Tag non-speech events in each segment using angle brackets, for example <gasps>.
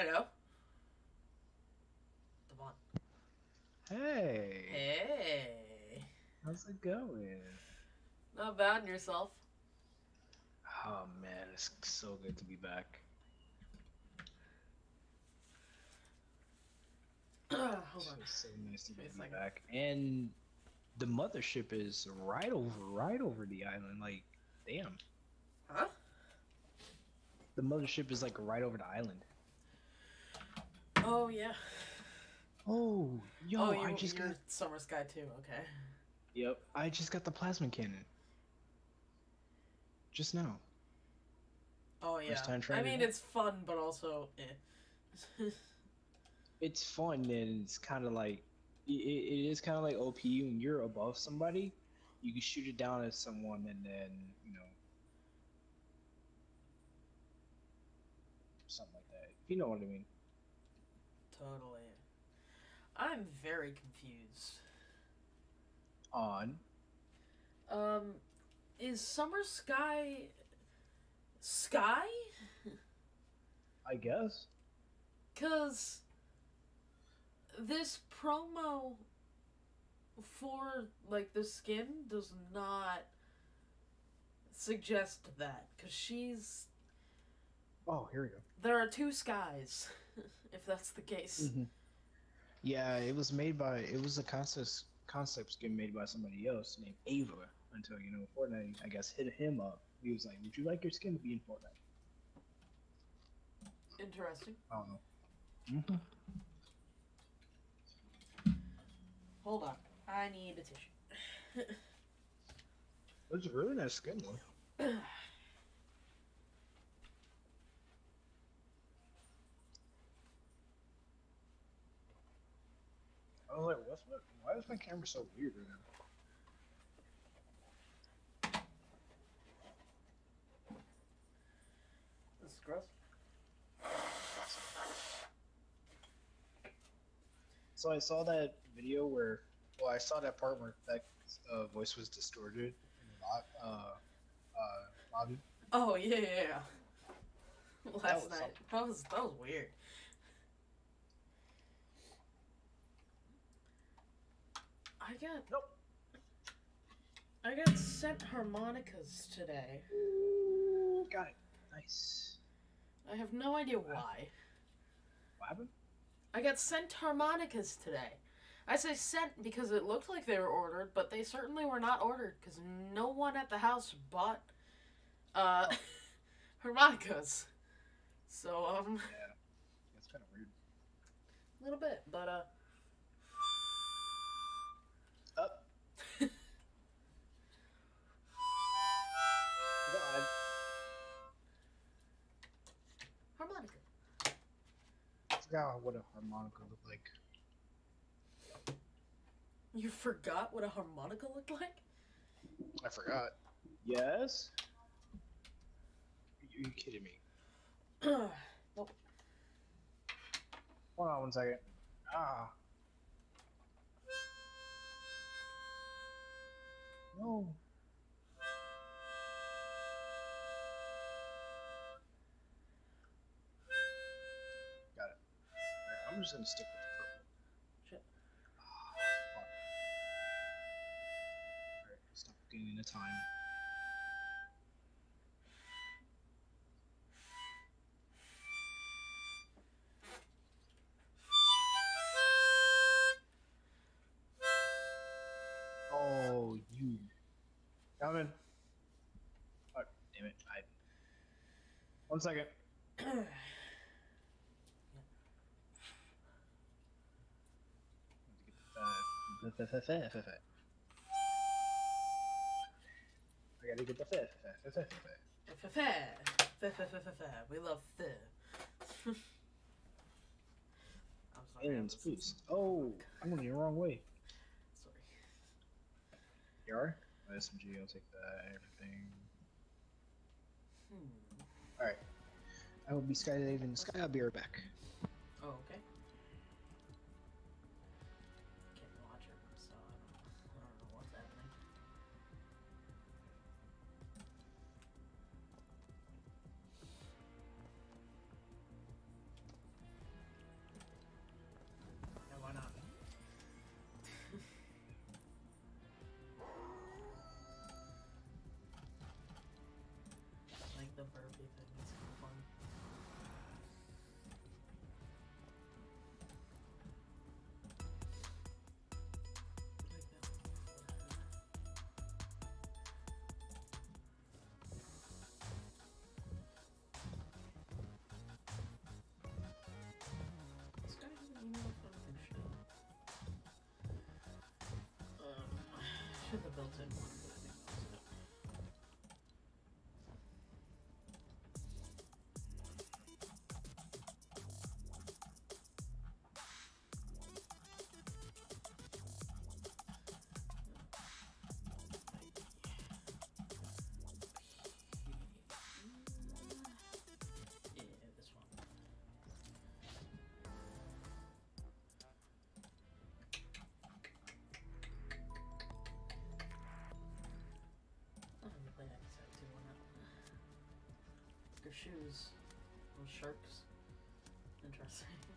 Hello. Devon. Hey, Hey. how's it going? Not bad and yourself. Oh man, it's so good to be back. <clears throat> Hold on. It's so nice to Wait be second. back. And the mothership is right over, right over the island. Like, damn, Huh? the mothership is like right over the island. Oh yeah. Oh, yo, oh, you, I just you're got. Summer Sky too. Okay. Yep, I just got the plasma cannon. Just now. Oh yeah. First time trying. I mean, it it's fun, but also, eh. <laughs> it's fun and it's kind of like it, it is kind of like op when you're above somebody you can shoot it down at someone and then you know something like that if you know what i mean totally. I'm very confused. on Um, is Summer Sky Sky? i guess Cause this promo for like the skin does not suggest that because she's oh here we go there are two skies if that's the case. Mm-hmm. yeah it was made by it was a concept concept skin made by somebody else named ava until you know fortnite i guess hit him up. He was like would you like your skin to be in fortnite? Interesting. I don't know. Mm-hmm. hold on. I need a tissue. It's a really nice skin though. <clears throat> like, what's what? Why is my camera so weird right now? this is gross So I saw that video where, well, I saw that part where that uh, voice was distorted in the lo- uh, uh, lobby. oh yeah yeah, yeah. last was night something. that was that was weird i got Nope. i got sent harmonicas today got it. Nice. I have no idea why. What happened? I got sent harmonicas today. I say sent because it looked like they were ordered, but they certainly were not ordered because no one at the house bought uh, <laughs> harmonicas. So um, Yeah. That's kind of weird. a <laughs> little bit, but uh, forgot what a harmonica looked like. You forgot what a harmonica looked like? I forgot. Yes. Are you, kidding me? <clears throat> Nope. Hold on one second. Ah. No. I'm just gonna stick with the purple. Shit. Ah, fuck. Alright, stop getting the time. Oh, you. Coming. Oh, damn it. I. One second. <clears throat> I gotta get the fifth. Fair. Fair, fair, fair, fair, fair. We love fair. <laughs> I'm sorry. Aliens, please. Oh, I'm going the wrong way. Sorry. You are? My SMG, I'll take that, everything. Hmm. Alright. I will be skydiving in the sky. I'll be right back. Shoes, little sharks. Interesting.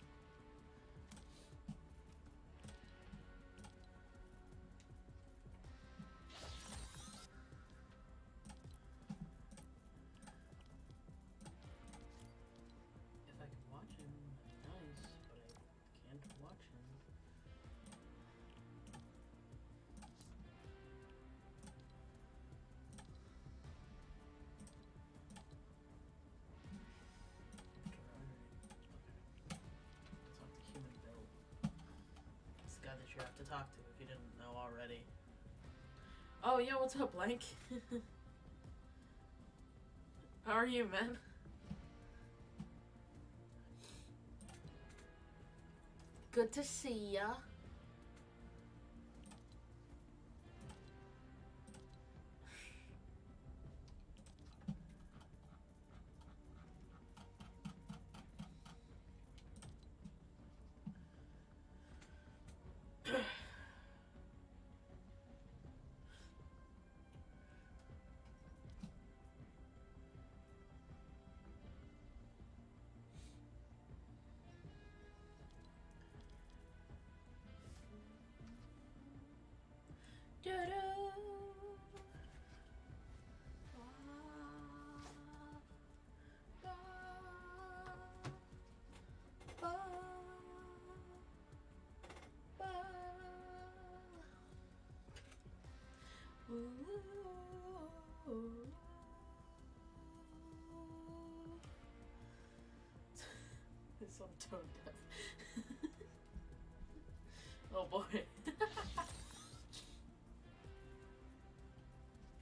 Guy that you have to talk to if you didn't know already. Oh yeah, what's up, Blank? <laughs> How are you, man? Good to see ya. So tone deaf. <laughs> oh boy. <laughs>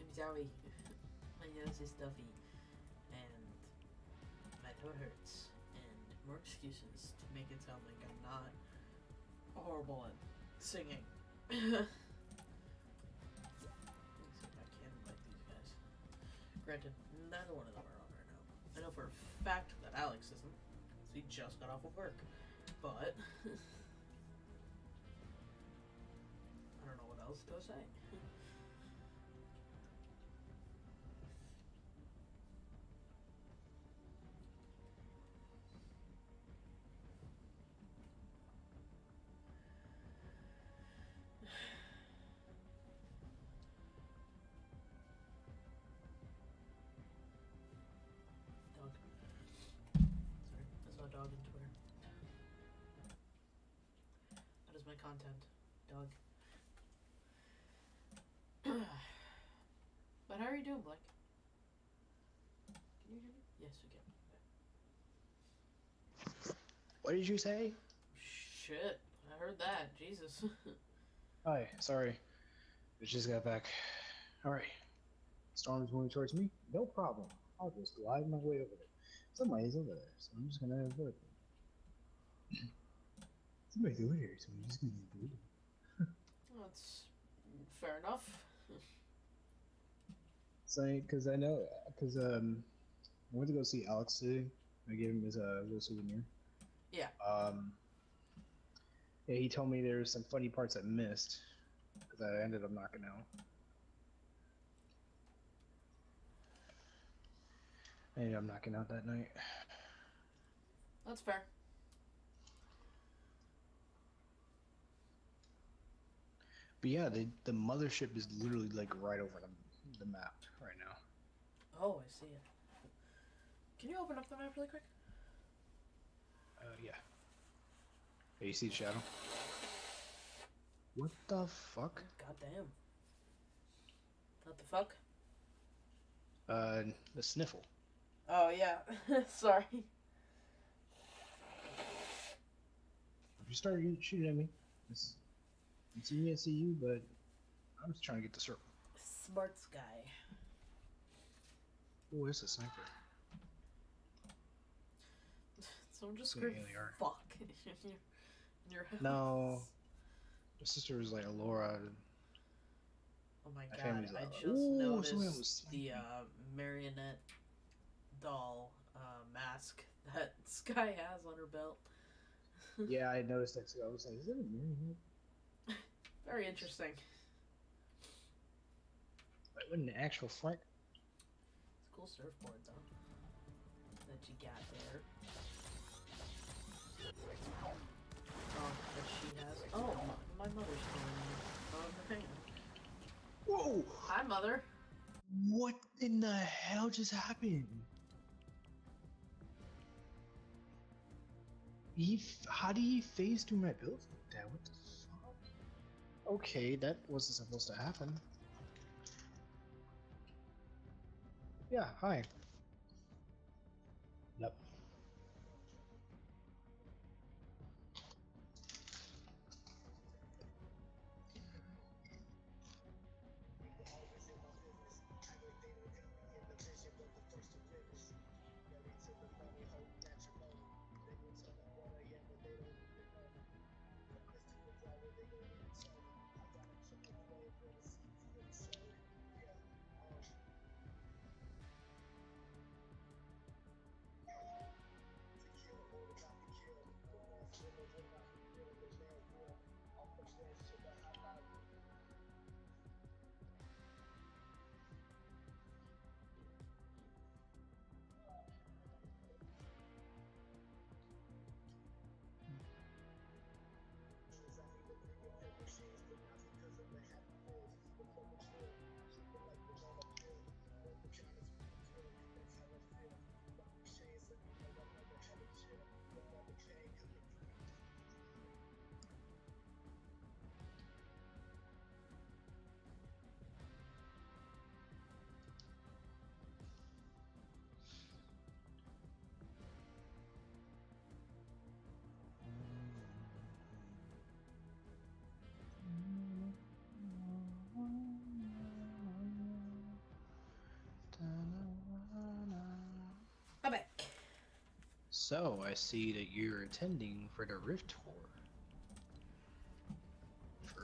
I'm sorry. <laughs> My nose is stuffy. And my throat hurts. And more excuses to make it sound like I'm not horrible at singing. I can invite these guys. Granted, neither one of them are on right now. I know for a fact that Alex isn't. 'Cause He just got off of work. But <laughs> I don't know what else to say. Content. Doug. <clears throat> but how are you doing, Blake? Can you hear me? Yes, we can. What did you say? Shit, I heard that. Jesus. <laughs> Hi, sorry. I just got back. Alright. Storm's moving towards me? No problem. I'll just glide my way over there. Somebody's over there, so I'm just gonna avoid them. <clears throat> Somebody's over here, so I'm just gonna avoid them. That's fair enough. <laughs> So, because I know, because um, I went to go see Alex today. I gave him his uh, little souvenir. Yeah. Um. Yeah, he told me there was some funny parts I missed because I ended up knocking out. I ended up knocking out that night. That's fair. But yeah, the the mothership is literally like right over the, the map right now. Oh, I see it. Can you open up the map really quick? Uh, yeah. Hey, you see the shadow? What the fuck? God damn. What the fuck? Uh, the sniffle. Oh yeah. <laughs> Sorry. If you start shooting at me, it's, it's me, I see you, but I'm just trying to get the circle. Smart guy. Oh, it's a sniper. <sighs> So just Yeah, screamed yeah, they are. fuck <laughs> in your, in your house. No. My sister was like Laura. Oh my My god, I just "Ooh, noticed was the uh, marionette doll uh, mask <laughs> that Sky has on her belt. <laughs> Yeah, I noticed that too. I was like, is that a marionette? Very interesting. Like, what an actual flank. It's a cool surfboard though. That you got there. Oh, that she has. Oh, my, my mother's phone on her hand. Whoa! Hi, mother. What in the hell just happened? He, how did he phase through my build like that? What the fuck? Okay, that wasn't supposed to happen. Yeah, hi. I'm back. So I see that you're attending for the Rift Tour.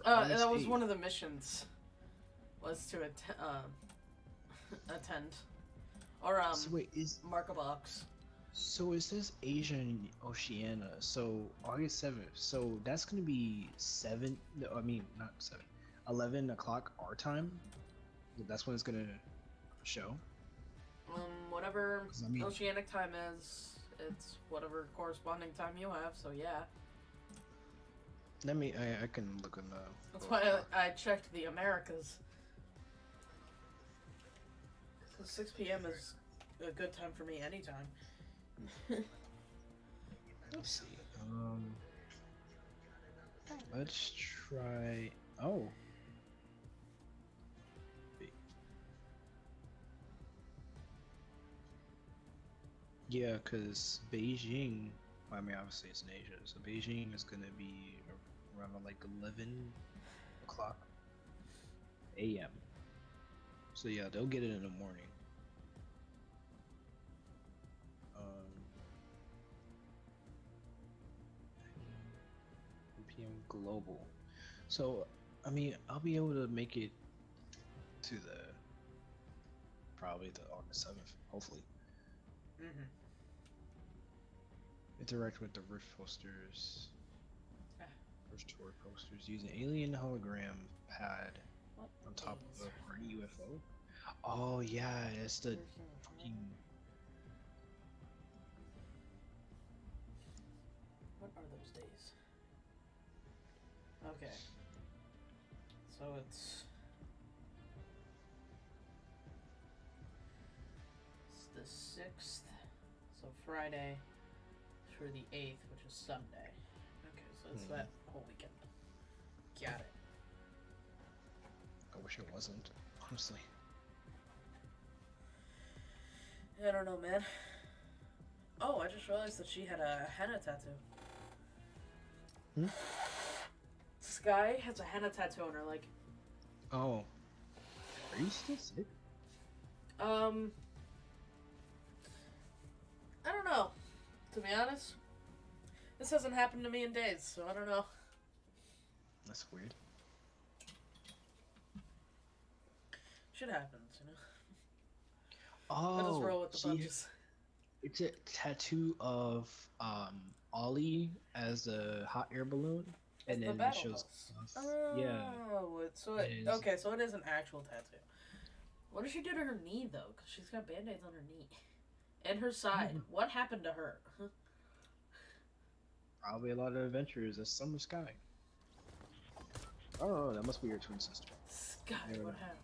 Uh, that was one of the missions. Was to att- uh, <laughs> attend. Or, um, So wait, is mark a box. so is this and Oceania? So August seventh. So that's gonna be seven. No, I mean not seven. Eleven o'clock our time. That's when it's gonna show. Um, whatever I mean- oceanic time is, it's whatever corresponding time you have, so yeah. Let me. I, I can look in the. That's why I, I checked the Americas. So 6 p.m. is a good time for me anytime. <laughs> Let's see. Um. Let's try. Oh. Yeah, because Beijing, I mean, obviously it's in Asia, so Beijing is going to be around like 11 o'clock a.m. So yeah, they'll get it in the morning. Um, 1 p.m. global. So, I mean, I'll be able to make it to the probably the August 7th, hopefully. Mm-hmm. Interact with the Rift posters. Ah. Rift tour posters Use an alien hologram pad What on top of a UFO. Oh yeah, it's the fucking. What are those days? Okay. So it's. It's the 6th So Friday through the 8th, which is Sunday. Okay, so it's Mhm. that whole weekend. Got it. I wish it wasn't, honestly. I don't know, man. Oh, I just realized that she had a henna tattoo. Hmm? Sky has a henna tattoo on her leg. Oh. Are you still sick? Um, I don't know. To be honest, this hasn't happened to me in days, so I don't know. That's weird. Shit happens, you know. Oh, I just roll with the she- punches. It's a tattoo of um Ollie as a hot air balloon, and The then it shows. Yeah. Oh, it, so it, It okay, so it is an actual tattoo. What did she do to her knee though? Because she's got band-aids on her knee and her side. Mm-hmm. What happened to her? <laughs> Probably a lot of adventures as Summer Sky. Oh, that must be your twin sister. Sky, Yeah. what happened?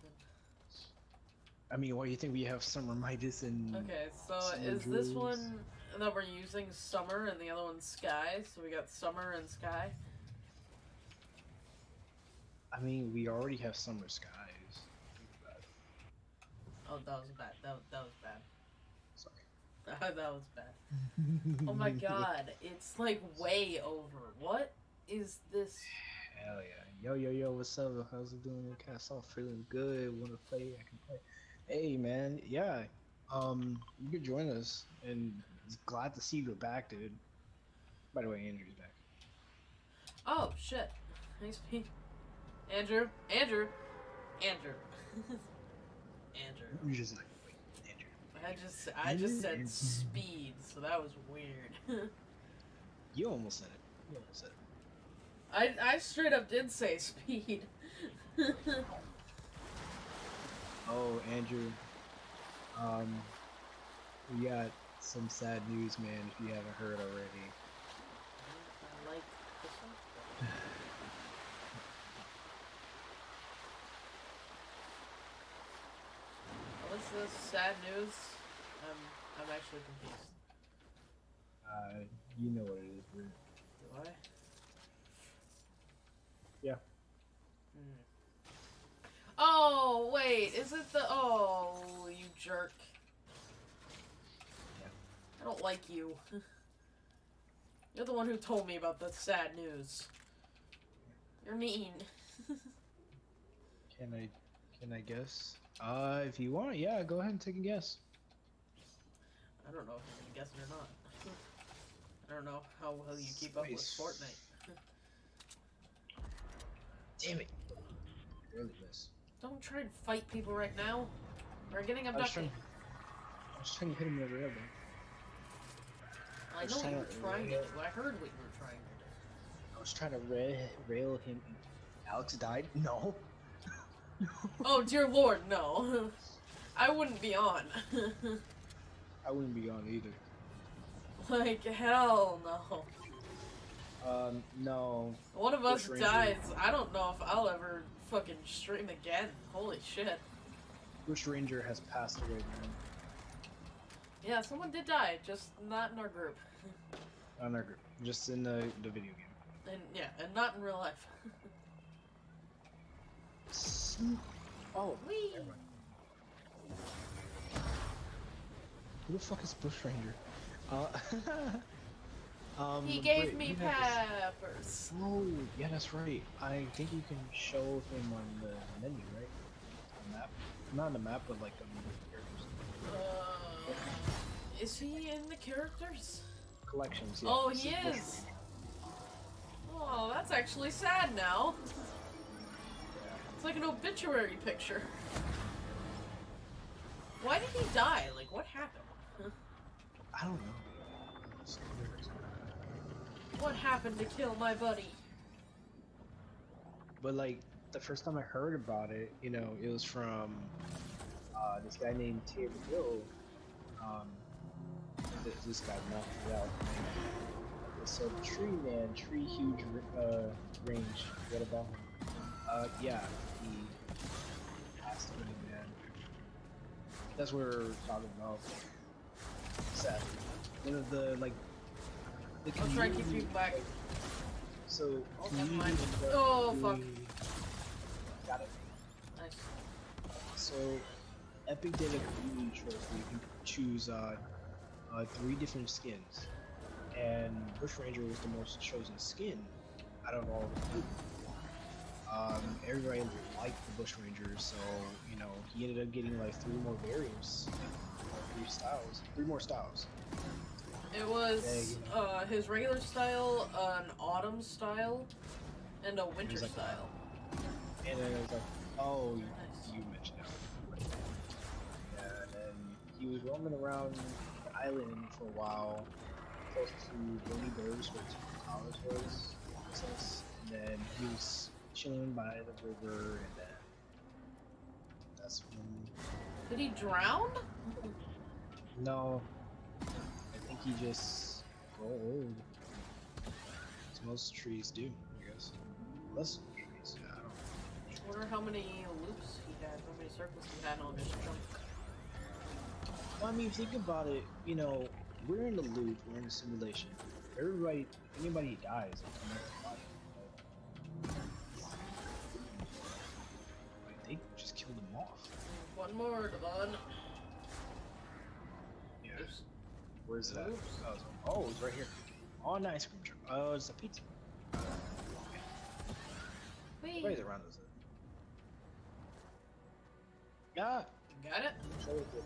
I mean, why do you think we have Summer Midas and? Okay, so Summer is this Drews. one that we're using Summer and the other one's Sky? So we got Summer and Sky. I mean, we already have Summer Skies. Oh, that was bad. That, that was bad. <laughs> Sorry. that was bad. Oh my god, it's like way over. What is this? Hell yeah. Yo, yo, yo, what's up? How's it doing? Cast off feeling good. Want to play? I can play. Hey, man. Yeah. Um, you could join us, and glad to see you back, dude. By the way, Andrew's back. Oh shit. Nice me. Andrew. Andrew. Andrew. <laughs> Andrew. Just like, Andrew. I just I just said <laughs> speed, so that was weird. <laughs> You almost said it. You almost said it. I I straight up did say <laughs> speed. Oh, Andrew. Um, we got some sad news, man. If you haven't heard already. I like this one. What's this sad news? I'm I'm actually confused. Uh, you know what it is, dude. Do I? Yeah. Hmm. Oh wait, is it the? Oh, you jerk! Yeah. I don't like you. <laughs> You're the one who told me about the sad news. You're mean. <laughs> Can I, can I guess? Uh, if you want, yeah, go ahead and take a guess. I don't know if I'm gonna guess it or not. I don't know how well you keep up with Fortnite. <laughs> Damn it. Really miss. Don't try and fight people right now. We're getting I was abducted. trying, I was trying to hit him with a rail, man. I was know what you were trying to do. I heard what you were trying to do. I was trying to rail him. Alex died? No. <laughs> Oh dear lord, no. <laughs> I wouldn't be on. <laughs> I wouldn't be on either. like hell no. Um, no. One of us dies. I don't know if I'll ever fucking stream again. Holy shit. Bushranger has passed away, man. Yeah, someone did die, just not in our group. On our group. Just in the, the video game. And yeah, and not in real life. Oh, Whee! Who the fuck is Bush Ranger? Uh, <laughs> um, He gave Brit, me this- peppers. Oh, yeah, that's right. I think you can show him on the menu, right? On the map. Not on the map, but like on the characters. Uh, is he in the characters? collections. Yeah, Oh, he is. Oh, that's actually sad now. It's like an obituary picture. Why did he die? Like, what happened? I don't know. What happened to kill my buddy? But like the first time I heard about it, you know, it was from uh, this guy named Taylor Hill. Um, th- this guy knocked it out. So Tree Man, Tree Huge uh, Range. What about him? Uh, yeah, passed away, man. That's what we're talking about. Sadly. one of the like. The I'll try and keep you back. So. Oh, never community mind. was, uh, Oh, fuck. Got it. Nice. So, Epic did a community where you can choose uh, uh, three different skins, and Bushranger was the most chosen skin out of all of them. Um, everybody liked the Bushranger, so you know he ended up getting like three more variants, three styles, three more styles. It was Yeah, you uh, his regular style, an autumn style, and a winter like- style. And then it was like, oh, you, Nice. you mentioned that. Yeah, and then he was roaming around the island for a while, close to Boney Burbs, where Two Towers was. And then he was chilling by the river, and then that's when. Did he drown? No, I think he just grow old. As most trees do, I guess. Less trees, yeah, I don't know. I wonder how many loops he had, how many circles he had on his jump. Well, I mean, think about it. You know, we're in the loop. We're in a simulation. Everybody, anybody dies, they they just killed him off. One more, Devon. Yeah. Oops. Where's that? Oops. Oh, it's- oh, it's right here. Oh, on ice cream truck. Oh, it's a pizza. Wait. Right around us. Yeah. Got it?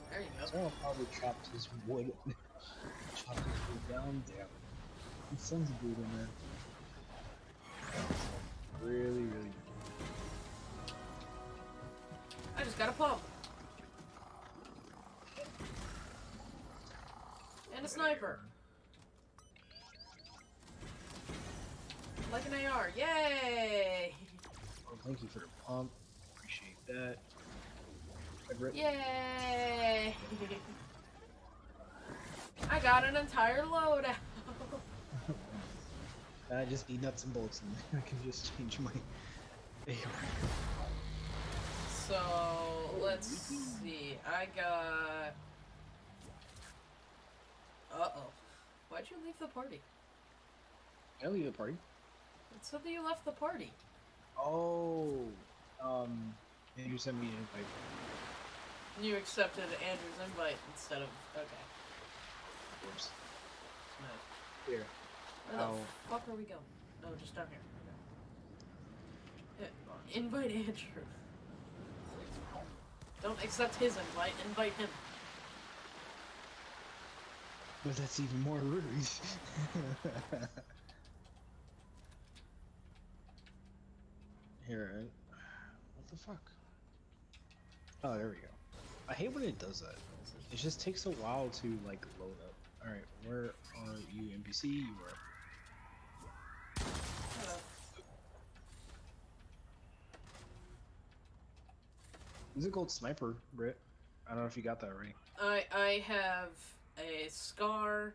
There you go. Someone probably trapped his wood. chopped his wood down. Damn. His son's a dude in there. Really, really. I just got a pump. And a sniper. Like an AR. Yay! Oh, thank you for the pump. Appreciate that. I Yay! <laughs> I got an entire loadout. <laughs> I just need nuts and bolts and <laughs> I can just change my AR. So let's see. I got. Uh oh. Why'd you leave the party? I leave the party? It said that you left the party. Oh, um, you sent me an invite. You accepted Andrew's invite instead of. Okay. Oops. Nice. Here. Where the Oh. fuck are we going? No, just down here. Okay. Yeah, invite Andrew. Don't accept his invite, invite him. But that's even more rude. <laughs> Here, right? what the fuck? Oh, there we go. I hate when it does that. It just takes a while to like load up. All right, where are you, NPC? You are. Hello. Is a gold sniper, Britt. I don't know if you got that right. I I have a scar,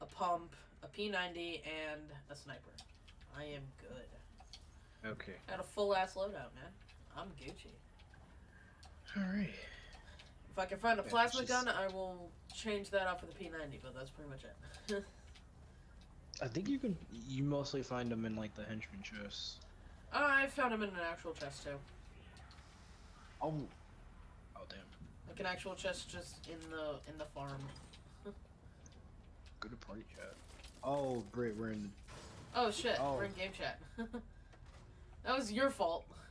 a pump, a P90, and a sniper. I am good. Okay. Got a full ass loadout, man. I'm Gucci. All right. If I can find a Yeah, plasma just- gun, I will change that out for the P90, but that's pretty much it. <laughs> I think you can. You mostly find them in like the henchman chests. I found them in an actual chest too. Oh. Oh damn. Like an actual chest just in the in the farm. Go to party chat. Oh, Britt, we're in. Oh shit, Oh. we're in game chat. <laughs> that was your fault. <laughs>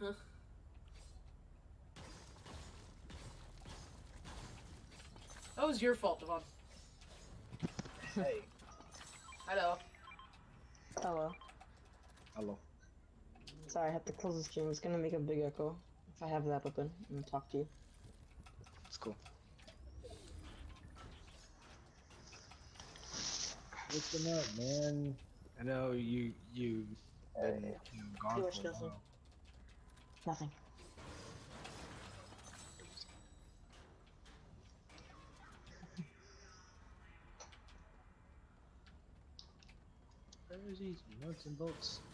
that was your fault, Devon. Hey. Hello. Hello. Hello. Sorry, I have to close the stream. It's gonna make a big echo if I have that open and talk to you. It's cool. Listen up, man. I know you you been you know, gone for a while. Nothing. Where's these nuts and bolts?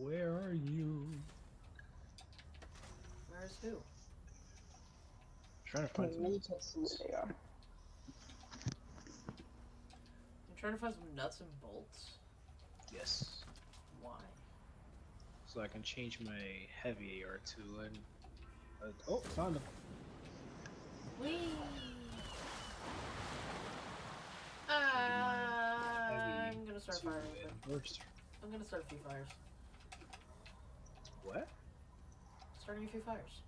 Where are you? Where is who? Trying to find some. many can't see where they are. I'm trying to find some nuts and bolts. Yes. Why? So I can change my heavy AR to and. Uh, oh, found them. Whee! I'm gonna start firing. an them. Worcester. I'm gonna start a few fires. What? Starting a few fires.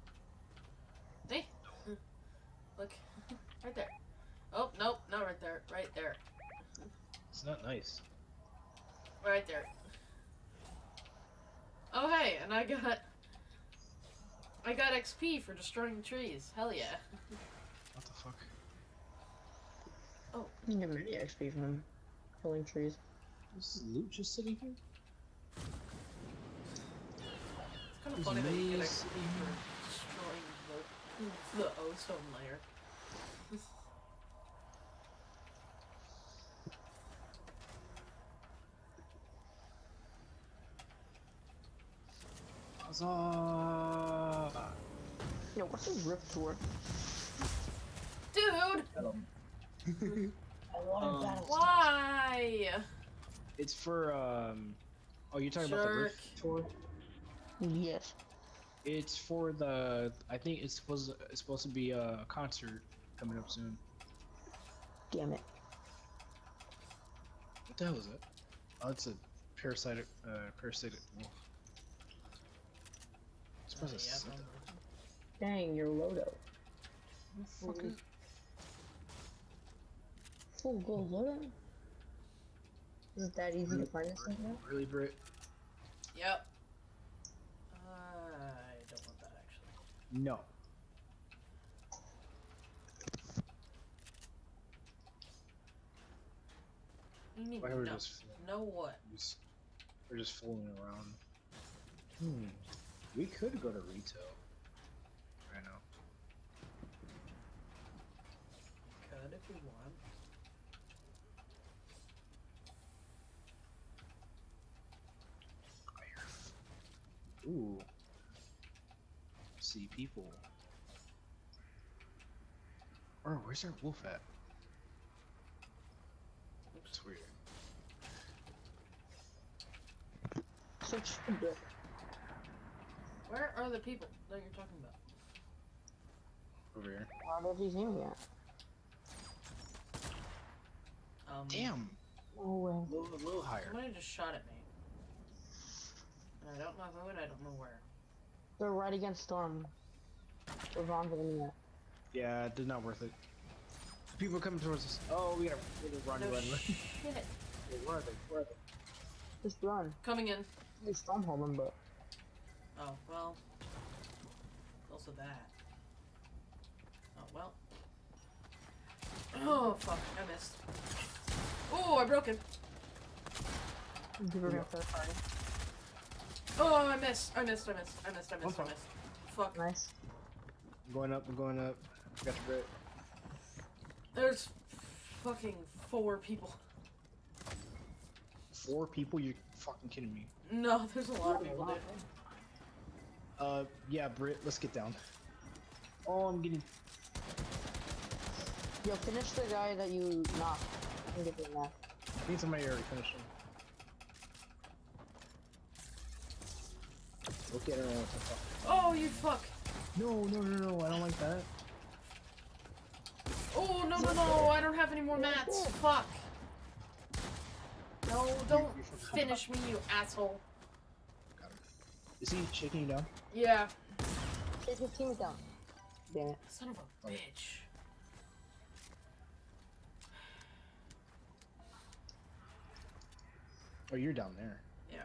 Hey! <laughs> Look. <laughs> right there. Oh, nope, not right there. Right there. It's not nice. Right there. Oh, hey, and I got. I got XP for destroying trees. Hell yeah. What the fuck? Oh. You never get XP from killing trees. This is loot just sitting here? It's kind of funny that you get maze XP in for destroying the, the ozone layer. Huzzah! Yo, what's this rift for? Dude! <laughs> I Um, Why? It's for um. Oh, you're talking about the Jerk. Rift tour? Yes. It's for the. I think it's supposed it's supposed to be a concert coming up soon. Damn it. What the hell is that? Oh, it's a parasitic uh parasitic wolf. It's Oh, supposed to yeah, suck. no. Dang, you're Lodo. Fucking Full gold Lodo? Is it that easy to find this thing now? really Brit? Yep. I don't want that actually. No. You need Why to we're just Know what? just we're just fooling around. Hmm. We could go to retail. Right now. Could if you want. Ooh. See people. Oh, where's our wolf at? Oops. It's weird. Such a dick. Where are the people that you're talking about? Over here. Why does he see me at? Um, Damn. No way. A little, a little higher. Somebody just shot at me. And I don't know who and I don't know where. They're right against Storm. We're on to them yet. Yeah, it did not worth it. People are coming towards us. Oh, we gotta, we gotta run, no run, run. shit. Where are they? Where are they? Just run. Coming in. They Stormhold them, but Oh, well. Also that. Oh, well. Oh, fuck. I missed. Oh, I broke him. give it a third party. Oh, I missed. I missed. I missed. I missed. I missed. I Okay. missed. Fuck. Nice. I'm going up, I'm going up. Got the Brit. There's fucking four people. Four people? You're fucking kidding me. No, there's a lot of people, dude. Uh, yeah, Brit, let's get down. Oh, I'm getting. Yo, finish the guy that you knocked. And get the map. I think somebody already finished him. Okay, I don't know what the fuck. Oh, you fuck. No, no, no, no, I don't like that. Oh, no, no, no. I don't have any more mats. Fuck. No, don't finish me, you asshole. Is he shaking you down? Yeah. Take his team is down. Damn it. Son of a bitch. Oh, you're down there. Yeah.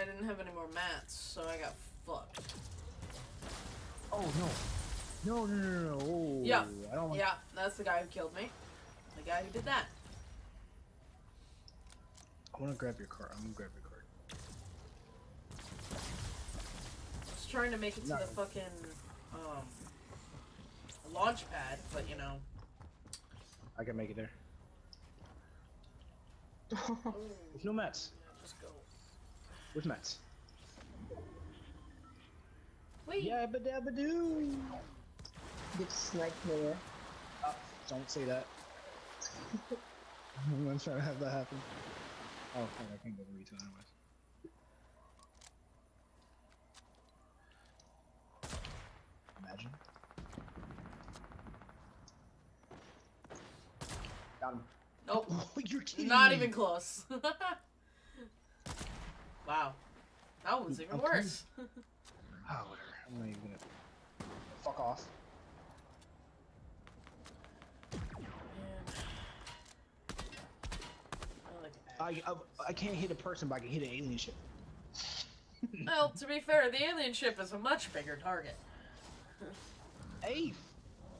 I didn't have any more mats, so I got fucked. Oh, no. No, no, no, no, no. Oh, Yeah. I don't like Yeah, that's the guy who killed me. The guy who did that. I want to grab your card. I'm gonna grab your card. I was trying to make it to No. the fucking um launch pad, but you know. I can make it there. <laughs> There's no mats. Just go. Where's mats? Wait. Yabba dabba doo. Get sniped in the air. Uh, don't say that. <laughs> I'm not trying to have that happen. Oh, fuck, I can't go to retail anyways. Imagine. Got him. Nope. Oh, <laughs> you're kidding Not me. even close. <laughs> wow. That one's even Okay. worse. Oh, <laughs> whatever. I'm not even gonna. Fuck off. I I, I I can't hit a person, but I can hit an alien ship. <laughs> Well, to be fair, the alien ship is a much bigger target. Hey,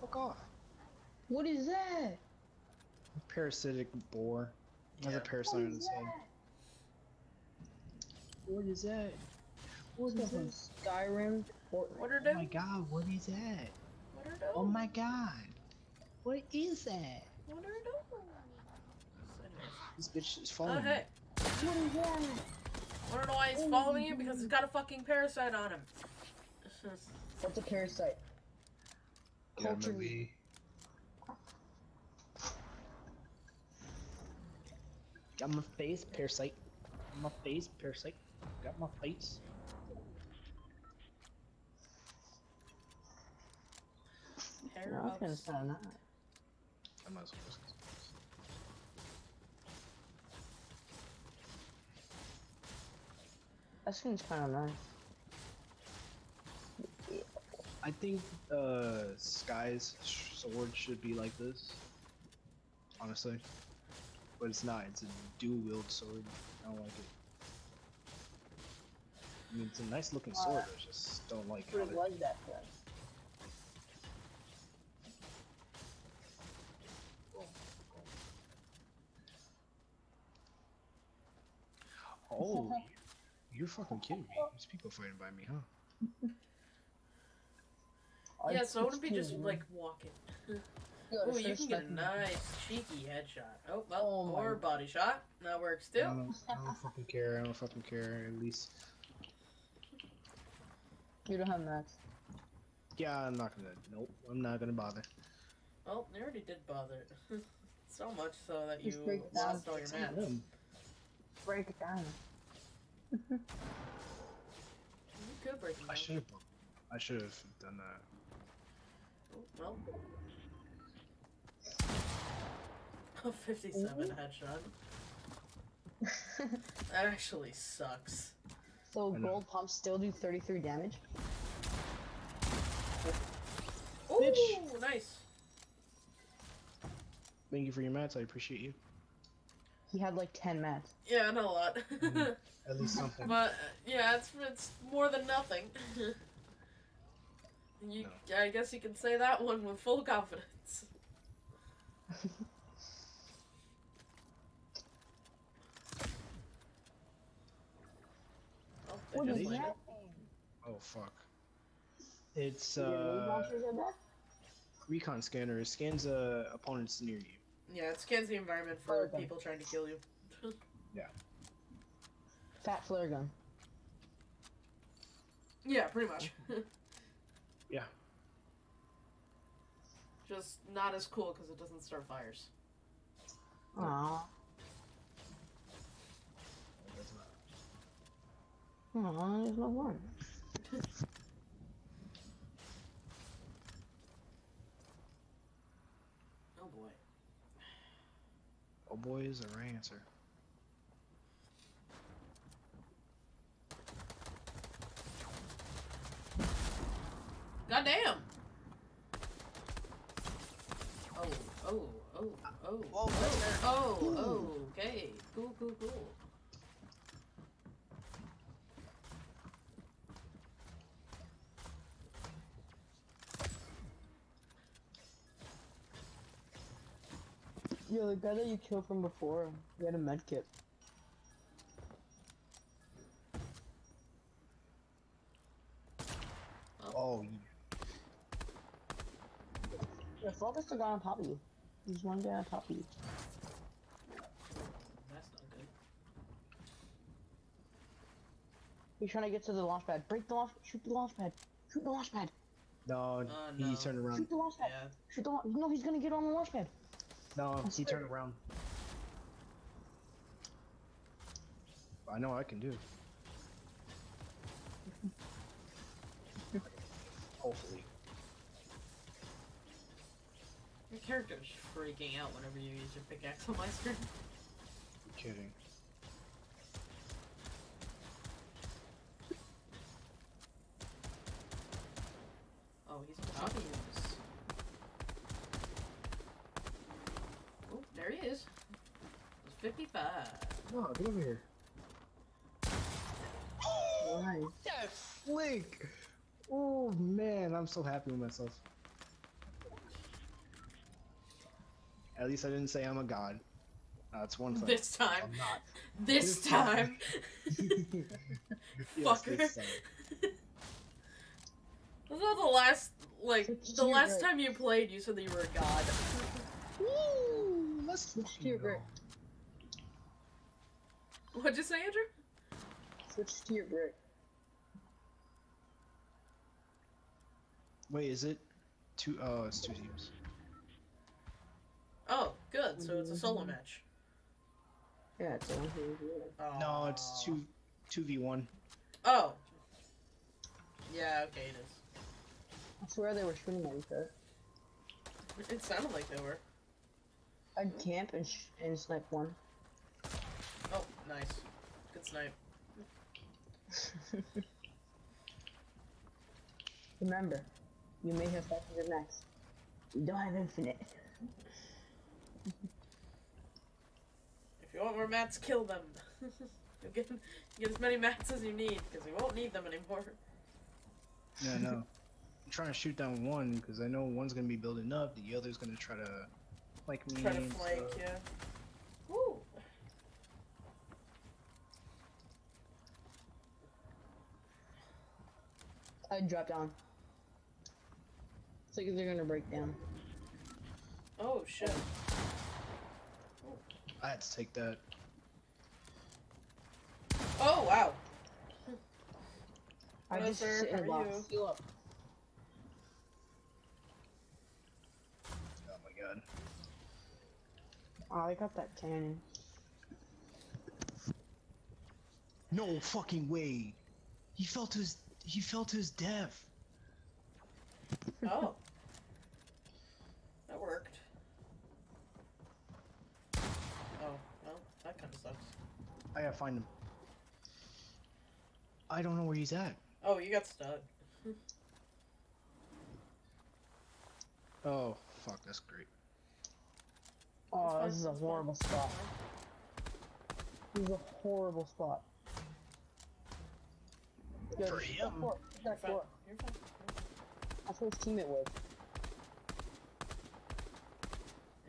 fuck off. What is that? Parasitic boar. Has Yeah. a parasite on his head. What is that? What Stuff from Skyrim. Fortnite. What are Oh my god, what is that? What are doing? Oh my god. What is that? What are doing? This bitch is Oh following me. hey, What is that? wanna know why he's following you? Because he's got a fucking parasite on him. What's a parasite? Yeah, Culture maybe. Got my face, parasite. Got my face, parasite. Got my face. Hair No, of that's kind of nice. I might as well just- That skin's kind of nice. I think uh, Sky's sword should be like this. Honestly. But it's not. It's a dual wield sword. I don't like it. I mean, it's a nice looking sword. I just don't like how it. was that for? Oh, you're fucking kidding me. There's people fighting by me, huh? Yeah, so I wouldn't be just like walking. <laughs> <laughs> Oh, you can get a nice cheeky headshot. Oh, well, Oh my- or body shot. That works I too. don't, I don't fucking care. I don't fucking care. At least, You don't have max. yeah, I'm not gonna. Nope, I'm not gonna bother. Well, you already did bother. <laughs> so much so that you Just break it down. lost all your It's mats. Break it down. <laughs> You could break them I should have. I should have done that. Oh, well. <laughs> A 57 headshot. That actually sucks. So gold pumps still do 33 damage? Ooh, Bitch. nice. Thank you for your mats. I appreciate you. He had like 10 mats. Yeah, not a lot. Mm. <laughs> At least something. but, yeah, it's, it's more than nothing. <laughs> you, I guess you can say that one with full confidence. <laughs> Oh, they What just landed. that? Oh fuck. It's uh launchers are back? recon scanner. It scans uh opponents near you. Yeah, it scans the environment for Okay. people trying to kill you. <laughs> Yeah. Fat flare gun. Yeah, pretty much. <laughs> Yeah. Just not as cool because it doesn't start fires. Aww. Aww, there's no one. Oh boy. Oh boy is our answer. Goddamn! Oh, oh, oh, oh. Whoa, oh, oh, oh, okay. Cool, cool, cool. Yo, the guy that you killed from before, he had a medkit. Oh, you- Yeah, focus the guy on top of you. There's one guy on top of you. That's not good. He's trying to get to the launch pad. Break the launch. Shoot the launch pad. Shoot the launch pad. No, uh, he no. turned around. Shoot the launch pad. Yeah. Shoot the launch. No, he's gonna get on the launch pad. No, oh, he turned around. I know I can do. Hopefully. Your character's freaking out whenever you use your pickaxe on my screen. You're kidding. Oh, he's on top of you. Oh, there he is. It's 55. No, get over here. Nice. That flick! Oh man, I'm so happy with myself. At least I didn't say I'm a god. Uh, that's one thing. This time. I'm not. This This time. <laughs> Yes, Fucker. <laughs> this time. That's not the last, like, the last right. time you played, you said that you were a god. Woo! Let's Switch to your brick. What'd you say, Andrew? Switch to your brick. Wait, is it two? Oh, it's two teams. Oh, good. So it's a solo match. Yeah, it's on here. Oh. No, it's two, two v one. Oh. Yeah, okay, it is. I swear they were shooting at each other. It sounded like they were. I'd camp and, sh- and snipe one. Nice. Good snipe. <laughs> Remember, you may have 500 max. You don't have infinite. If you want more mats, kill them. <laughs> You'll get, get as many mats as you need, because you won't need them anymore. Yeah, no. <laughs> I'm trying to shoot down one because I know one's gonna be building up, the other's gonna try to flank me. Try to flank, stuff. yeah. Woo! I'd drop down. It's like they're gonna break down. Oh, shit. I had to take that. Oh, wow. I Hello, just sir. sit in a box. you? Heal up. Oh my god. Oh, I got that cannon. No fucking way. He fell to his he fell to his death. Oh. That worked. Oh, well, that kind of sucks. I gotta find him. I don't know where he's at. Oh, you got stuck. <laughs> Oh fuck, that's great. Oh, this is a horrible spot. This is a horrible spot. Yo, For him. Back door, You're back fine. You're fine. That's what his teammate was.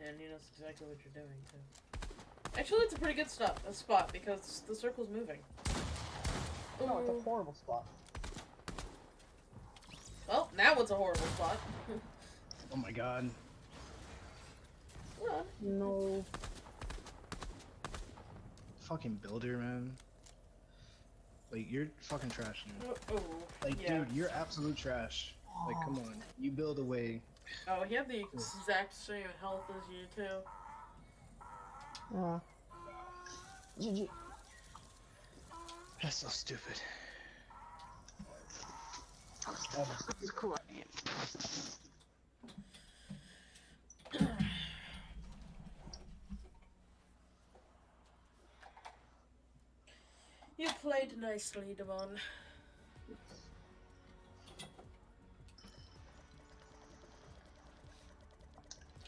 And he knows exactly what you're doing, too. Actually, it's a pretty good stop, a spot, because the circle's moving. No, it's a horrible spot. Well, now it's a horrible spot. Oh my god. Well, No. Fucking builder, man. Like you're fucking trash, dude. oh, oh, Like yeah. dude, you're absolute trash. Like come on. You build a way. Oh, he had the exact same health as you, too. Uh, GG. That's so stupid. It's cool. You played nicely, Devon.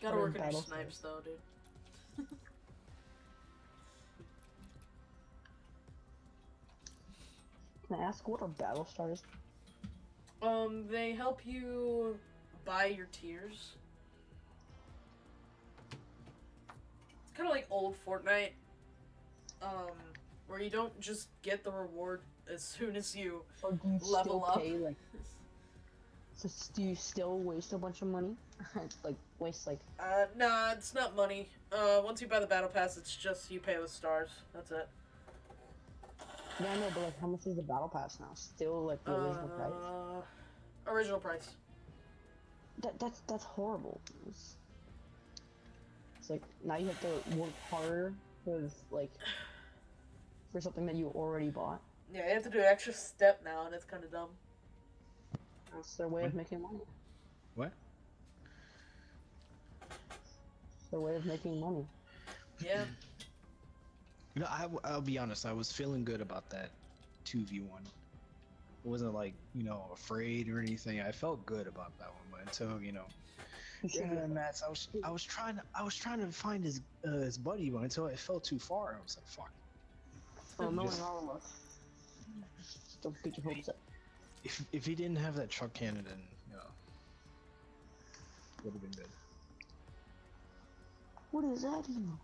Gotta work on your snipes, though, dude. <laughs> Can I ask what are battle stars? Um, they help you buy your tiers. It's kind of like old Fortnite, um, where you don't just get the reward as soon as you. Or do you Level up. pay like? So do you still waste a bunch of money? <laughs> like waste like Uh, nah, it's not money. Uh, once you buy the battle pass, it's just you pay with stars. That's it. yeah I know, but like how much is the battle pass now? Still like the original price? Uh, original price. that that's that's horrible. It's, it's like now you have to work harder for like for something that you already bought. Yeah, you have to do an extra step now, and it's kind of dumb. That's their way of making money. What? It's their way of making money. Yeah. <clears throat> You know, I, w- I'll be honest. I was feeling good about that two v one. I wasn't like you know afraid or anything. I felt good about that one, but until you know, yeah, Matt. I was I was trying to I was trying to find his uh, his buddy, but until I fell too far, I was like, fuck. Well, knowing Just- all of us. Don't get your hopes up. If if he didn't have that truck cannon, then you know, would have been good. What is that even?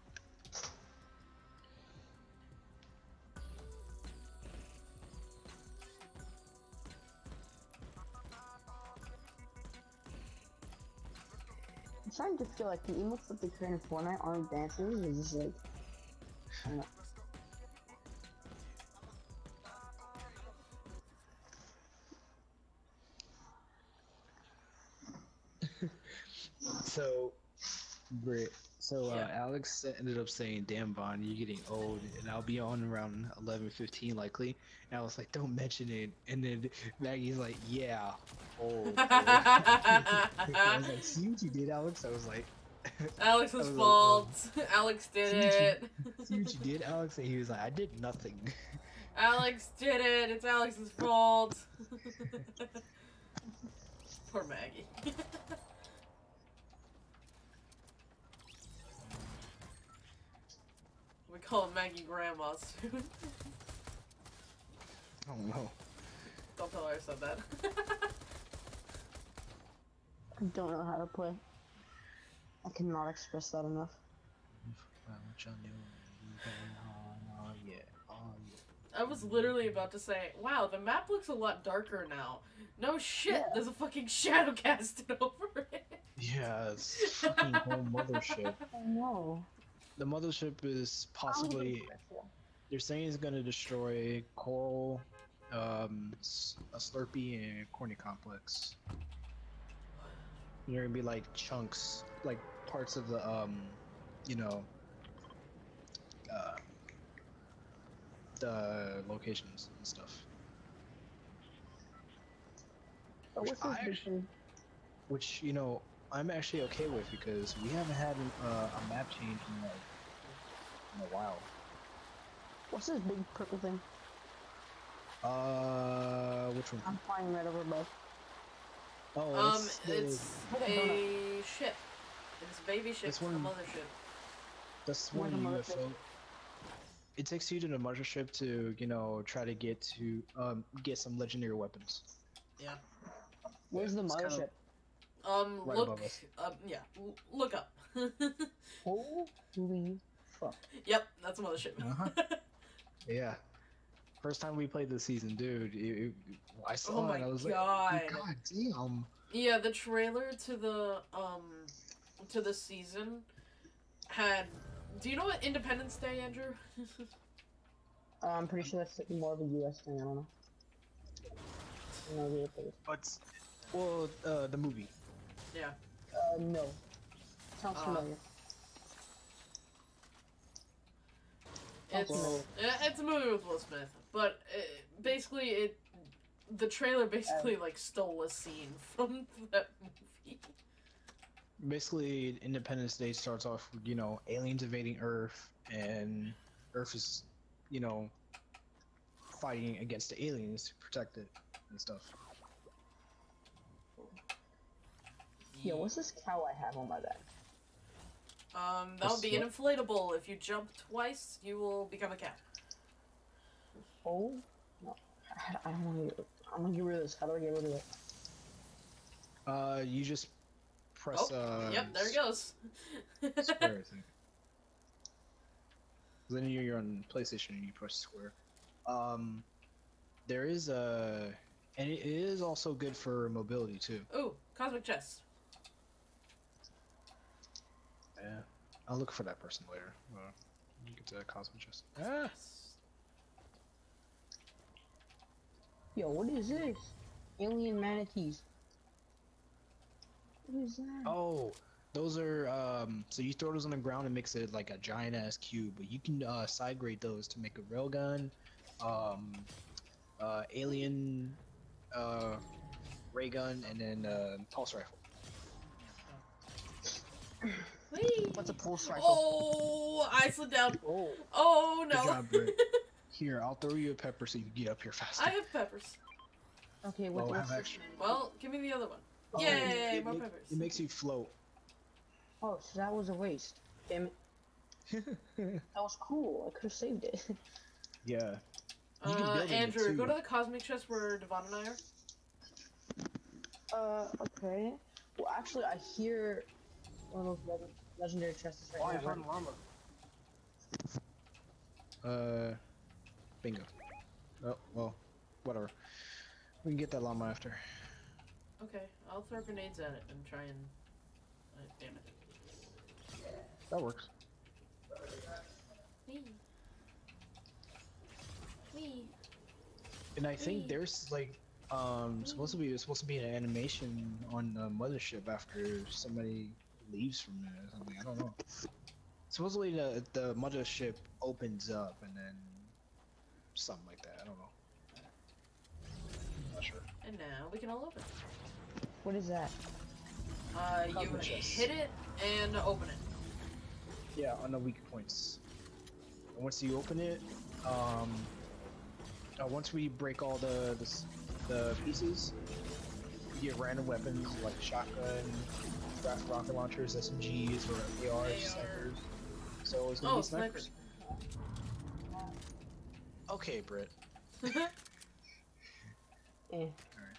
I'm starting to feel like the emotes that they create in Fortnite aren't dances, it's just like I don't know. So, great. So uh, Yeah. Alex ended up saying, "Damn, Vaughn, you're getting old, and I'll be on around 11, 15 likely." And I was like, "Don't mention it." And then Maggy's like, "Yeah, old." <laughs> <laughs> I was like, "See what you did, Alex?" I was like, <laughs> Alex's I was like, fault. Alex did See it. "See what you did, Alex?" And he was like, "I did nothing." Alex did it. It's Alex's fault. Poor Maggy. We call him Maggy Grandma soon. Oh no. Don't tell her I said that. I don't know how to play. I cannot express that enough. Yeah, yeah. I was literally about to say, wow, the map looks a lot darker now. No shit, Yeah. there's a fucking shadow <laughs> casted over it. Yeah, it's fucking whole mothership. I know. The mothership is possibly they're saying it's gonna destroy Coral, um, a Slurpy, and Corny Complex. There are gonna be like chunks, like parts of the um, you know, uh, the locations and stuff. Which what's this I big? Which you know I'm actually okay with because we haven't had uh, a map change in like in a while. What's this big purple thing? Uh, which one? I'm flying right over both. Oh, Um, it's it's Look a ship. It's a baby ship This from the one- mothership. That's one a UFO. mothership. It takes you to the mothership to, you know, try to get to um get some legendary weapons. Yeah. Where's the it's kinda- mothership? Um, Right look, above us. um, yeah, l- look up. <laughs> Holy fuck. yep, that's a mothership. Uh-huh. <laughs> Yeah. First time we played this season, dude, it, it- I saw Oh it. my I was God. like, God damn. yeah, the trailer to the um to the season had. Do you know what Independence Day, Andrew? <laughs> Uh, I'm pretty sure that's more of a US thing, I don't know. I don't know what. But, well, uh, the movie. Yeah. Uh, no. Sounds Uh, familiar. It's Well- uh, it's a movie with Will Smith, but uh basically it the trailer basically like stole a scene <laughs> from that movie. Basically, Independence Day starts off you know, aliens invading Earth, and Earth is, you know, fighting against the aliens to protect it and stuff. Yeah, what's this cow I have on my back? Um, that'll be an inflatable. If you jump twice, you will become a cat. Oh? No. I, I don't want to. I'm gonna get rid of this. How do I get rid of it? Uh, you just press. oh, uh, yep, there it goes. Square, I <laughs> think. 'Cause Then you're you're on PlayStation and you press square. Um, there is a, and it is also good for mobility too. Oh, cosmic chest. Yeah, I'll look for that person later. Uh, you get to cosmic chest. Ah, Yo, what is this? Alien Nanites. What is that? Oh, those are um. So you throw those on the ground and makes it like a giant ass cube. But you can uh, side grade those to make a railgun, um, uh, alien, uh, ray gun, and then uh, pulse rifle. <laughs> Whee! What's a pulse rifle? Oh, I slid down. Oh, Oh no. Good job, Britt. <laughs> here I'll throw you a pepper so you can get up here faster. I have peppers. Okay, what, Oh, what's have this? extra. Well, give me the other one. Oh, Yay, it, more make- peppers. It makes you float. Oh, so that was a waste. Damn it. <laughs> That was cool. I could have saved it. yeah. Uh, Andrew, go to the cosmic chest where Devon and I are. uh, okay. Well, actually, I hear one of those leg- legendary chest is right Oh, I now. llama. Uh, bingo. Oh, well, whatever. We can get that llama after. Okay, I'll throw grenades at it and try and. Uh, damn it. That works. Me. Me. And I think Whee. there's like, um, supposed to be supposed to be an animation on the mothership after somebody leaves from there or something. I don't know. Supposedly the the mothership opens up and then something like that. I don't know. Not sure. And now we can all open. What is that? Uh, you Cosmic hit it and open it. Yeah, on the weak points. And once you open it, um, uh, once we break all the the, the pieces, you get random weapons like shotgun, ro- rocket launchers, SMGs, or ARs, AR. snipers. So it's gonna Oh, be snipers. Okay, Britt. <laughs> Eh.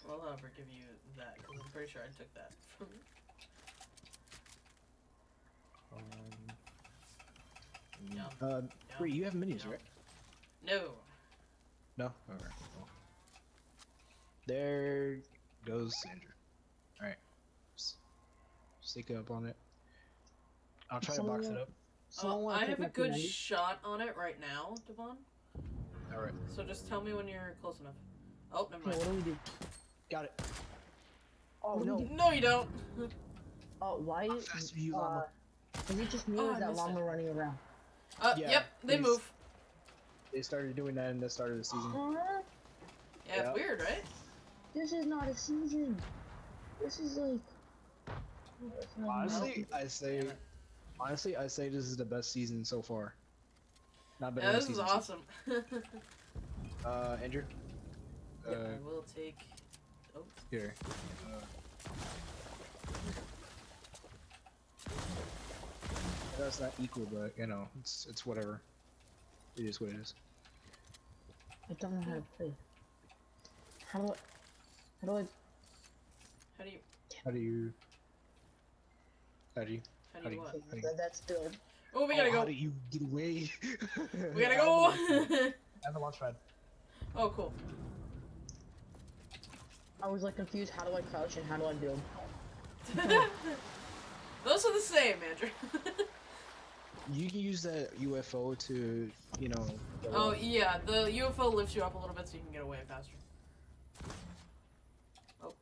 Well, I'll ever give you that because I'm pretty sure I took that from. Um, Yeah. Uh, Yeah. Bree, you have minis, Yeah. right? No. No. Okay. Cool. There goes Andrew. All right. Stick up on it. I'll try to box it up. Someone Uh, wanna I take have a my good P90? shot on it right now, Devon. All right. So just tell me when you're close enough. Oh, never Okay, mind. what do we do? Got it. Oh no. no! No, you don't. Oh, why? How fast are you, uh, llama? Is it just me Oh, or I is that missed llama it. running around? Uh, Yeah, yep, they please. move. They started doing that in the start of the season. Huh? Yeah, Yeah. it's weird, right? This is not a season. This is like. It's not Honestly, I say, honestly, I say this is the best season so far. Not better Yeah, than this is awesome. two. Uh, Andrew. Uh, yeah, I will take. Oh, here. Uh, that's not equal, but you know, it's it's whatever. It is what it is. I don't know how to play. How do I? How do I? how do you? How do you? How do you? How How do do you you- what? How do you- That, that's build. Oh, we gotta oh, How go. do you get away? <laughs> We gotta <laughs> go. <laughs> I have a launch pad. oh, cool. I was like confused. How do I crouch and how do I build? Those are the same, Andrew. You can use that UFO to, you know. oh yeah, the UFO lifts you up a little bit so you can get away faster. Oh.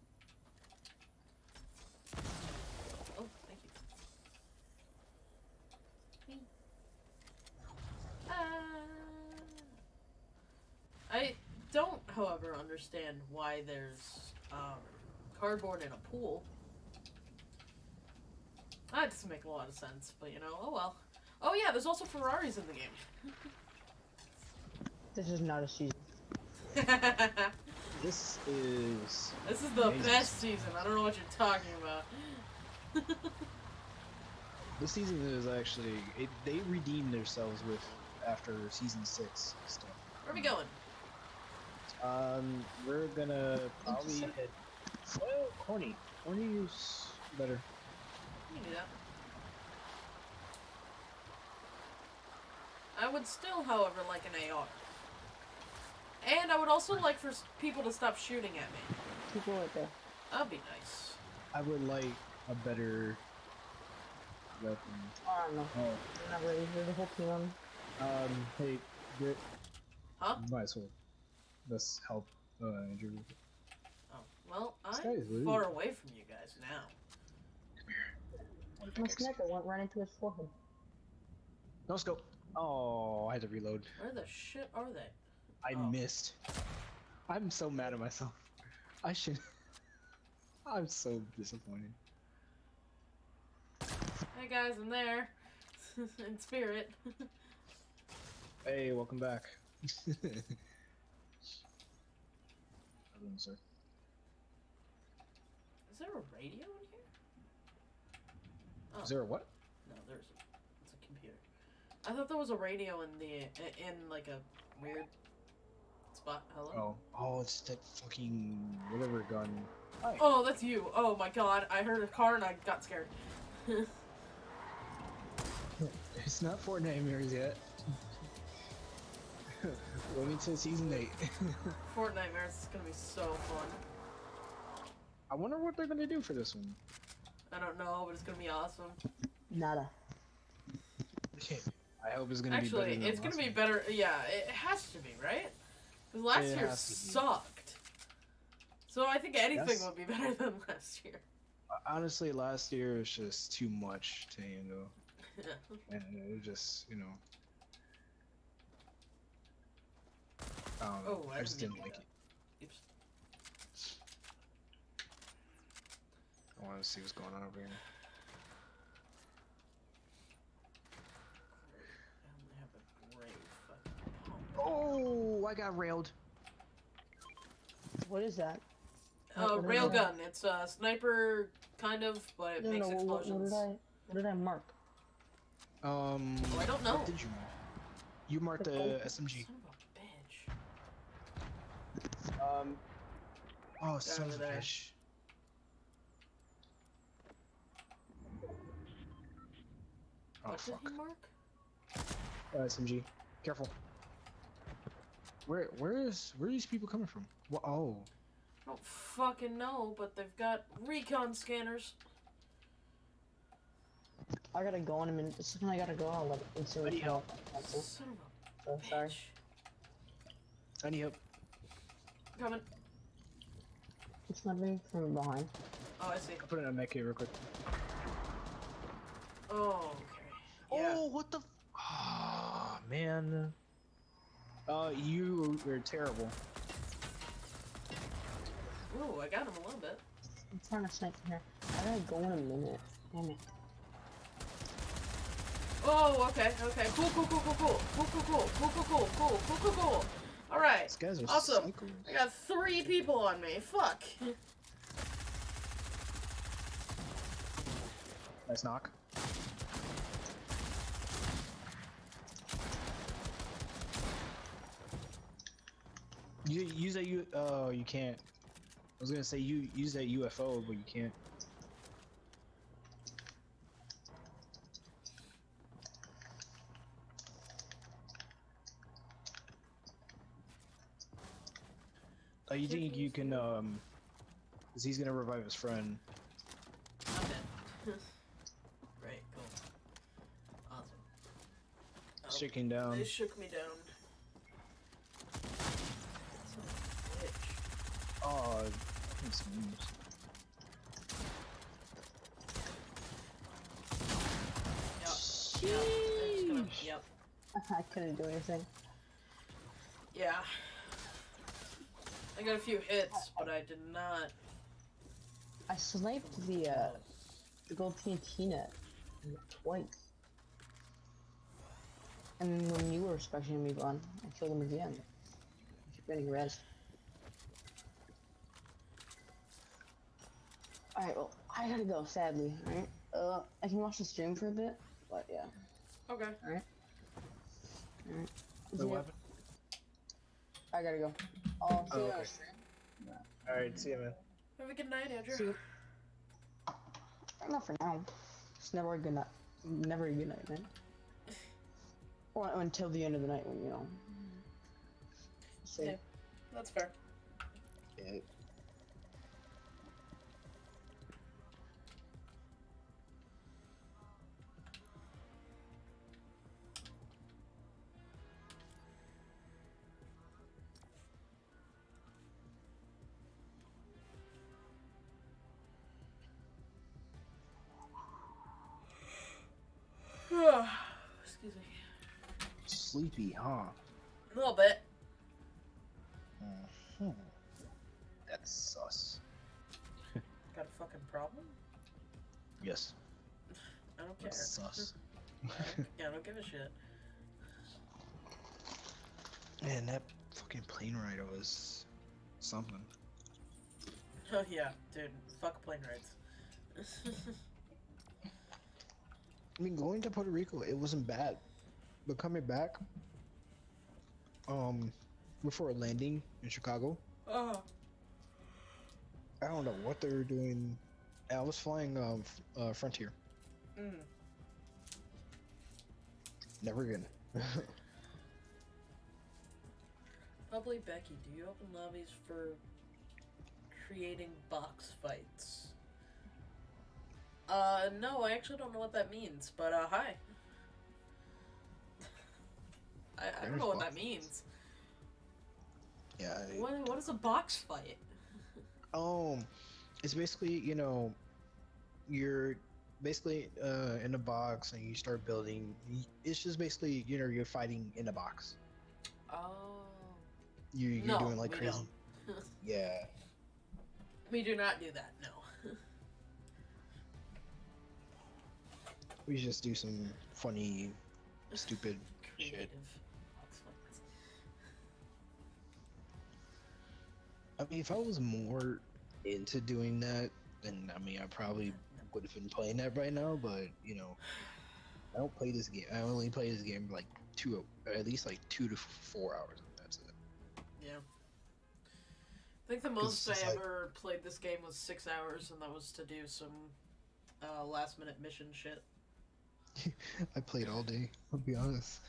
Oh, thank you. Whee. Ah. I don't, however, understand why there's um, cardboard in a pool. That doesn't make a lot of sense, but you know, oh well. Oh yeah, there's also Ferraris in the game. <laughs> This is not a season. <laughs> This is. This is the Amazing. best season. I don't know what you're talking about. <laughs> This season is actually. It, they redeemed themselves with after season six stuff. Where are we going? Um, we're gonna probably Interesting. hit. Well, corny. Corny is better. You can do that. I would still, however, like an AR. And I would also like for people to stop shooting at me. People right there. That'd be nice. I would like a better weapon. I don't know. Oh, I'm not ready for the whole team um, hey, Grit. Huh? Might as well. Let's help uh, Andrew. Oh, well, This I'm guy is rude. far away from you guys now. What a My pickaxe. sniper went right into his forehead. No scope. Oh, I had to reload. Where the shit are they? I Oh. missed. I'm so mad at myself. I should. <laughs> I'm so disappointed. Hey guys, I'm there. <laughs> In spirit. <laughs> Hey, welcome back. Everyone, sir. Is there a radio in here? Oh, Is there a what? no, there's a, it's a computer. I thought there was a radio in the in like a weird spot. Hello. Oh, oh, it's that fucking whatever gun. Hi. Oh, that's you. Oh my god, I heard a car and I got scared. <laughs> <laughs> It's not Fortnitemares yet. <laughs> Wait until season eight. <laughs> Fortnitemares is gonna be so fun. I wonder what they're gonna do for this one. I don't know, but it's gonna be awesome. Nada. I hope it's gonna be. Actually, it's gonna be one. better. Yeah, it has to be, right? Because last It year has be. sucked. So I think anything Yes. would be better than last year. Uh, honestly, last year was just too much to handle, Yeah. <laughs> and it was just you know. I. Oh, I I just didn't didn't like it. Oops. I want to see what's going on over here. I have a great fucking pump. Oh, I got railed. What is that? Uh, what is railgun. that? It's a sniper, kind of, but it No, makes no, what, what explosions. did I? What did I mark? Um. Oh, I don't know. What did you mark? You marked the The SMG. Son of a bitch. Um. Oh, son over of a there. bitch. Oh what fuck. did he mark? Uh, SMG. Careful. Where where is where are these people coming from? Wha oh. I don't fucking know, but they've got recon scanners. I gotta go in a minute. The second I gotta go, I'll let instantly Buddy, turn off help. Son of So a sorry. bitch. I need help. Coming. It's not me from behind. Oh, I see. I'll put it in a mech kit real quick. Oh, okay. Yeah. Oh, what the? Ah, man. Uh, you were terrible. Ooh, I got him a little bit. I'm trying to snipe from here. I gotta go in a minute. Damn it. Oh, okay, okay. Cool, cool, cool, cool, cool. Cool, cool, cool. Cool, cool, cool, cool, cool, cool, cool. Alright. These guys are Awesome. I got three people on me. Fuck. Nice knock. You use that you oh you can't. I was gonna say you use that UFO, but you can't. Oh, you think you can um? Cause he's gonna revive his friend. I'm dead. Great, cool. Awesome. Oh, Shaking down. They shook me down. Son of a bitch. Oh, fucking smears. Yep. Yep. they're gonna- Yep. <laughs> I couldn't do anything. Yeah. I got a few hits, but I did not. I sniped the uh, the gold TNT net twice. And then when you were special me on, I killed him again. I keep getting res. Alright, well, I gotta go, sadly, alright? Uh, I can watch the stream for a bit, but yeah. Okay. Alright? Alright. Wait, Yeah, what happened? I gotta go. Oh, oh, I'll see Oh, you okay. the stream. Alright, see you, man. Have a good night, Andrew. See you. Not for now. It's never a good night. Never a good night, man. <laughs> Or until the end of the night when you know. Say, Yeah. That's fair. Yeah. Sleepy, huh? A little bit. hmm That's sus. Got a fucking problem? Yes. I don't care. That's sus. <laughs> <laughs> yeah, I don't give a shit. Man, that fucking plane ride was something. Oh yeah, dude. Fuck plane rides. <laughs> I mean, going to Puerto Rico, it wasn't bad, but coming back, um, before a landing in Chicago, oh. I don't know what they were doing. I was flying um uh, Frontier. Mm. Never again. <laughs> Probably Becky. Do you open lobbies for creating box fights? Uh, no, I actually don't know what that means, but uh, hi. I, I don't know what box that means. yeah. I- What, what is a box fight? Um, it's basically you know, you're basically uh in a box and you start building. It's just basically you know you're fighting in a box. Oh. You you're No, doing like crazy. <laughs> Yeah. We do not do that, no. <laughs> We just do some funny, stupid. <laughs> Creative box I mean, if I was more into doing that, then I mean, I probably would have been playing that right now. But you know, I don't play this game. I only play this game like two, at least like two to four hours. and That's it. Yeah. I think the most I like- ever played this game was six hours, and that was to do some uh, last minute mission shit. <laughs> I played all day. I'll be honest.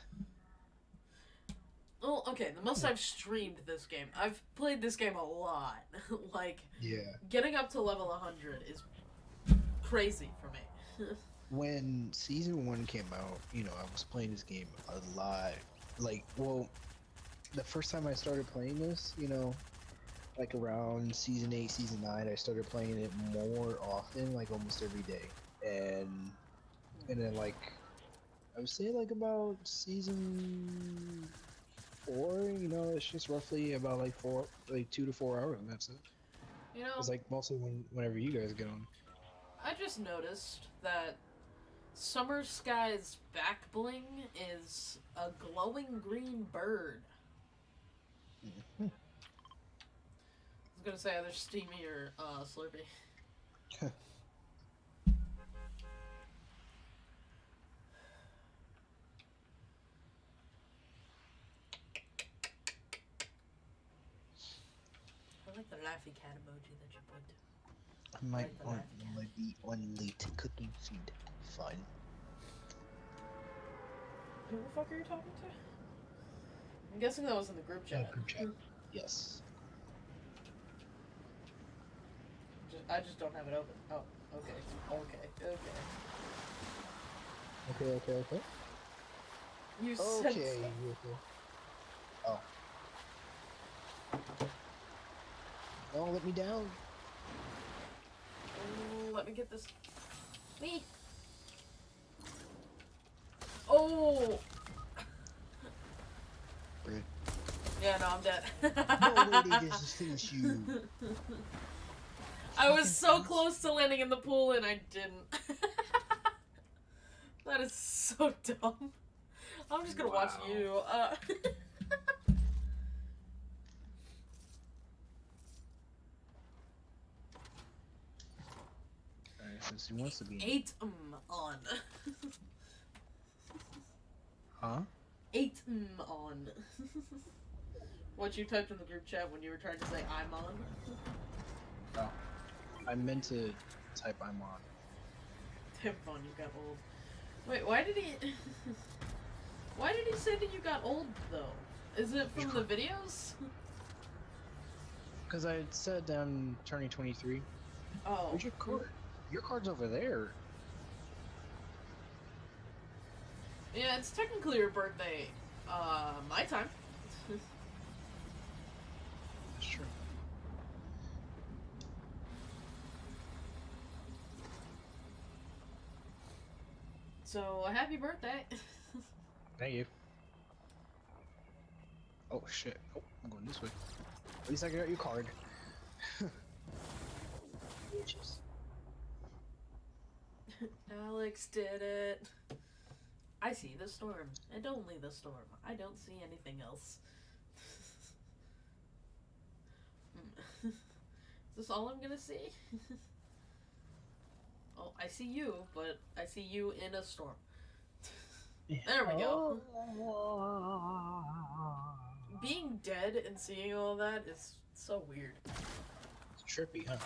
Well, okay, the most hmm. I've streamed this game. I've played this game a lot. <laughs> like, Yeah. getting up to level 100 is crazy for me. <laughs> When season one came out, you know, I was playing this game a lot. Like, well, the first time I started playing this, you know, like around season eight, season nine, I started playing it more often, like almost every day. And and then like I would say like about season four, you know, it's just roughly about like four like two to four hours and that's it. you know, It's like mostly when whenever you guys get on. I just noticed that Summer Skye's back bling is a glowing green bird. Mhm. I was gonna say either Steamy or uh, Slurpy. <laughs> I like the laughy cat emoji that you put. I might Like the want might be on late cooking feed. Fun. Who the fuck are you talking to? I'm guessing that was in the group chat. group chat. Yes. Just, I just don't have it open. Oh, okay, okay, okay. Okay, okay, okay. You said Okay, so. you okay. Oh. Don't let me down. Ooh, let me get this. Me. Oh. Rude. Yeah, no, I'm dead. No way they just finished you. I was so close to landing in the pool and I didn't. <laughs> that is so <laughs> dumb. I'm just gonna watch you. Uh, <laughs> Alright, since he wants to be. eight um on. Huh? eight mm on. <laughs> what you typed in the group chat when you were trying to say I'm on? Oh. I meant to type I'm on. Tim Von, you got old. Wait, why did he? <laughs> why did he say that you got old though? Is it from the videos? Because I said I'm turning 23. Oh, Where's your card? Your card's over there. yeah, it's technically your birthday. Uh, my time. That's true. So happy birthday. Thank you. Oh shit. Oh, I'm going this way. At least I got your card. <laughs> Bitches. <laughs> Alex did it. I see the storm, and only the storm. I don't see anything else. <laughs> Is this all I'm gonna see? <laughs> oh, I see you, but I see you in a storm. There we go. Being dead and seeing all that is so weird. It's trippy, huh?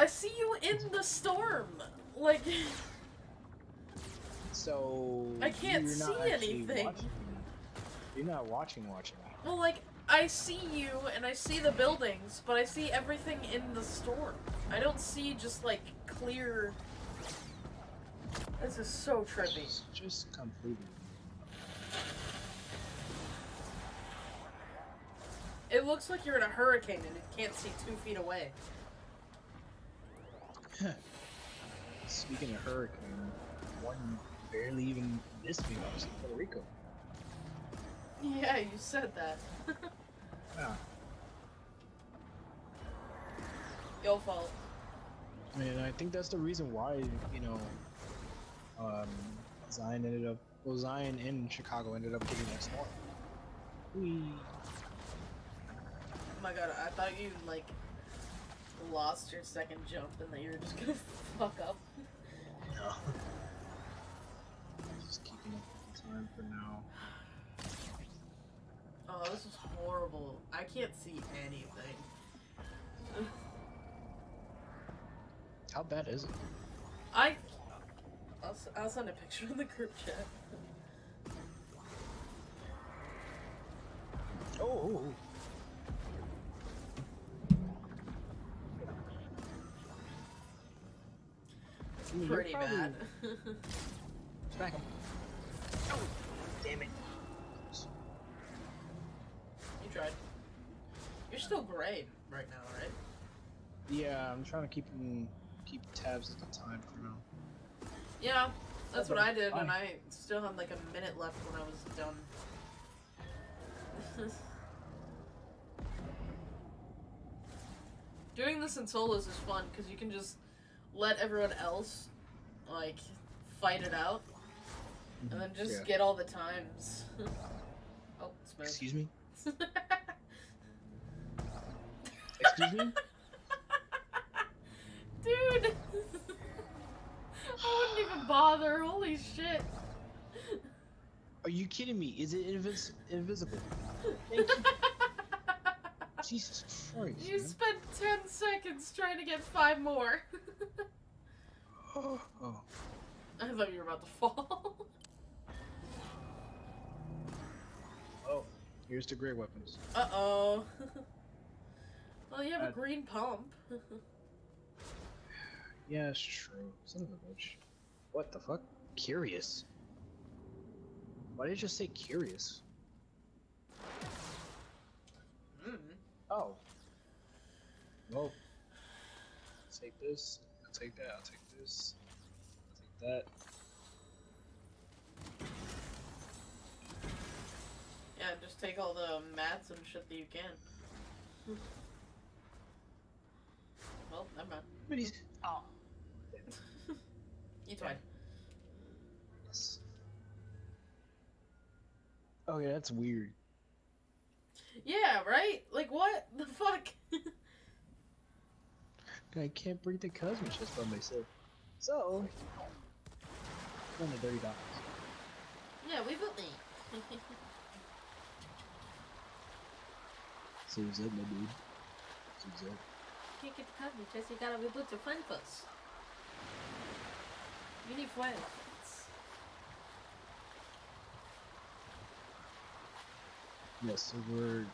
I see you in the storm! Like, So I can't see anything. watching. You're not watching, watching. well, like, I see you and I see the buildings, but I see everything in the storm. I don't see just, like, clear. This is so trippy. Just, just completely. It looks like you're in a hurricane and you can't see two feet away. <laughs> Speaking of hurricane, one barely even missed me. I was in Puerto Rico. Yeah, you said that. <laughs> Yeah. Your fault. I mean, I think that's the reason why you know, um, Zion ended up. Well, Zion in Chicago ended up getting storm. We. Oh my god, I thought you, like, lost your second jump and that you're just gonna <laughs> fuck up. No. Just keeping up the time for now. Oh, this is horrible. I can't see anything. How bad is it? I. I'll, s- I'll send a picture in the group chat. Oh. oh, oh. It's I mean, you're pretty probably- bad. <laughs> Smack him. Oh, damn it. you tried. You're still gray right now, right? Yeah, I'm trying to keep keep tabs at the time for now. Yeah, that's what I did, and I still had like a minute left when I was done. <laughs> Doing this in solos is fun because you can just let everyone else like fight it out, and then just Yeah. get all the times. <laughs> oh, smooth. Excuse me. <laughs> Excuse me. Dude! <laughs> I wouldn't even bother, holy shit. Are you kidding me? Is it invis- invisible? Jesus Christ. you man. spent 10 seconds trying to get five more. Oh, <laughs> oh. I thought you were about to fall. oh. Here's the great weapons. Uh oh. well, you have a Uh, green pump. Yeah, it's true. Son of a bitch. What the fuck? Curious. Why did you just say curious? mm. Oh. Well. Take this. I'll take that. I'll take this. I'll take that. Yeah, just take all the mats and shit that you can. well, never mind. But he's. Oh. <laughs> You tried. Yes. Oh yeah, that's weird. Yeah, right? Like, what the fuck? I can't breathe the cosmos just by myself. So. Spend the dirty dollars. yeah, we built me. So what's up, my dude? So what's up? Can't get the cosmic chest, you gotta reboot your friend first. You need friends. Yes, so we're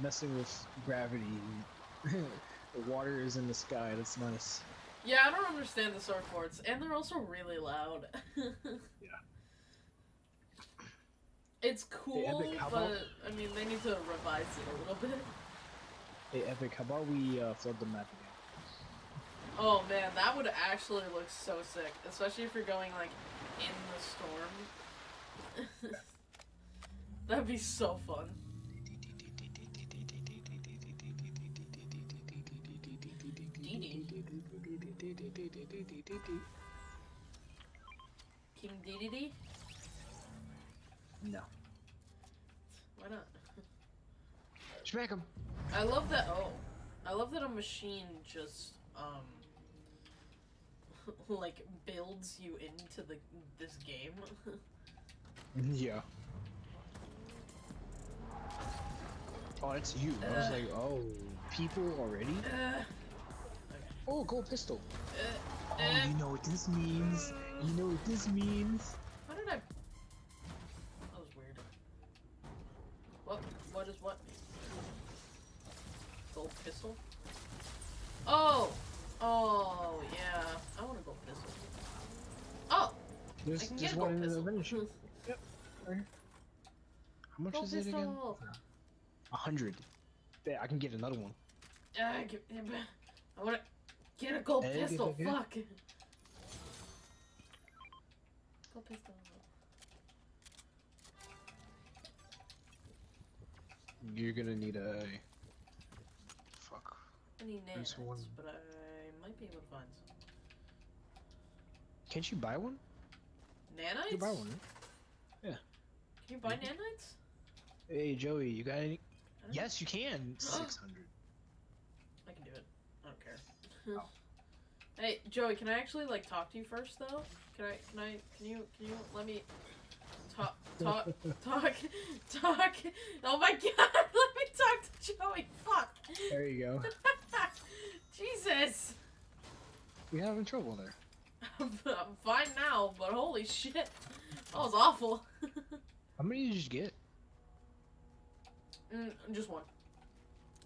messing with gravity. <laughs> the water is in the sky. That's nice. Yeah, I don't understand the sword forts, and they're also really loud. <laughs> Yeah. It's cool, Epic, how about- but I mean, they need to revise it a little bit. Hey, Epic, how about we uh, flood the map again? Oh man, that would actually look so sick, especially if you're going like in the storm. <laughs> That'd be so fun. King Dedede? No. Why not? Smack him. I love that. Oh, I love that a machine just um <laughs> like builds you into the this game. <laughs> Yeah. Oh, that's you. I was Uh. like, oh, people already? Uh, Oh, gold pistol. uh, Oh, uh, you know what this means? You know what this means? How did I? That was weird. What? What is what? Gold pistol? Oh! Oh, yeah. I want a gold pistol. Oh! There's, I can there's get a one gold in the pistol. Yep. Right. How much Gold is it again? pistol! A hundred. Yeah, I can get another one. Ah, give- I want to get a gold Hey, pistol. that here. Fuck. Gold pistol. You're gonna need a. Fuck. I need There's nanites, one. but I might be able to find some. Can't you buy one? Nanites? You can buy one. Yeah. Can you buy nanites? Hey, Joey, you got any? I don't- Yes, you can. <gasps> Six hundred. I can do it. I don't care. Oh. Hey, Joey, can I actually like talk to you first though? Can I? Can I? Can you? Can you let me talk? Talk? <laughs> talk? Talk? Oh my <laughs> God! Let me talk to Joey. Fuck. There you go. <laughs> Jesus. We having trouble there. I'm, I'm fine now, but holy shit, that was awful. How many did you just get? mm, just one.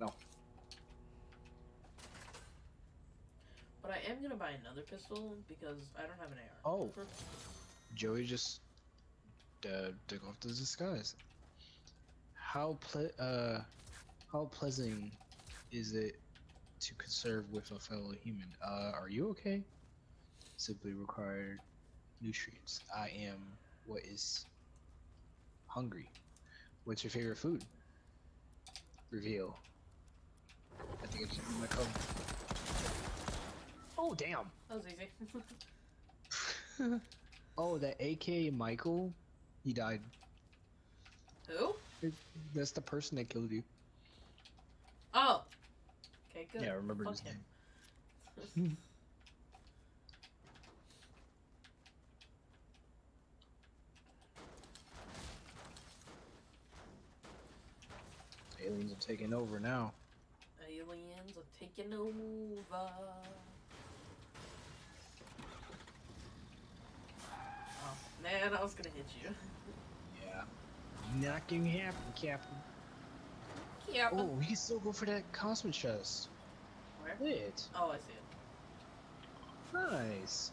No. But I am gonna buy another pistol because I don't have an AR. Oh. Joey just uh, took off the disguise. How ple- uh, how pleasant is it to conserve with a fellow human? Uh, are you okay? Simply required nutrients. I am what is hungry. What's your favorite food? Reveal. I think I can my cover. Oh damn! That was easy. <laughs> oh, the AK Michael, he died. Who? That's the person that killed you. Oh. Okay, good. Yeah, I remember Fuck his him. name. <laughs> Aliens are taking over now. Aliens are taking over. Man, I was gonna hit you. Yeah. Not gonna happen, Captain. Yeah. Oh, we can still go for that cosmic chest. Where? Lit. Oh, I see it. Nice.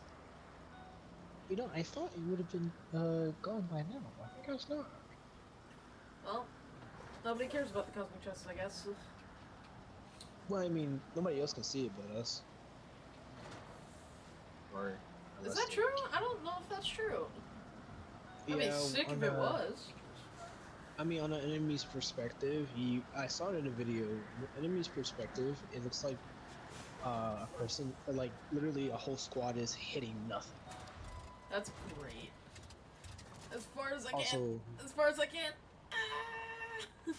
You know, I thought it would have been uh, gone by now. I guess not. Well, nobody cares about the cosmic chest, I guess. Well, I mean, nobody else can see it but us. Or Is that true? I don't know if that's true. I'd be sick if on it was. I mean, on an enemy's perspective, he I saw it in a video. Enemy's perspective, it looks like uh, a person, like literally a whole squad is hitting nothing. That's great. As far as I can. Also, As far as I can. Ah! <laughs>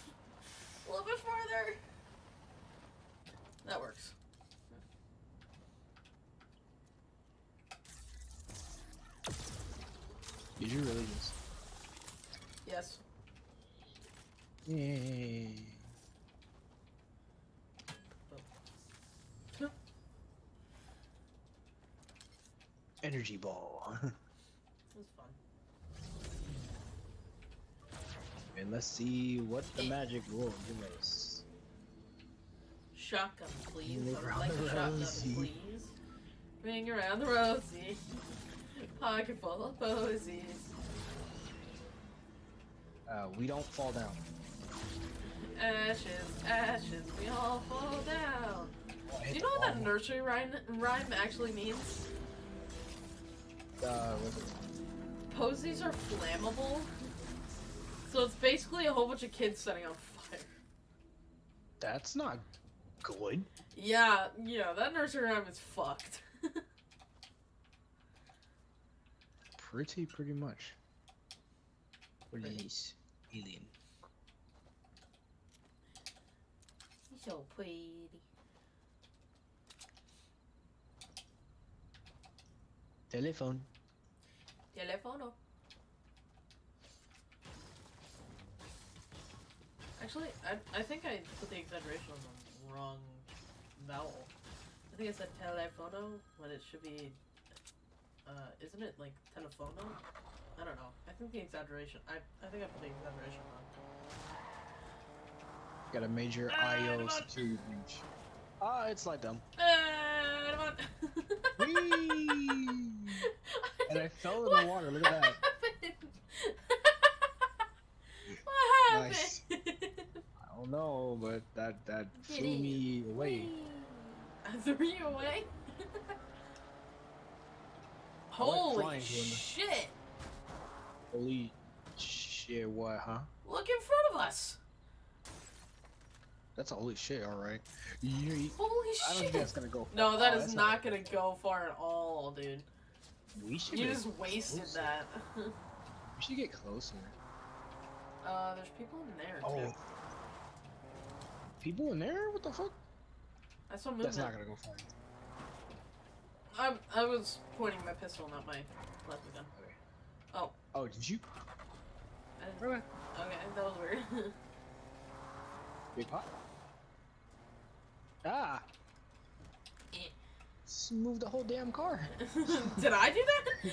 a little bit farther. That works. Did you really just? Yes. Yay. Energy ball. <laughs> It was fun. and let's see what the magic will give us. Shotgun, please. Ring I would like the a shotgun, please. Ring around the rosy. Pocket full of posies. Uh, we don't fall down. Ashes, ashes, we all fall down. Oh, Do you know what that nursery rhyme, rhyme actually means? Uh, what's it? Posies are flammable. So it's basically a whole bunch of kids setting on fire. That's not good. Yeah, yeah, that nursery rhyme is fucked. Pretty, pretty much. What is this? Alien. so pretty. Telephone. Telefono. Actually, I, I think I put the exaggeration on the wrong vowel. I think I said telefono but it should be. Uh, isn't it like telefono? I don't know. I think the exaggeration. I I think I put the exaggeration wrong. Got a major Ah, IO security breach. Ah, it's. Uh, come on. Whee! And I fell in the water, look at that. happened? <laughs> what happened? Nice. I don't know, but that that it? me away. I <laughs> threw you away. <laughs> Holy flying doing this. shit! Holy shit! What? Huh? Look in front of us. That's holy shit. All right. Yeet. Holy I don't shit! think that's gonna go. no, that Oh, is that's not gonna go far at all, dude. We should. You just wasted closer. that. <laughs> We should get closer. uh, there's people in there Oh. too. People in there? What the fuck? I saw movement. That's not gonna go far. I I was pointing my pistol, not my plasma gun. Oh, Oh, did you? I Okay. okay, that was weird. <laughs> Big pot. Ah. Eh. Just move the whole damn car. <laughs> Did I do that?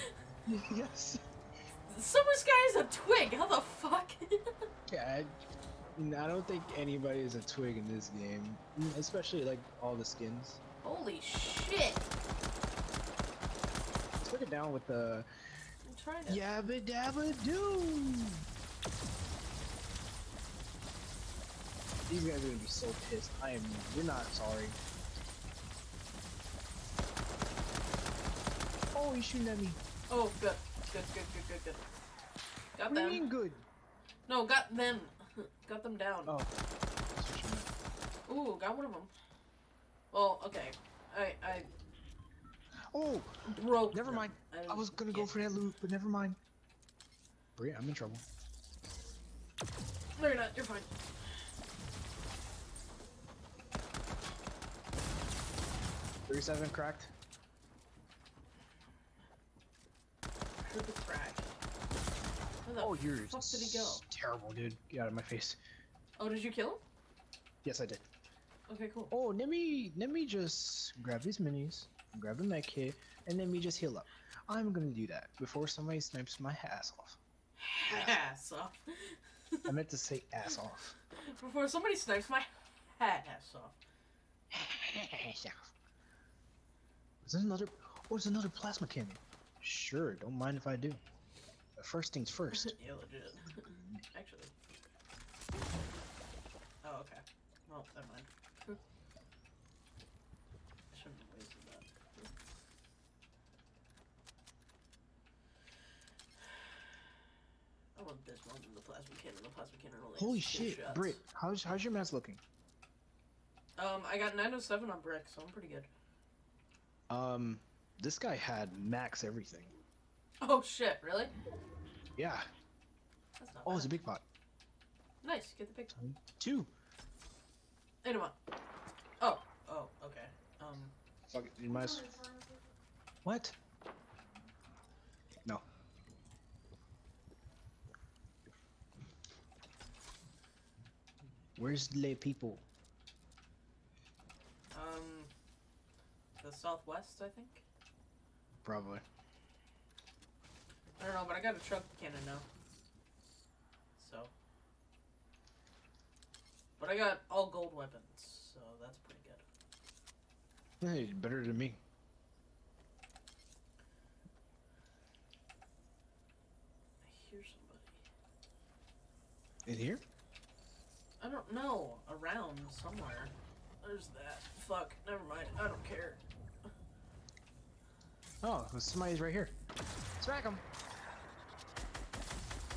<laughs> yes. Summer Skye is a twig. How the fuck? Yeah, I, I don't think anybody is a twig in this game, Mm, especially like all the skins. Holy shit! It down with the I'm trying to. yabba dabba doo. These guys are gonna be so pissed. I am. You're not sorry. Oh, he's shooting at me. Oh, good, good, good, good, good, good. Got What do you them. mean good? No, got them. <laughs> got them down. Oh. That's what you meant. Ooh, got one of them. Well, okay. I I Oh, broke. never mind. I was gonna go for that loot, but never mind. Bria, I'm in trouble. No, you're not. You're fine. Thirty-seven cracked. Heard the crack. Where the Oh, you're fuck did he go? terrible, dude. Get out of my face. Oh, did you kill him? Yes, I did. Okay, cool. Oh, let me let me just grab these minis, grab a med kit, and then me just heal up. I'm gonna do that before somebody snipes my ass off. Ass off. I meant to say ass off. <laughs> Before somebody snipes my ass off. <laughs> Is there another? Oh, there's another plasma cannon. Sure, don't mind if I do. But first things first. <laughs> yeah, legit. Actually. Oh, okay. Well, never mind. I shouldn't have wasted that. I want this one the plasma cannon. The plasma cannon only Holy shit, shots. Brit, how's how's your mask looking? Um, I got 907 on brick, so I'm pretty good. Um, this guy had max everything. Oh shit, really? Yeah. That's not Oh, bad. it's a big pot. Nice, get the picture. Two. Hey, come on. Oh, oh, okay. Um, Fuck it, you might What? No. Where's the people? um, the southwest, I think. Probably. I don't know, but I got a chug cannon now. So. But I got all gold weapons, so that's pretty good. Hey, better than me. I hear somebody. In here? I don't know. Around somewhere. There's that. Fuck. Never mind. I don't care. Oh, somebody's right here. Smack him.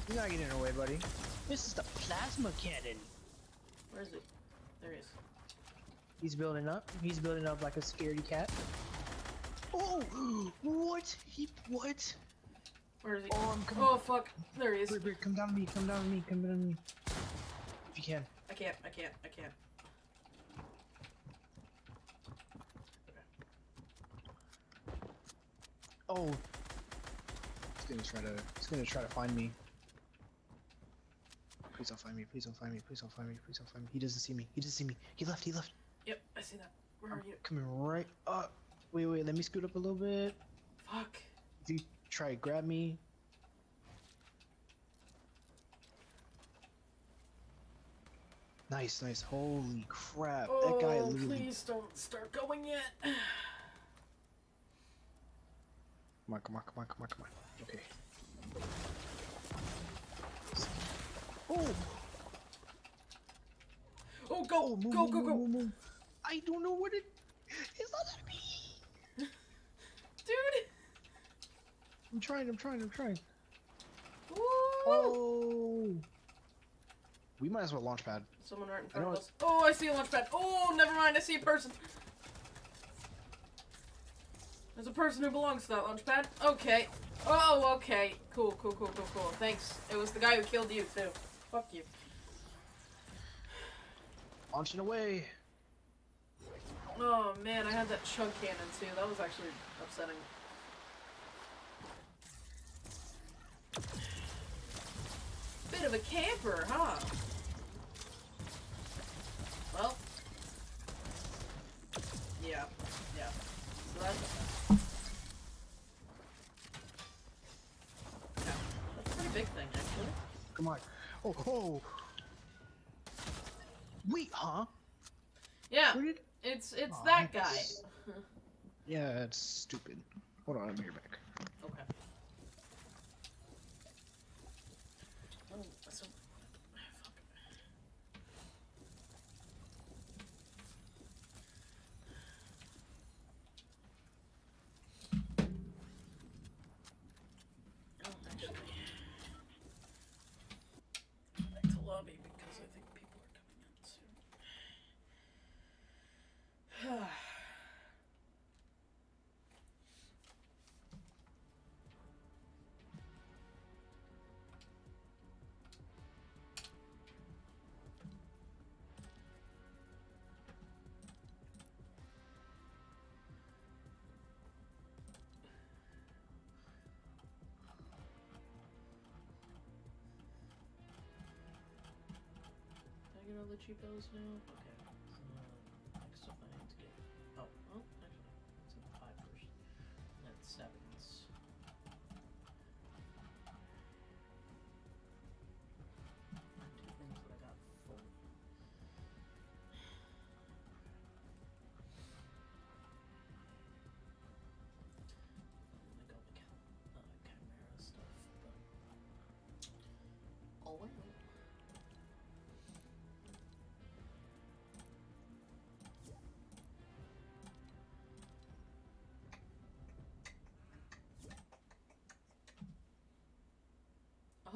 You're not getting away, buddy. This is the plasma cannon. Where is it? There he is. He's building up. He's building up like a scaredy cat. Oh, <gasps> what? He what? Where is he? Oh, I'm coming. Oh fuck! There he is. Brit, Brit, come down to me. Come down to me. Come down to me. If you can. I can't. I can't. I can't. Oh. He's gonna try to. He's gonna try to find me. Please don't find me. Please don't find me. Please don't find me. Please don't find me. He doesn't see me. He doesn't see me. He left. He left. Yep, I see that. Where I'm are you? coming right up. Wait, wait. Let me scoot up a little bit. Fuck. If you try to grab me. Nice, nice. Holy crap. that guy Oh, literally. please don't start going yet. <sighs> Come on, come on, come on, come on, come on. Okay. Oh! Oh, go, Oh, move, go, move, go, move, go, move. I don't know what it. It's not at me. <laughs> dude. I'm trying. I'm trying. I'm trying. Woo! Oh. We might as well launch pad. Someone right in front of us. Oh, I see a launch pad. Oh, never mind. I see a person. There's a person who belongs to that launch pad. Okay. Oh, okay. Cool, cool, cool, cool, cool. Thanks. It was the guy who killed you too. Fuck you. Launching away. Oh man, I had that chug cannon too. That was actually upsetting. Bit of a camper, huh? Well. Yeah, yeah. So that's yeah, that's a pretty big thing actually. Come on. Oh, oh. Wait, huh? Yeah, did? it's it's Aw, that guy. it's- <laughs> Yeah, it's stupid. Hold on, I'm here back. Okay. Get all now? Okay.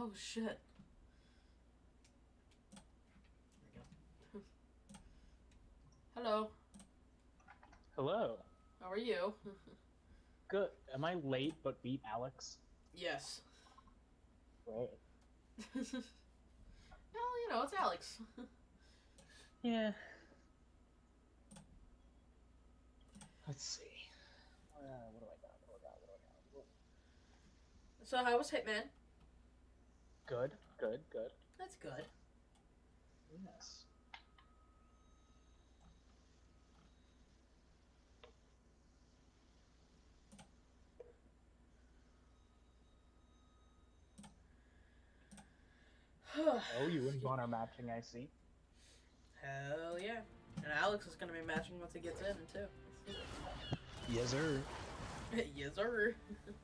Oh shit. There we go. Hello. Hello. How are you? Good. Am I late but beat Alex? yes. Right. <laughs> well, you know, it's Alex. Yeah. Let's see. Uh, what do I got? What do I got? What do I got? so how was Hitman? Good. Good. Good. That's good. Yes. <sighs> Oh, you and Vaughn are matching, I see. Hell yeah. And Alex is gonna be matching once he gets in too. Yes, sir. <laughs> yes, sir. <laughs>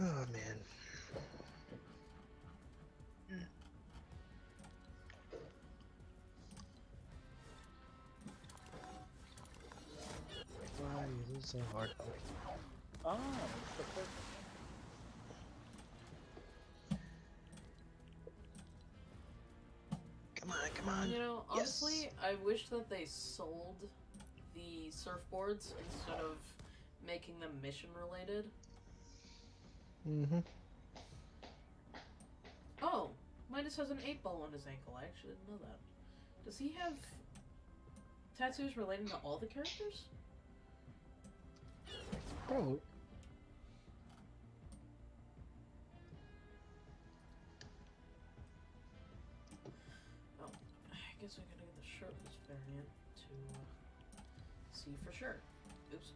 Oh man. Why is it so hard? Oh, it's the first. Come on, come on. You know, honestly, yes. I wish that they sold the surfboards instead of making them mission related. Mm-hmm. Oh, Midas has an eight ball on his ankle. I actually didn't know that. Does he have tattoos relating to all the characters? Probably. Oh, I guess I gotta get the shirtless variant to uh, see for sure. Oops.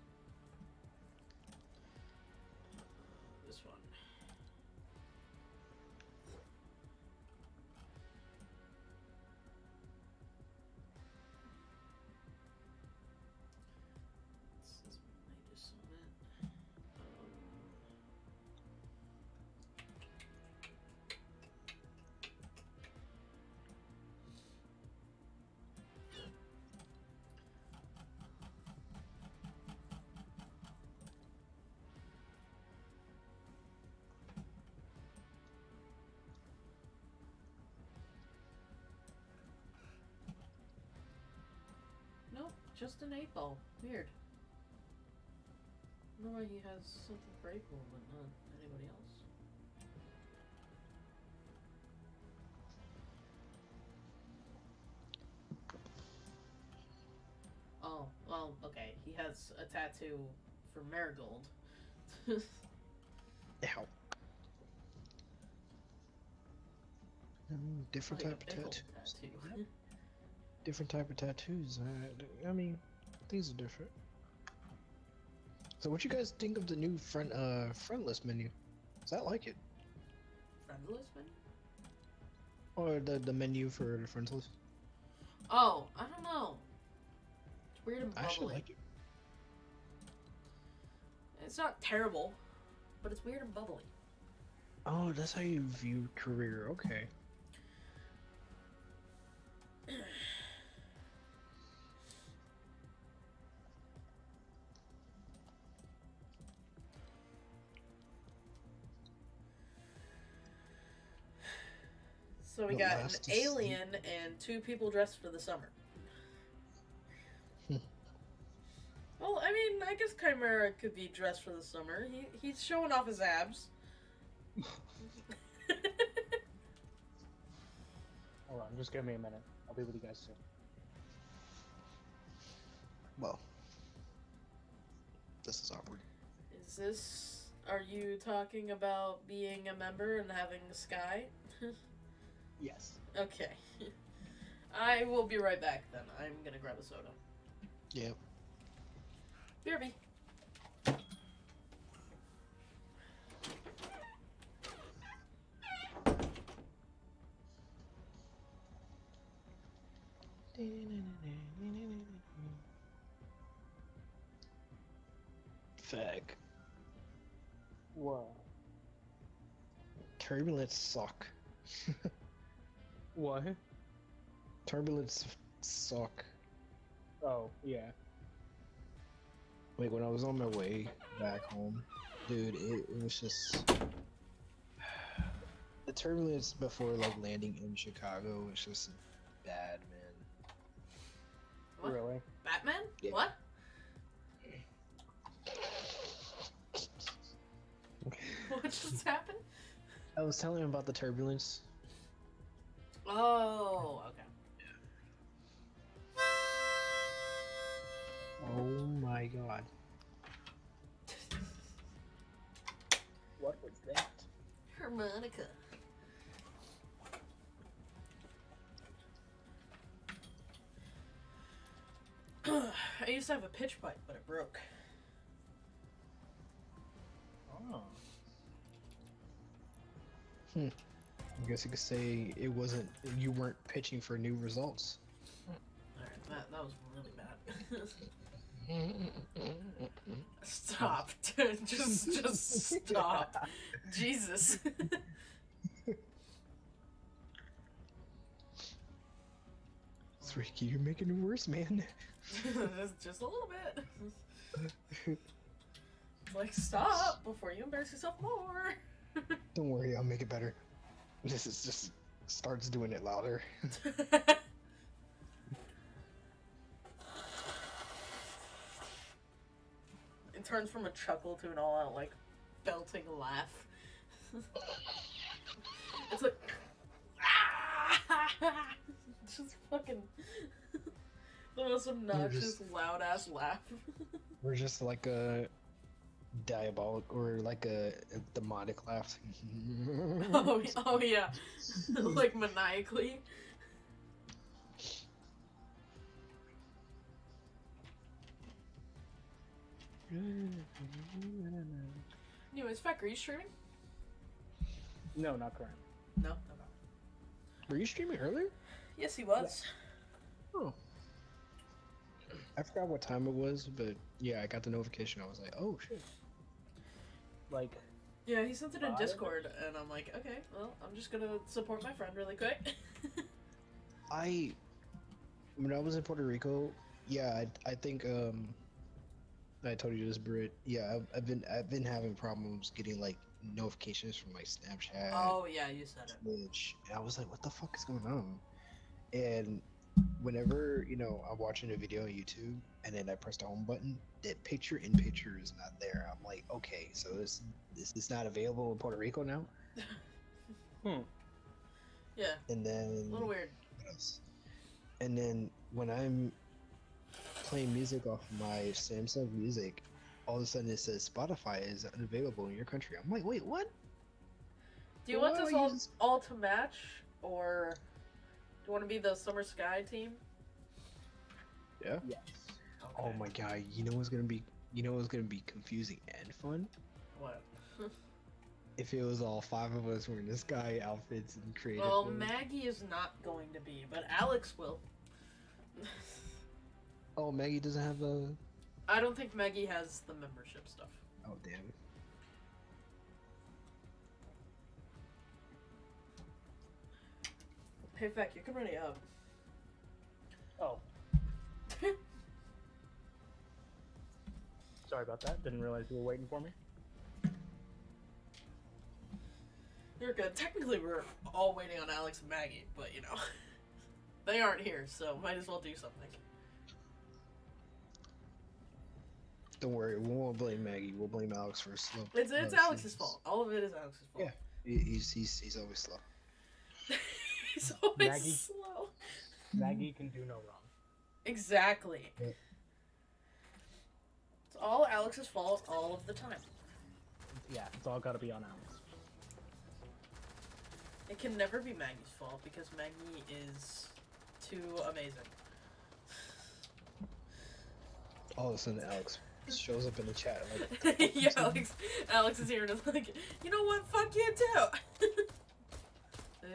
Just an eight ball. Weird. I don't know why he has something cool, but not anybody else. Oh, well, okay. He has a tattoo for Marigold. <laughs> Ow. <laughs> Different like type of tattoos. tattoo. <laughs> Different type of tattoos. I, I mean, things are different. So, what you guys think of the new front uh frontless menu? Is that like it, Friendless menu? or the the menu for the frontless? Oh, I don't know. It's weird and bubbly. I actually like it. It's not terrible, but it's weird and bubbly. Oh, that's how you view career. Okay. <clears throat> So we The got an last is- alien and two people dressed for the summer. Hmm. well, I mean, I guess Kymera could be dressed for the summer. He he's showing off his abs. <laughs> Hold on, just give me a minute. I'll be with you guys soon. Well, this is awkward. Is this? Are you talking about being a member and having a sky? <laughs> Yes. okay. <laughs> I will be right back then. I'm gonna grab a soda. Yep. BRB. Fag. What? Turbulence suck. <laughs> What? Turbulence suck. Oh, yeah. Like when I was on my way back home, dude, it, it was just <sighs> the turbulence before like landing in Chicago was just bad, man. What? Really? Batman? Yeah. What? <laughs> What just happened? I was telling him about the turbulence. Oh, okay. Oh my god. What was that? Harmonica. I used to have a pitch pipe, but it broke. Oh. Hmm. I guess you could say it wasn't you weren't pitching for new results. Alright, that, that was really bad. <laughs> stop. <laughs> just just stop. Jesus. It's <laughs> Ricky, you're making it worse, man. just, just a little bit. Like, stop before you embarrass yourself more. Don't worry, I'll make it better. <laughs> This is just Starts doing it louder. <laughs> it turns from a chuckle to an all-out like belting laugh. <laughs> it's like just fucking the most obnoxious, just- loud ass laugh. We're just like a diabolic or like a, a demonic laugh. oh, <laughs> oh yeah, oh, <laughs> like maniacally. Anyways, Fecc, are you streaming? No, not current. No. no. Were you streaming earlier? Yes, he was. Oh. I forgot what time it was, but yeah, I got the notification. I was like, oh shit. Like, Yeah, he sent it in Five? Discord, and I'm like, okay, well, I'm just gonna support my friend really quick. <laughs> I when I was in Puerto Rico, yeah, I, I think um I told you this, Brit. Yeah, I've, I've been I've been having problems getting like notifications from like Snapchat, oh yeah, you said it. Twitch, and I was like, what the fuck is going on? And whenever you know I'm watching a video on YouTube and then I press the home button, that picture in picture is not there. I'm like, okay, so this this is not available in Puerto Rico now. <laughs> Hmm. Yeah, And then a little weird. what else? And then when I'm playing music off my Samsung Music, all of a sudden it says Spotify is unavailable in your country. I'm like, wait, what? Do you Well, want why this don't you all, just- all to match, or do you want to be the Summer Skye team? Yeah. yes. Oh my god, you know what's gonna be you know what's gonna be confusing and fun? What? If it was all five of us wearing the Skye outfits and creative. Well, mode. Maggy is not going to be, but Alex will. Oh, Maggy doesn't have a. I don't think Maggy has the membership stuff. Oh damn. Hey, Fecc, you can ready up. Oh, sorry about that. Didn't realize you were waiting for me. You're good. Technically, we're all waiting on Alex and Maggy, but you know, <laughs> they aren't here, so might as well do something. Don't worry, we won't blame Maggy. We'll blame Alex for a slow. It's it's no, Alex's she's- fault. All of it is Alex's fault. Yeah. He's he's he's always slow. <laughs> He's always Maggy- slow. Maggy can do no wrong. Exactly. Yeah. It's all Alex's fault all of the time. Yeah, it's all got to be on Alex. It can never be Maggy's fault because Maggy is too amazing. All of a sudden, Alex shows up in the chat like, <laughs> <laughs> yeah, Alex, Alex is here and is like, you know what? Fuck you too.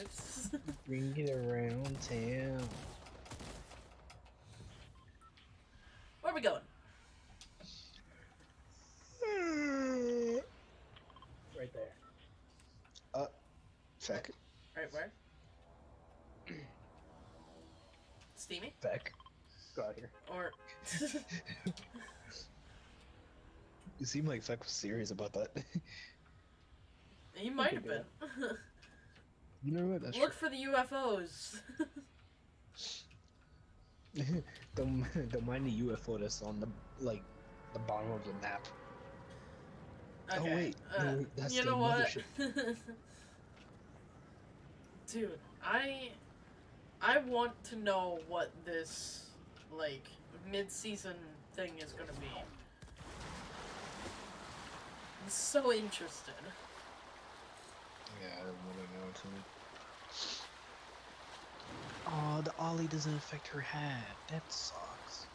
<laughs> Oops. bring it around town. Where are we going? Right there. Uh, Fecc, Right where? Steamy Fecc. Go out here. or <laughs> You seem like Fecc was serious about that. <laughs> he might have been. <laughs> you know what? That's Look for the UFOs. true. don't don't mind the UFO that's on the like the bottom of the map. Oh, Okay. wait. uh, No, wait, that's you know what? <laughs> Dude, I I want to know what this like mid-season thing is gonna be. I'm so interested. Yeah, I don't want to know too. Oh, the ollie doesn't affect her hat. That sucks.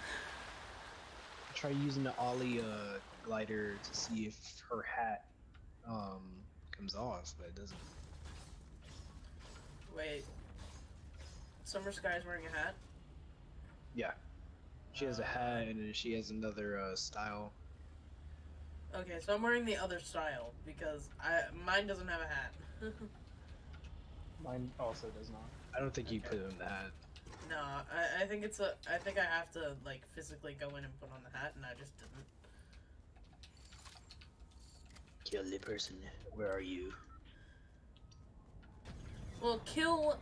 I try using the ollie uh, glider to see if her hat um comes off, but it doesn't. Wait. Summer Skye's wearing a hat? Yeah. She has a hat and she has another uh, style. Okay, so I'm wearing the other style because I mine doesn't have a hat. <laughs> Mine also does not. I don't think you put it in the hat. No, I, I think it's a I think I have to like physically go in and put on the hat and I just didn't. Kill the person. Where are you? Well, kill,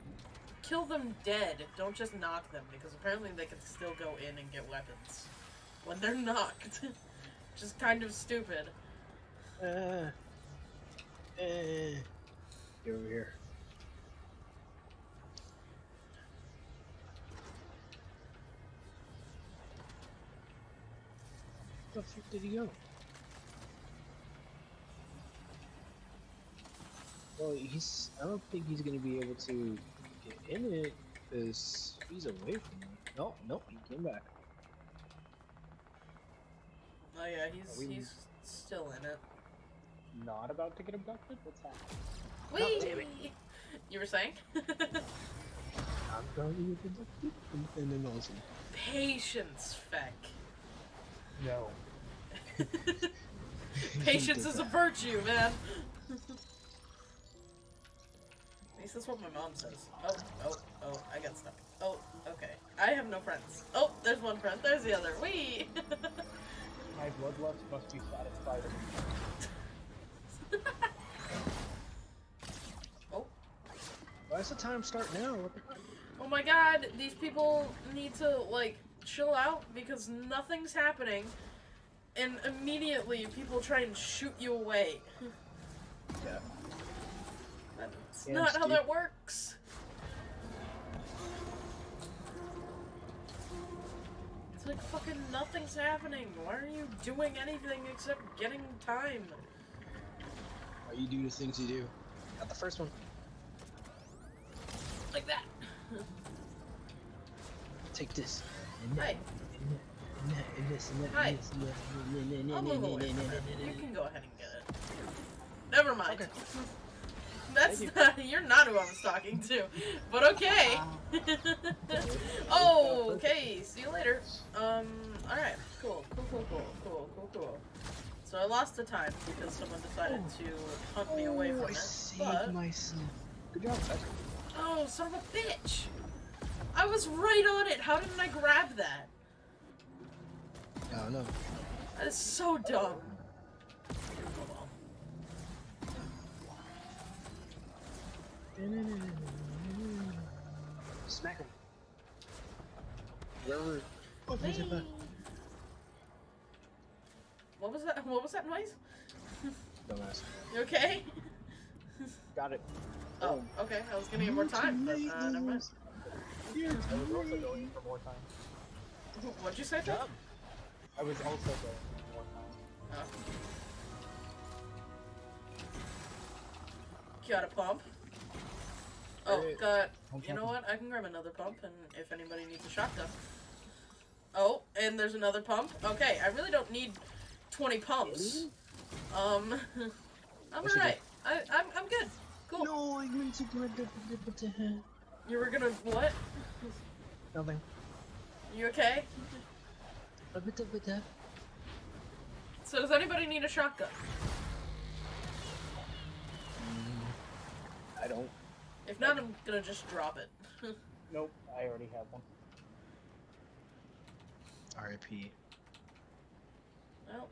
kill them dead. Don't just knock them because apparently they can still go in and get weapons when they're <laughs> knocked. Just kind of stupid. Uh, uh, get over here. Where the fuck did he go? Well, he's. I don't think he's gonna be able to get in it because he's away from me. Nope, nope, he came back. Oh yeah, he's we- he's still in it. Not about to get abducted? What's happening? Whee! damn it. You were saying? <laughs> I'm going to get abducted, and, and then also. Patience, Fecc. No. <laughs> Patience is a virtue, man. <laughs> At least that's what my mom says. Oh, oh, oh, I got stuck. Oh, okay. I have no friends. Oh, there's one friend. There's the other. Wee! <laughs> My bloodlust must be satisfied. oh, Why's the time start now? What the fuck? oh my god, these people need to, like, chill out because nothing's happening. And immediately people try and shoot you away. Yeah. That's Yeah, not how that works. It's like fucking nothing's happening. Why are you doing anything except getting time? Why you do the things you do? Not the first one. Like that. Take this. Hey, Hi. and this, and that, and that, and I'll that, away that, from and it. that, You can go ahead and get it. Never mind. Okay. That's Thank not, you're not who I was talking to, but okay. <laughs> oh, okay. See you later. Um. All right. Cool. Cool. Cool. Cool. Cool. Cool. Cool. So I lost the time because someone decided to hunt me away Oh, from I it. saved But myself. Good job, oh, son of a bitch! I was right on it. How didn't I grab that? Oh no. That is so dumb. Smack him. Wherever. Oh, he's in back. What was that? What was that noise? Dumbass. You okay? Got it. Oh, okay. I was gonna get more time, but uh, never mind. I was also going for more time. What'd you say, Phil? Job. I was also going for more time. Oh. Got a pump. Oh, got. You know what? I can grab another pump, and if anybody needs a shotgun. Oh, and there's another pump. Okay, I really don't need 20 pumps. Um, <laughs> I'm Yes, you do. alright. I, I'm, I'm good. Cool. No, I meant to grab the what the hell? You were gonna what? Nothing. You okay? A bit. So does anybody need a shotgun? I don't. If not, I'm gonna just drop it. <laughs> Nope, I already have one. R.I.P. well.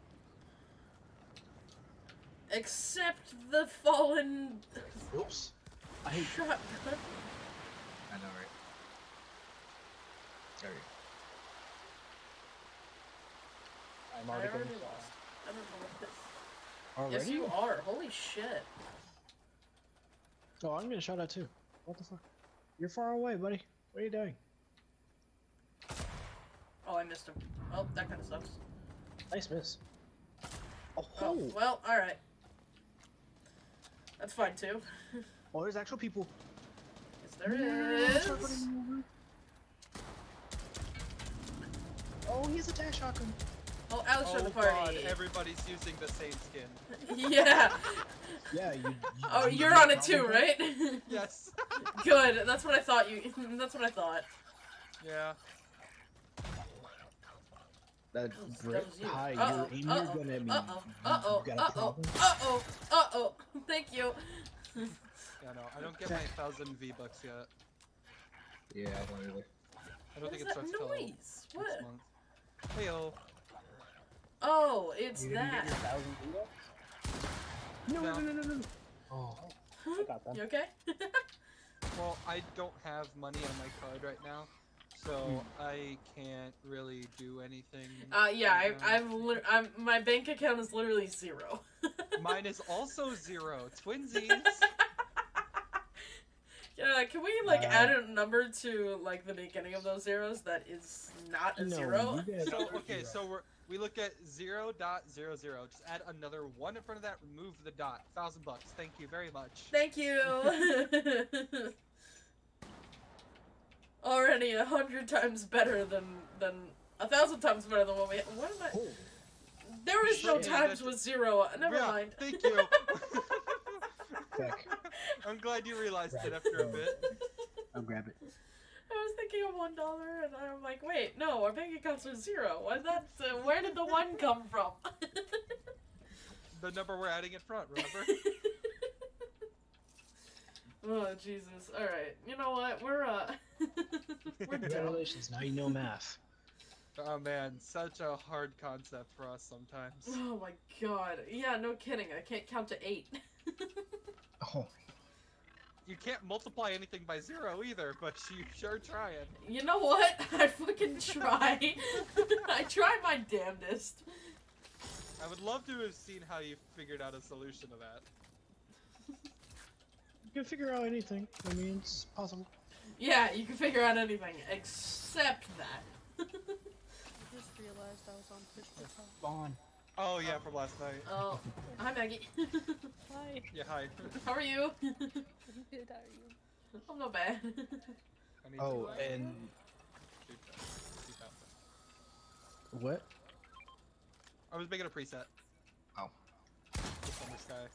Except the fallen Oops. I hate. shotgun. I know, right? Sorry. I'm I already already getting lost. I don't know what this. Already? Yes, you are. Holy shit. Oh, I'm gonna shout out too. What the fuck? You're far away, buddy. What are you doing? Oh, I missed him. Oh, that kind of sucks. Nice miss. Oh, Oh, well, alright. That's fine too. <laughs> oh there's actual people. Yes, there is. Oh, he has a dash shotgun. Oh, Alex oh joined the god, everybody's using the same skin. <laughs> yeah. Yeah, you. you Oh, you you're have on it too, problem right? Yes. <laughs> Good. That's what I thought you. <laughs> That's what I thought. yeah. That, That was- that you. hi, Uh-oh, you're aiming uh-oh, gun at me. Uh oh. Uh oh. you got Uh oh. Uh oh. Uh oh. Thank you. Yeah, no, I don't get my thousand V bucks yet. Yeah, I don't either. I don't What think is it that starts noise? next What? month. Heyo. Oh, it's You didn't that. get your thousand No, no, No. no, no, no, no. Oh, I got them. You okay? <laughs> Well, I don't have money on my card right now, so I can't really do anything. uh, yeah, I, right now. I've li- I'm my bank account is literally zero. <laughs> Mine is also zero. Twinsies. <laughs> Yeah, can we like Uh, add a number to like the beginning of those zeros that is not a no, zero? you guys so are okay, zero. so we're we look at zero dot zero zero. Just add another one in front of that. Remove the dot. Thousand bucks. Thank you very much. Thank you. <laughs> Already a hundred times better than than a thousand times better than what we. What am I? Oh, There is no Shit. times with zero. Never Yeah, mind. Thank you. <laughs> I'm glad you realized it Right. after a bit. I'll grab it. I was thinking of one dollar, and I'm like, wait, no, our bank accounts are zero. Why that? Uh, where did the one come from? <laughs> The number we're adding in front. Remember? <laughs> oh Jesus! All right, you know what? We're uh, <laughs> we're. Congratulations, now you know math. oh man, such a hard concept for us sometimes. Oh my God! Yeah, no kidding. I can't count to eight. Oh, You can't multiply anything by zero either, but you sure trying. You know what? <laughs> I fucking try. <laughs> I try my damnedest. I would love to have seen how you figured out a solution to that. you can figure out anything. I mean, it's possible. Yeah, you can figure out anything except that. <laughs> I just realized I was on push to talk. Spawn. Oh yeah, from last night. oh, hi Maggy. Hi. Yeah, hi. How are you? I'm good, how are you? I'm not bad. I need Oh, to, uh, and keep that- keep that. what? I was making a preset. Oh. Just on this guy.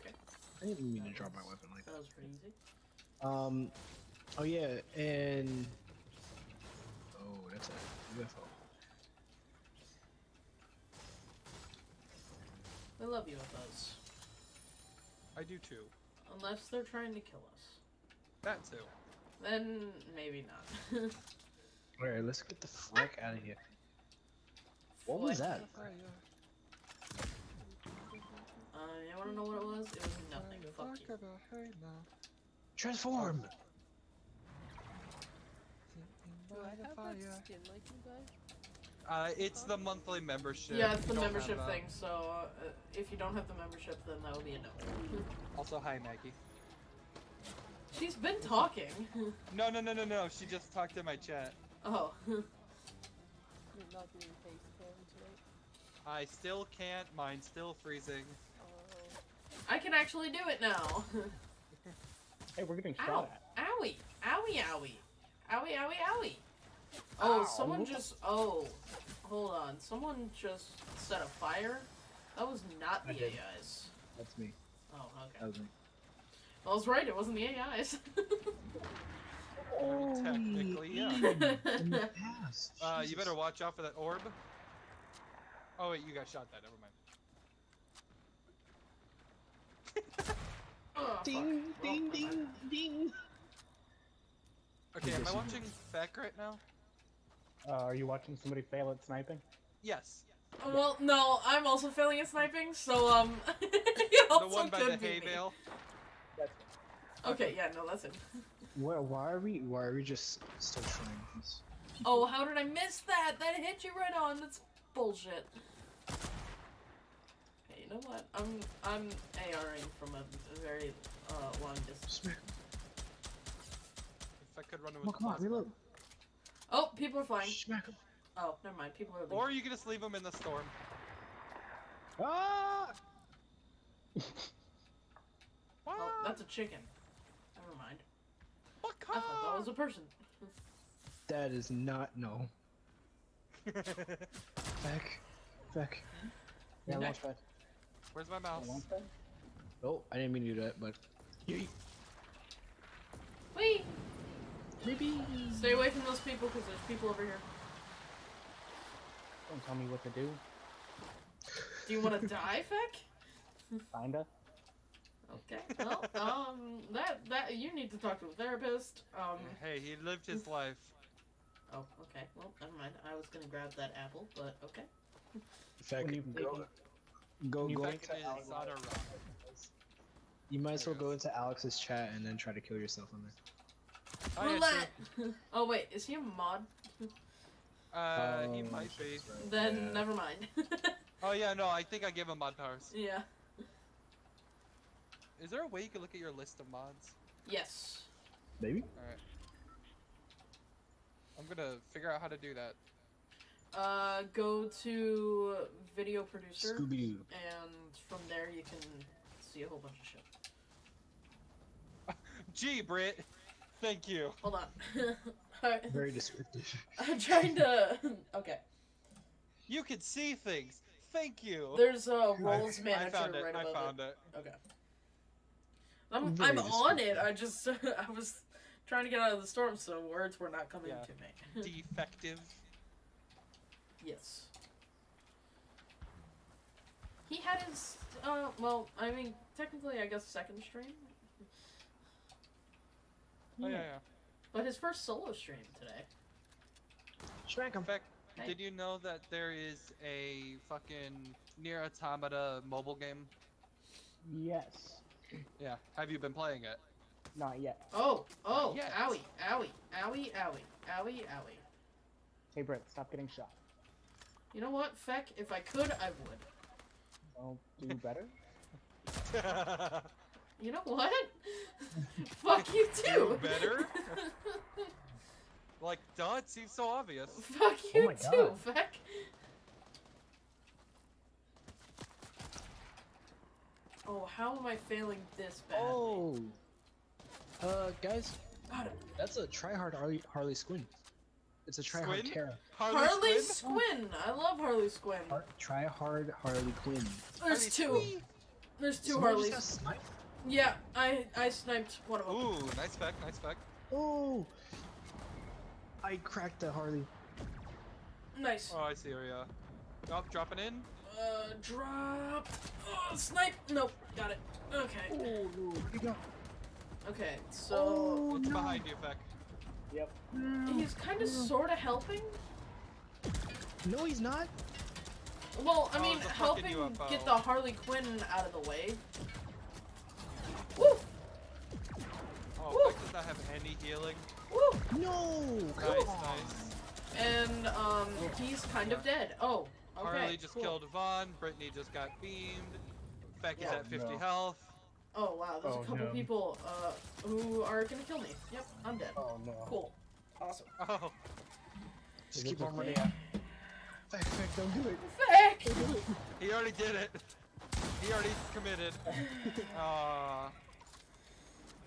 okay, I didn't mean to drop my weapon like that That was pretty easy. Um. Oh yeah, and oh, that's a UFO. I love UFOs, I do too. unless they're trying to kill us. That too. Then maybe not. <laughs> All right, let's get the frick out of here. What was that? Uh, you wanna know what it was? It was nothing. Fuck you. Transform. Do I have that skin like you guys? Uh, it's the monthly membership. Yeah, it's the membership that. thing. So uh, if you don't have the membership, then that would be a no. <laughs> Also, hi Maggy. She's been talking. <laughs> No, no, no, no, no. She just talked in my chat. oh. You're not doing face cam tonight. I still can't. Mine's still freezing. Oh, I can actually do it now. <laughs> Hey, we're getting Ow! shot at. Owie! Owie! Owie! Owie! Owie! Owie! Oh, Ow. someone just. Oh, hold on. Someone just set a fire. That was not the. AIs. That's me. Oh, okay. That was me. I was right. It wasn't the AIs. Oh, <laughs> technically, yeah. <laughs> In the past. Uh, you better watch out for that orb. Oh wait, you guys shot that. Never mind. <laughs> oh, fuck. Ding, Well, ding, ding, ding. Okay, am I watching Fecc right now? Uh, are you watching somebody fail at sniping? Yes. Well, no, I'm also failing at sniping, so um. <laughs> it The one by could the be hay bale. Okay, yeah, no, that's it. <laughs> Why, why are we? Why are we just still trying this? Oh, how did I miss that? That hit you right on. That's bullshit. Hey, you know what? I'm I'm ARing from a, a very uh, long distance. If I could run Come with on, come on, plasma. reload. Oh, people are flying. Smack. Oh, never mind. People are leaving. Or you can just leave them in the storm. Ah! <laughs> oh, that's a chicken. Never mind. What I thought that was a person. That is not no. <laughs> Back. Back. Yeah, launch pad. Where's my mouse? Oh, I didn't mean to do that, but. Yeet. Wait. Maybe. Stay away from those people because there's people over here. Don't tell me what to do. Do you want to die, Fecc? Kinda. Okay. Well, um, that that you need to talk to a therapist. Um. Hey, he lived his life. Oh, okay. Well, never mind. I was gonna grab that apple, but okay. In fact, you go, Go go Fecc into is Alex, on a rock. You might as well go into Alex's chat and then try to kill yourself on there. Oh, yeah, Roulette. <laughs> oh wait, is he a mod? sure. Uh, he Oh, might be. right. Then Yeah. never mind. <laughs> Oh yeah, no, I think I gave him mod powers. yeah. Is there a way you can look at your list of mods? Yes. Maybe. Alright. I'm gonna figure out how to do that. Uh, go to video producer, Scooby Doo. and from there you can see a whole bunch of shit. <laughs> Gee, Brit, thank you. Hold on. <laughs> I- Very descriptive. <laughs> I'm trying to. <laughs> Okay. You can see things. Thank you. There's a roles I manager found it. right I above found it. it. Okay. I'm Very I'm on it. I just I was trying to get out of the storm, so words were not coming Yeah. to me. Defective. yes. He had his. Uh, well, I mean, technically, I guess second stream, Oh yeah, hmm. yeah. but his first solo stream today. Smack In him. fact, Hey. did you know that there is a fucking NieR Automata mobile game? Yes. Yeah. Have you been playing it? Not yet. Oh, oh, yet. owie, owie, owie, owie, owie, owie. Hey, Britt, stop getting shot. You know what, Fecc? If I could, I would. I'll do better. <laughs> You know what? <laughs> Fuck you too. Better? <laughs> like, duh, it seems so obvious. <laughs> Fuck Oh you my too, God. Fecc. Oh, how am I failing this bad? Oh. Uh, guys, God, that's a tryhard Harley Harley Squin. It's a tryhard Squin? Terra. Harley Squinn? Squin. I love Harley Squin. Har- tryhard Harley Quinn. There's Harley two. Squinn? There's two Someone just Harleys. Got sniped? Yeah, I I sniped one of them. Ooh, nice spec, nice spec. Oh. I cracked the Harley. Nice. Oh, I see where you are. Oh, dropping in. Uh, drop. Oh, snipe. Nope. Got it. Okay. Oh, no. Where'd he go? Okay. So Oh, it's no. behind you, Fecc. Yep. he's kind of sort of helping. No, he's not. Well, I Oh, mean, it's a fucking helping UFO. get the Harley Quinn out of the way. Woo! Oh, Woo. Does not have any healing. Woo! No. Nice, nice. And um, he's kind of dead. Oh, okay. Harley just cool. killed Vaughn. Brittany just got beamed. Fecc is Yeah. at 50 No. health. Oh wow, there's Oh, a couple no. people uh who are gonna kill me. Yep, I'm dead. Oh no. Cool. Awesome. Oh, Just keep on okay? running. Fecc, fecc, don't do it. Fecc! he already did it. He already committed. <laughs> Aw.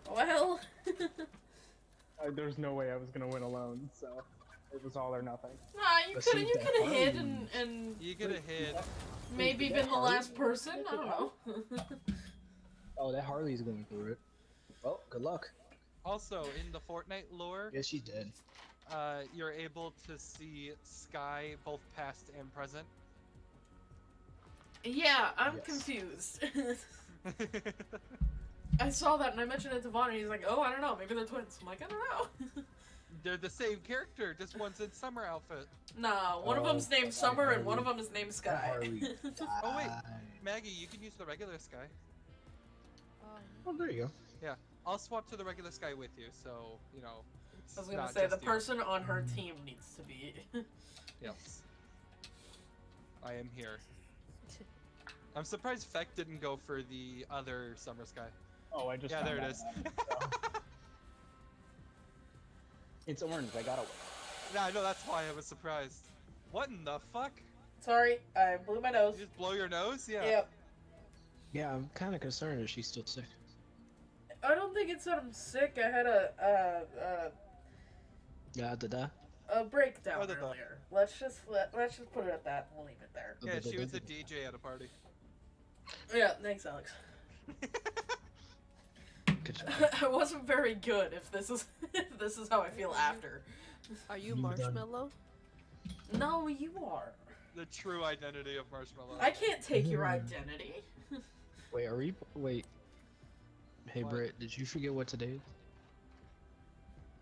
Well. <laughs> Uh, there's no way I was gonna win alone, so it was all or nothing. Nah, you Let's could see you could have hid and and you get a hit. maybe that been the Harley? last person. I don't know. <laughs> Oh, that Harley's going through it. Well, good luck. Also, in the Fortnite lore, Yes, she did. uh, you're able to see Skye both past and present. yeah, I'm Yes. confused. <laughs> I saw that and I mentioned it to Vaughn and he's like, oh, I don't know, maybe they're twins. I'm like, I don't know. <laughs> They're the same character, just one's in summer outfit. nah, one of Oh, them's named that Summer and one of them is named Skye. <laughs> Oh, wait. Maggy, you can use the regular Skye. Um, Oh, there you go. Yeah, I'll swap to the regular Skye with you, so you know. I was gonna say the you. person on her team needs to be. <laughs> Yes. I am here. I'm surprised Fecc didn't go for the other Summer Skye. Oh, I just Yeah, there it is. out is. about it, so. <laughs> It's orange. I got it. Yeah, I know that's why I was surprised. What in the fuck? Sorry, I blew my nose. You just blow your nose? Yeah. Yep. Yeah, I'm kind of concerned that she's still sick. I don't think it's said I'm sick. I had a uh, uh. Yeah, da da. uh, a breakdown Oh, the- the- earlier. Let's just let, let's just put it at that. We'll leave it there. Yeah, she was a DJ at a party. Yeah, thanks, Alex. <laughs> Good job. I wasn't very good. If this is <laughs> if this is how I feel after. are you You Marshmello? No, you are. The true identity of Marshmello. I can't take your Mm. identity. <laughs> Wait, are we? Wait. Hey, What? Britt, did you forget what today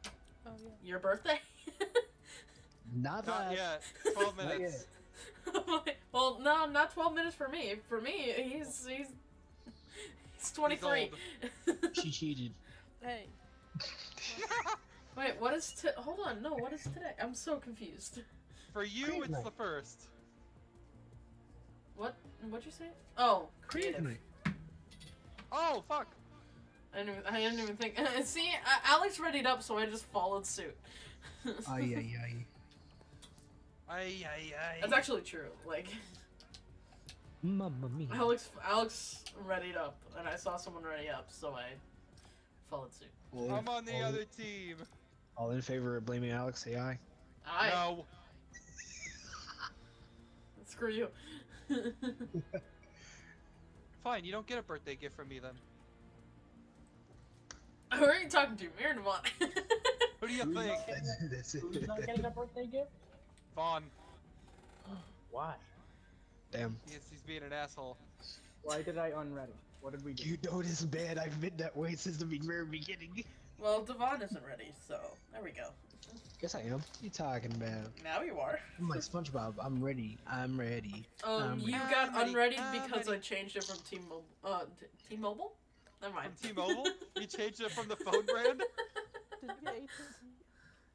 is? Oh yeah. Your birthday? <laughs> Not Not that. yet. 12 minutes. I'm like, Well, no, not 12 minutes for me. For me, he's he's he's 23. She cheated. Hey, <laughs> Wait, what is t- Hold on, no, what is today? I'm so confused. For you, Creed it's night. the first. What? What'd you say? Oh, creative. Night. Oh fuck! I didn't. Even, I didn't even think. <laughs> See, uh, Alex readied up, so I just followed suit. Ay ay ay. Ay ay ay. That's actually true. Like <laughs> Mamma mia. Alex, Alex readied up, and I saw someone ready up, so I followed suit. All, I'm on the all, other team. all in favor of blaming Alex? Say aye. I No. <laughs> screw you. <laughs> Fine, you don't get a birthday gift from me then. Who are you talking to? Me or Dievonne? <laughs> Who do you Who's think? not- Who's not getting a birthday gift? Vaughn. Why? Damn. Yes, he's being an asshole. Why did I unready? What did we do? You know this bad. I've been that way since the very beginning. well, Dievonne isn't ready, so there we go. Yes, I am. You talking about? Now you are. I'm like SpongeBob. I'm ready. I'm ready. Um, I'm you ready. got I'm ready. unready I'm because I changed it from T-Mobile. Uh, t- T-Mobile? Never mind. From T-Mobile? you changed it from the phone brand? did you get AT&T?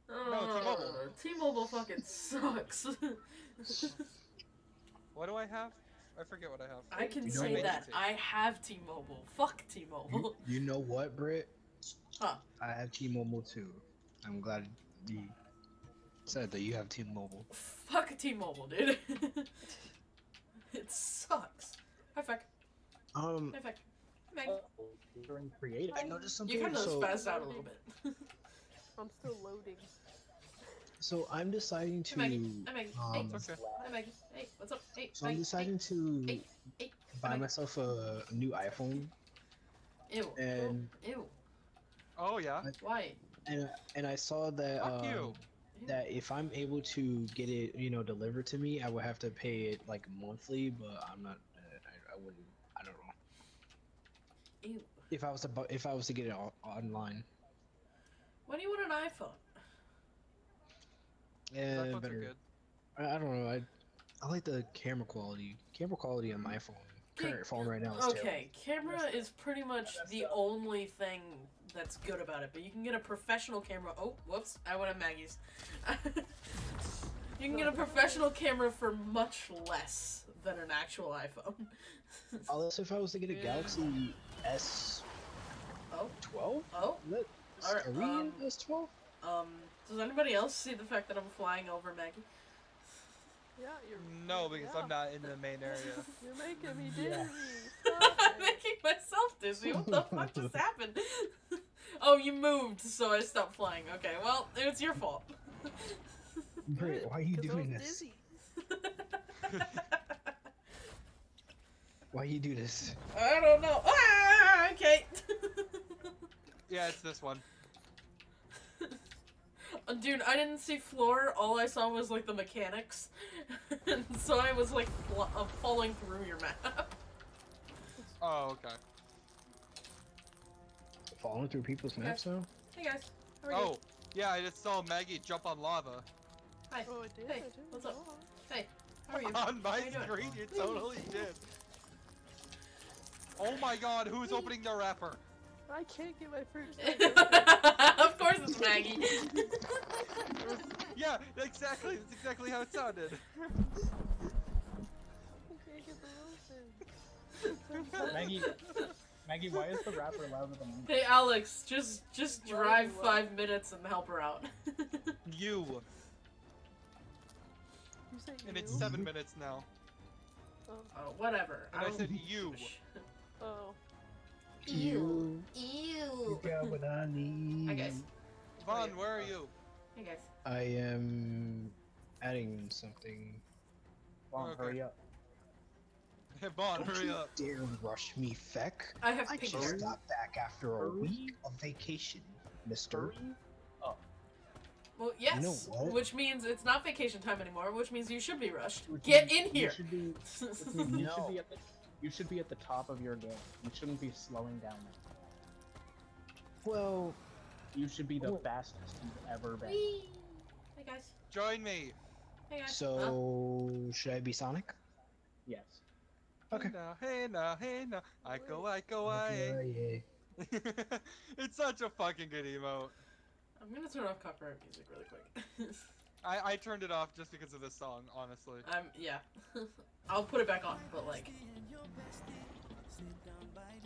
No, T-Mobile. Uh, T-Mobile fucking sucks. <laughs> What do I have? I forget what I have. I can You know say that I have T-Mobile. Fuck T-Mobile. You, you know what, Britt? Huh. I have T-Mobile too. I'm glad you said that you have T-Mobile. Fuck T-Mobile, dude. <laughs> it sucks. Hi, Fecc. Um, Hi, Fecc. Meg. During creative. I noticed something. You kind of so, spazzed out a little bit. I'm still loading. So I'm deciding to. Hey, Maggy. Hi, Maggy. Hey. Um, It's okay. Hi, Maggy. Hey, what's up? Hey, so I'm Maggy. deciding to Hey, hey, buy Maggy. myself a, a new iPhone, Hey. Ew. and Ew. Oh yeah. Why? and and I saw that Fuck um, you. Ew. that if I'm able to get it, you know, delivered to me, I would have to pay it like monthly. But I'm not. Uh, I, I wouldn't. I don't know. Ew. If I was to bu- if I was to get it o- online, When do you want an iPhone? Yeah, iPhones are better. good. I, I don't know. I I like the camera quality. Camera quality on my phone. Current phone right now is Okay, camera is pretty much the only thing that's good about it, but you can get a professional camera. Oh, whoops, I went at Maggy's. <laughs> you can get a professional camera for much less than an actual iPhone. <laughs> terrible. Unless if I was to get a Yeah. Galaxy S Oh. 12? oh, Alright, Are we um, in S twelve? um, does anybody else see the fact that I'm flying over Maggy? Yeah, you're. No, because yeah. I'm not in the main <laughs> area. You're making me dizzy. Yeah. <laughs> I'm making myself dizzy. What the fuck just <laughs> happened? oh, you moved, so I stopped flying. Okay, well, it's your fault. Brit, why are you 'Cause I doing was this? dizzy. Why you do this? I don't know. Ah, okay. Yeah, it's this one. Uh, Dude, I didn't see floor. All I saw was like the mechanics, <laughs> and so I was like uh, falling through your map. <laughs> Oh, okay. Falling through people's maps now? Hey guys, how are you? Oh, yeah, I just saw Maggy jump on lava. Hi. Oh, I did. Hey, I did. what's up? Hey, how are you? On my How you doing? screen, you totally did. Oh my god, who's opening the wrapper? I can't get my first. <laughs> of course it's Maggy. Yeah, exactly. That's exactly how it sounded. I can't get the rope. Maggy, Maggy, why is the rapper louder than me? hey Alex, just just Why drive you, five minutes and help her out. <laughs> You. You say And you? it's seven minutes now. Oh. oh, whatever. And I don't said you. a oh. Ew. Ew. You got what I need. Hi guys. Vaughn, Wait, where are you? Hey guys. I am adding something. Vaughn, Okay. hurry up. Hey, Vaughn, Don't hurry you up. dare rush me, Fecc. I have I pink just got back after a Hurry. week of vacation, mister. Hurry Well, yes. know? Which means it's not vacation time anymore, which means you should be rushed. Which Get means in here! <laughs> You should be, which you No. should be at the, you should be at the top of your game. You shouldn't be slowing down. Now. Well, You should be the Oh. fastest you've ever been. Whee! Hey guys. Join me. Hey guys. Huh? so should I be Sonic? Yes. Okay. Hey now, hey now, hey now. I go, I go, I. Okay, <laughs> it's such a fucking good emote. I'm gonna turn off copyright music really quick. <laughs> I, I turned it off just because of this song, honestly. I'm yeah. <laughs> I'll put it back on, but like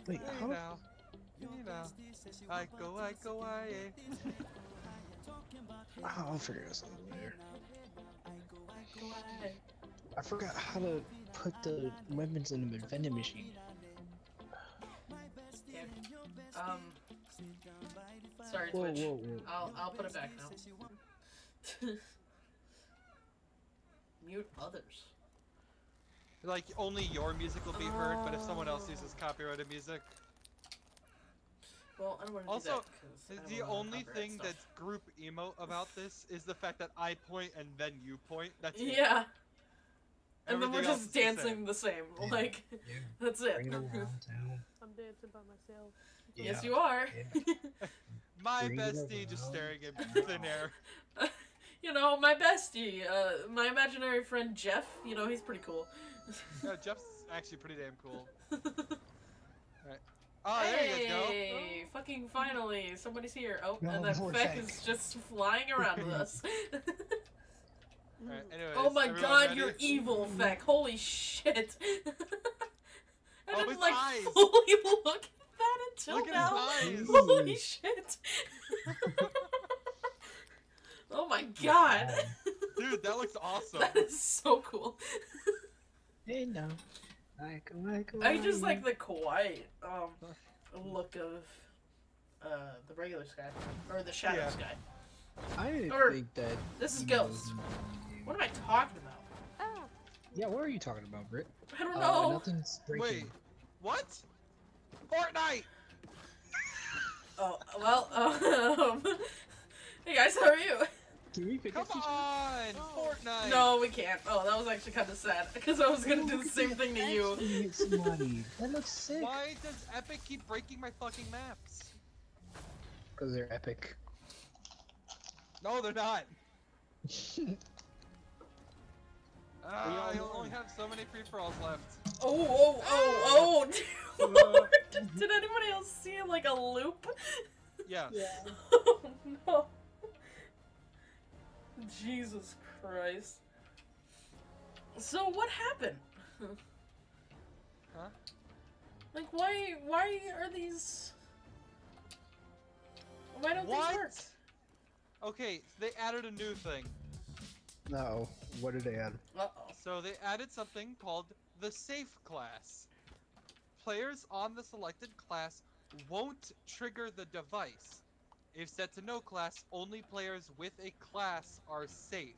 Wait, Hey how? now, hey now. I go, I go, I. Oh, I'll figure this out later. I forgot how to put the weapons in the vending machine. um sorry Whoa, Twitch. whoa, whoa. I'll I'll put it back now. <laughs> Mute others. Like, only your music will be heard, but if someone else oh. uses copyrighted music. Well, I don't want to Also, do that 'cause I don't The only thing stuff. that's group emo about this is the fact that I point and then you point. That's it. Yeah. And then we're just is the same. dancing the same. Yeah. Like Yeah, <laughs> that's it. bring it. <laughs> I'm dancing by myself. Yes, you are. <laughs> My Bring bestie just around. staring in thin air. You know, my bestie, uh, my imaginary friend Jeff. You know, he's pretty cool. <laughs> Yeah, Jeff's actually pretty damn cool. <laughs> Alright. Oh, there you guys go. hey, fucking finally, somebody's here. Oh, No, and then more Fecc Fecc. is just flying around with us. <laughs> Alright, anyways, oh my god, ready? you're evil, Fecc. Holy shit. I Oh, didn't like eyes. fully look at that until Look at now. his eyes. Holy shit. Oh my god. Dude, that looks awesome. <laughs> that is so cool. Hey no. I go, I go, I just like the kawaii um, look of uh, the regular Skye. Or the shadow Yeah. Skye. I didn't or- think that. This is Ghost. was in the game. What am I talking about? Ah! Yeah, what are you talking about, Britt? I don't Uh, know. nothing's breaking. Wait, what? Fortnite! Oh, well, <laughs> um, hey guys, how are you? Can we pick Come up each on! Fortnite! No, we can't. Oh, that was actually kind of sad because I was gonna do the same thing to you. Actually hit somebody. That looks sick. Why does Epic keep breaking my fucking maps? Because they're epic. No, they're not. <laughs> all Ah, I only have so many free for alls left. Oh, oh, oh, oh! <laughs> Lord, <laughs> Did anybody else see like a loop? Yeah. Oh no! Jesus Christ! So what happened? <laughs> Huh? Like why? Why are these? Why don't these work? What? Okay, they added a new thing. No. What did they add? Uh oh. So they added something called the safe class. Players on the selected class won't trigger the device. If set to no class, only players with a class are safe.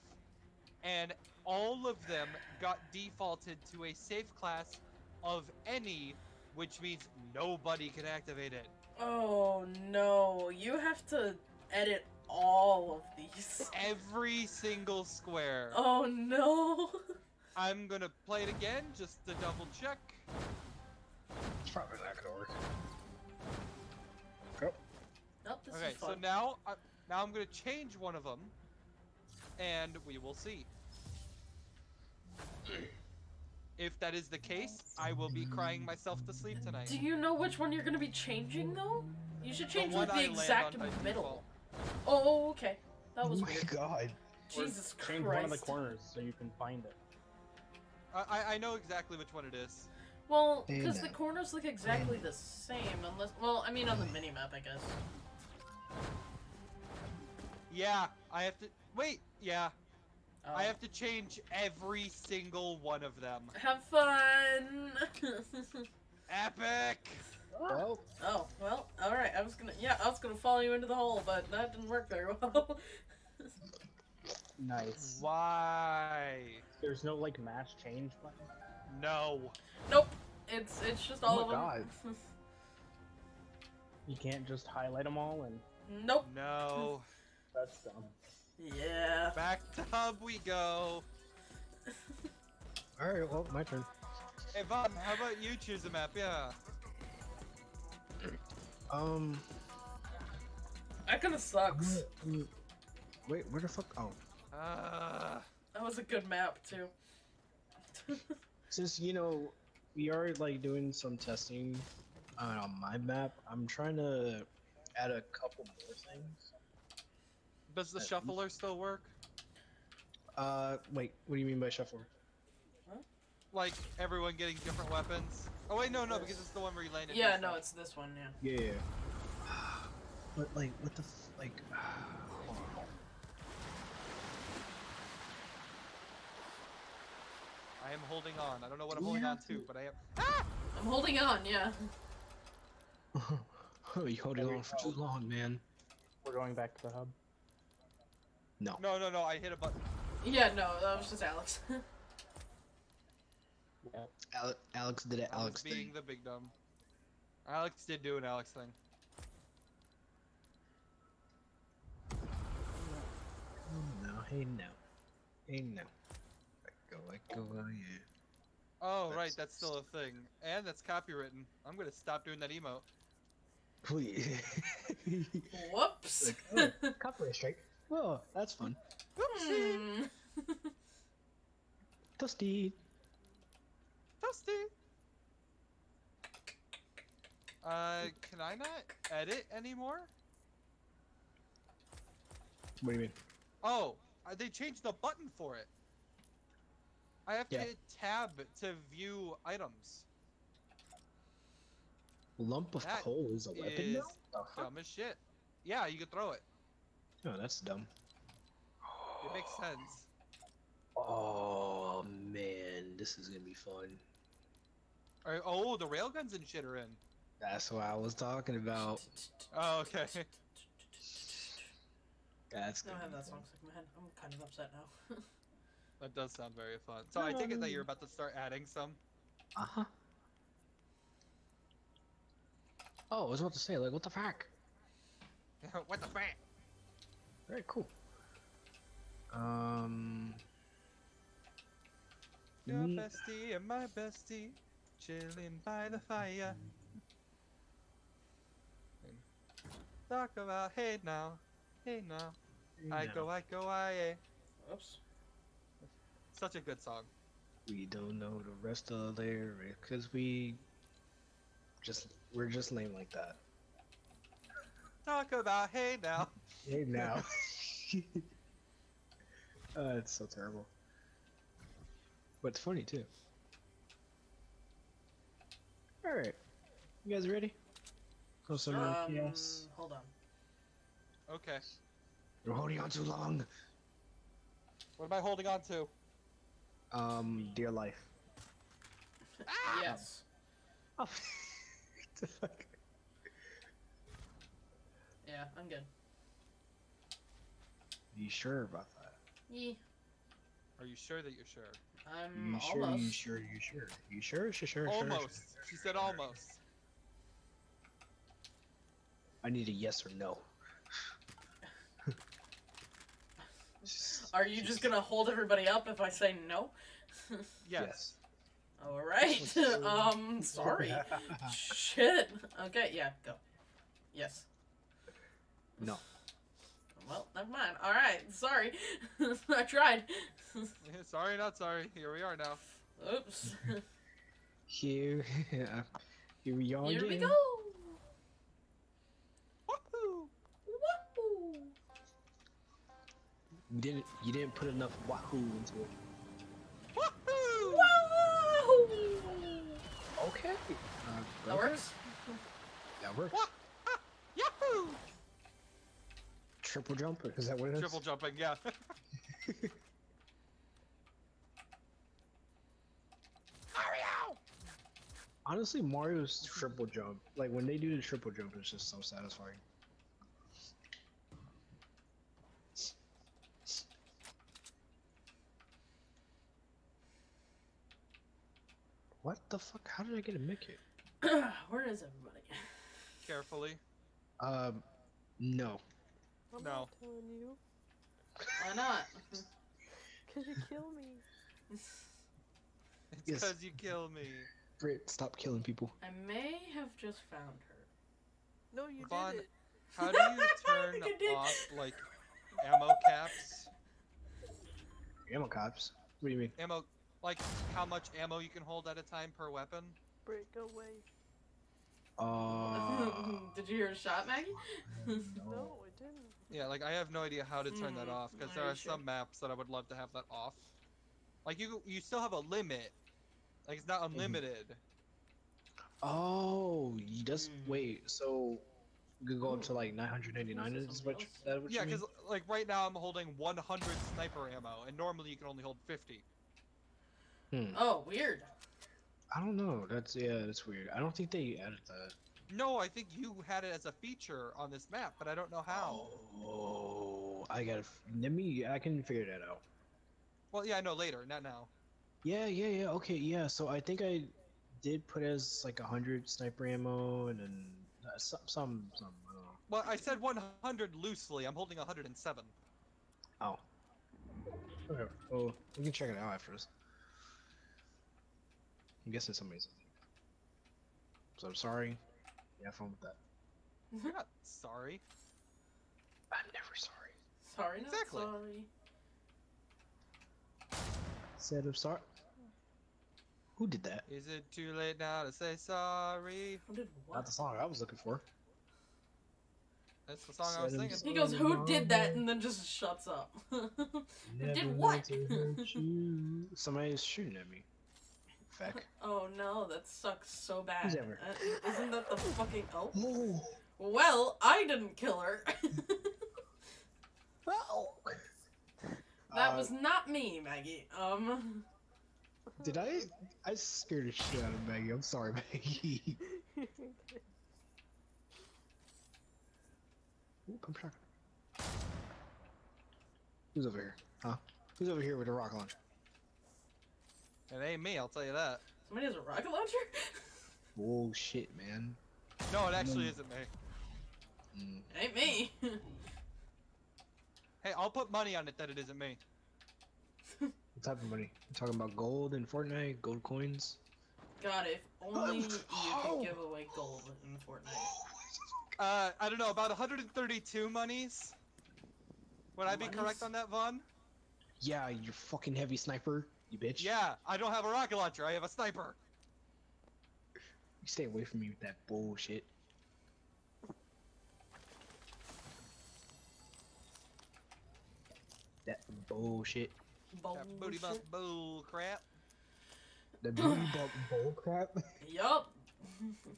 And all of them got defaulted to a safe class of any, which means nobody can activate it. Oh no! You have to edit all of these. Every single square. <laughs> Oh no! I'm gonna play it again just to double check. It's probably not gonna work. Nope, this Okay, is so now, I, now I'm gonna change one of them, and we will see. If that is the case, I will be crying myself to sleep tonight. Do you know which one you're gonna be changing though? You should change one like the exact on by middle. Oh, okay. That was oh my weird. god. Or Jesus change Christ. one of the corners so you can find it. I, I- I know exactly which one it is. Well, because the corners look exactly the same, unless. Well, I mean on the minimap, I guess. Yeah, I have to. Wait, yeah, Oh. I have to change every single one of them. Have fun. <laughs> Epic! Well, oh well, all right. I was gonna. Yeah, I was gonna follow you into the hole, but that didn't work very well. <laughs> Nice. Why? There's no like mass change button. No. nope. It's it's just all Oh of my them. <laughs> You can't just highlight them all, and nope. No. that's dumb. Yeah. Back to hub we go. <laughs> alright, well, my turn. Hey Bob, how about you choose a map? Yeah. <clears throat> Um. That kind of sucks. Wait, where the fuck? Oh. Uh, That was a good map too. <laughs> Since you know we are like doing some testing uh, on my map, I'm trying to add a couple more things. Does the shuffler still work? Uh, wait, what do you mean by shuffle? Like everyone getting different weapons? Oh wait, no, no, because it's the one where you landed. Yeah, no, it's this one. Yeah. Yeah. <sighs> But like, what the f- like? <sighs> <sighs> I am holding on. I don't know what I'm holding on to, but I am. I'm holding on. Yeah. <laughs> <laughs> oh, you holding on for too long, man. We're going back to the hub. No. No, no, no. I hit a button. Yeah. No, that was just Alex. <laughs> Yeah. Ale- Alex did it. I was Alex being thing. the big dumb. Alex did do an Alex thing. Oh, no, hey no, hey no. Let go, let go, oh yeah. Oh, right, That's- that's still a thing. And that's copywritten. I'm gonna stop doing that emote. Please. <laughs> Whoops. Like, oh, <laughs> copyright strike. Oh, that's fun. Hmm. <laughs> Toasty. Toasty! Uh, can I not edit anymore? What do you mean? Oh, uh, they changed the button for it. I have Yeah. to hit tab to view items. Lump of That coal is a weapon now? is The fuck? Dumb as shit. Yeah, you could throw it. Oh, that's dumb. It makes sense. Oh man, this is gonna be fun. Or, oh, the railguns and shit are in. That's what I was talking about. Oh, okay. <laughs> That's Don't have that song stuck in my head. I'm kind of upset now. <laughs> That does sound very fun. So I take it that you're about to start adding some. Uh huh. Oh, I was about to say, like, what the fuck? <laughs> what the fuck? Very cool. Um. Your mm, bestie and my bestie, chilling by the fire. Talk about hey now, hey now. I no, go, I go, I. eh. Whoops. Such a good song. We don't know the rest of the lyrics because we just we're just lame like that. Talk about hey now. Hey now. <laughs> <laughs> uh, it's so terrible. But it's funny too. All right, you guys ready? Go some Um, FPS. hold on. Okay. You're holding on too long. What am I holding on to? Um, dear life. <laughs> Yes. Oh, what the <laughs> fuck? Yeah, I'm good. You sure about that? Yeah. Are you sure that you're sure? I'm You sure? almost. You sure? You sure? You sure? Sure? Sure? sure, Almost. She said almost. I need a yes or no. Are you just gonna hold everybody up if I say no? Yes. All right. <laughs> um, sorry. <laughs> Shit. Okay. Yeah. Go. Yes. No. Well, never mind. All right. Sorry. <laughs> I tried. sorry, not sorry. Here we are now. Oops. Here, here we are Here we go. Woohoo! Wahoo. You didn't. You didn't put enough wahoo into it. Woohoo! Wahoo. Okay. Uh, That okay. works. That works. Wah- ah, Yahoo! Triple jump. Is that what it is? Triple jumping, yeah. <laughs> Mario! Honestly, Mario's triple jump. Like when they do the triple jump, it's just so satisfying. What the fuck? How did I get a Mickey? <clears throat> Where is everybody? Carefully. Um, no. I'm No. not telling you. Why not? <laughs> Cause you kill me. It's Yes. because you kill me. Brit, stop killing people. I may have just found her. No, you Vaughn, did it. How do <laughs> you turn think I did. off, like, ammo caps? Ammo caps? What do you mean? Ammo, Like how much ammo you can hold at a time per weapon? Break away. Uh, <laughs> Did you hear a shot, Maggy? <laughs> No, it didn't. Yeah, like I have no idea how to turn that Mm, off because there are sure? some maps that I would love to have that off. Like you, you still have a limit. Like it's not unlimited. Oh, you just Hmm. wait. So you could go up to like 999. Ooh, is Is what, that what Yeah, you mean? because like right now I'm holding 100 sniper ammo, and normally you can only hold 50. Hmm. Oh, weird. I don't know. That's yeah, that's weird. I don't think they added that. No, I think you had it as a feature on this map, but I don't know how. Oh, I gotta. f- Let me. I can figure that out. Well, yeah, I know later, not now. Yeah, yeah, yeah. Okay, yeah. So I think I did put as like a hundred sniper ammo and then uh, some, some, some. I don't know. Well, I said 100 loosely. I'm holding 107. Oh. Okay. Well, we can check it out after this. I'm guessing somebody's. So I'm sorry. Yeah, have fun with that. <laughs> I'm not sorry. I'm never sorry. Sorry, not Exactly. sorry. Said I'm sorry. Who did that? Is it too late now to say sorry? Who did Not the song I was looking for. That's the song I was Said I'm singing. He goes, who did that? And then just shuts up. <laughs> Did what? to hurt <laughs> you. Somebody's shooting at me. Fecc. <laughs> oh no, that sucks so bad. Uh, isn't that the <laughs> fucking. Oh. Oh. Well, I didn't kill her. <laughs> Oh. that Uh, was not me, Maggy. Um. Did I? I scared the shit out of Maggy. I'm sorry, Maggy. Ooh, pump shotgun. Who's over here? Huh? Who's over here with a rocket launcher? It ain't me, I'll tell you that. Somebody has a rocket launcher? Oh shit, man. No, it actually Mm. isn't me. Mm. Ain't me. <laughs> Hey, I'll put money on it that it isn't me. What type of money? You talking about gold in Fortnite? Gold coins? God, if only you Oh. could give away gold in Fortnite. Uh, I don't know, about 132 monies. Would I be Monies? correct on that, Vaughn? Yeah, you fucking heavy sniper, you bitch. Yeah, I don't have a rocket launcher, I have a sniper. You stay away from me with that bullshit. That bullshit. That booty bump bull crap. The booty bump bull crap. Yup.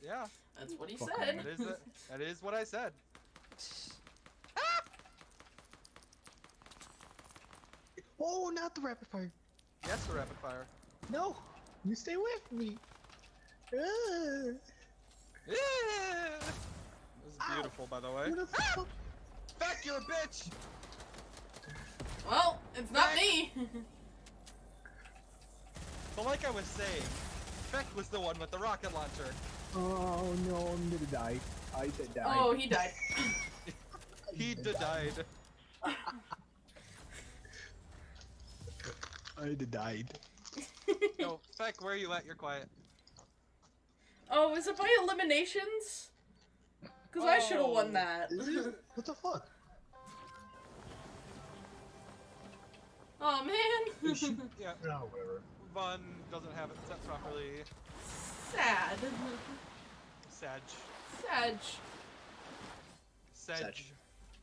Yeah, That's what he Fuck said. that is, the, that is what I said. <laughs> Oh, not the rapid fire. Yes, the rapid fire. No, you stay away from me. Ah, Yeah. This is Ow. beautiful, by the way. what the? Back, you're a bitch! Well, it's not me. But like I was saying, Fecc was the one with the rocket launcher. Oh no, I'm gonna die. I said die. oh, he died. <laughs> He did <laughs> died. <laughs> I died. <laughs> No, Fecc, where are you at? You're quiet. oh, is it by eliminations? Because I should have Oh. won that. Is it? What the fuck? oh man. <laughs> Yeah, No, whatever. Vaughn doesn't have it set properly. Sad. Sag. Sad. Sag. Sag.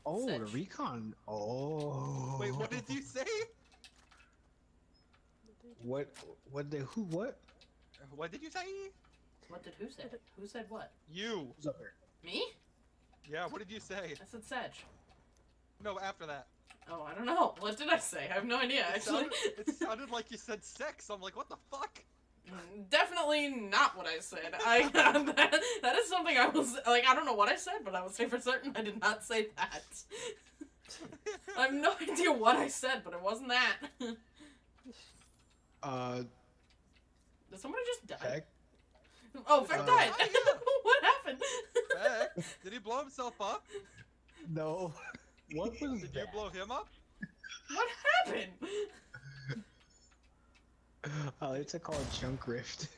Oh, the recon. Oh. Wait, what did you say? What? What? The who? What? What did you say? What did who say? Who said what? You. Who's up here? Me? Yeah, what did you say? I said Sedge. No, after that. Oh, I don't know. What did I say? I have no idea, It actually. sounded, it <laughs> sounded like you said sex. I'm like, what the fuck? Mm, Definitely not what I said. I <laughs> that, that is something I was like. I don't know what I said, but I will say for certain I did not say that. <laughs> I have no idea what I said, but it wasn't that. Uh, Did somebody just die? Fecc? <laughs> Oh, Fecc Uh, died. Oh, yeah. <laughs> what happened? Fecc, <laughs> did he blow himself up? No. What was Did you blow him up? what happened? Oh, like to call it junk rift.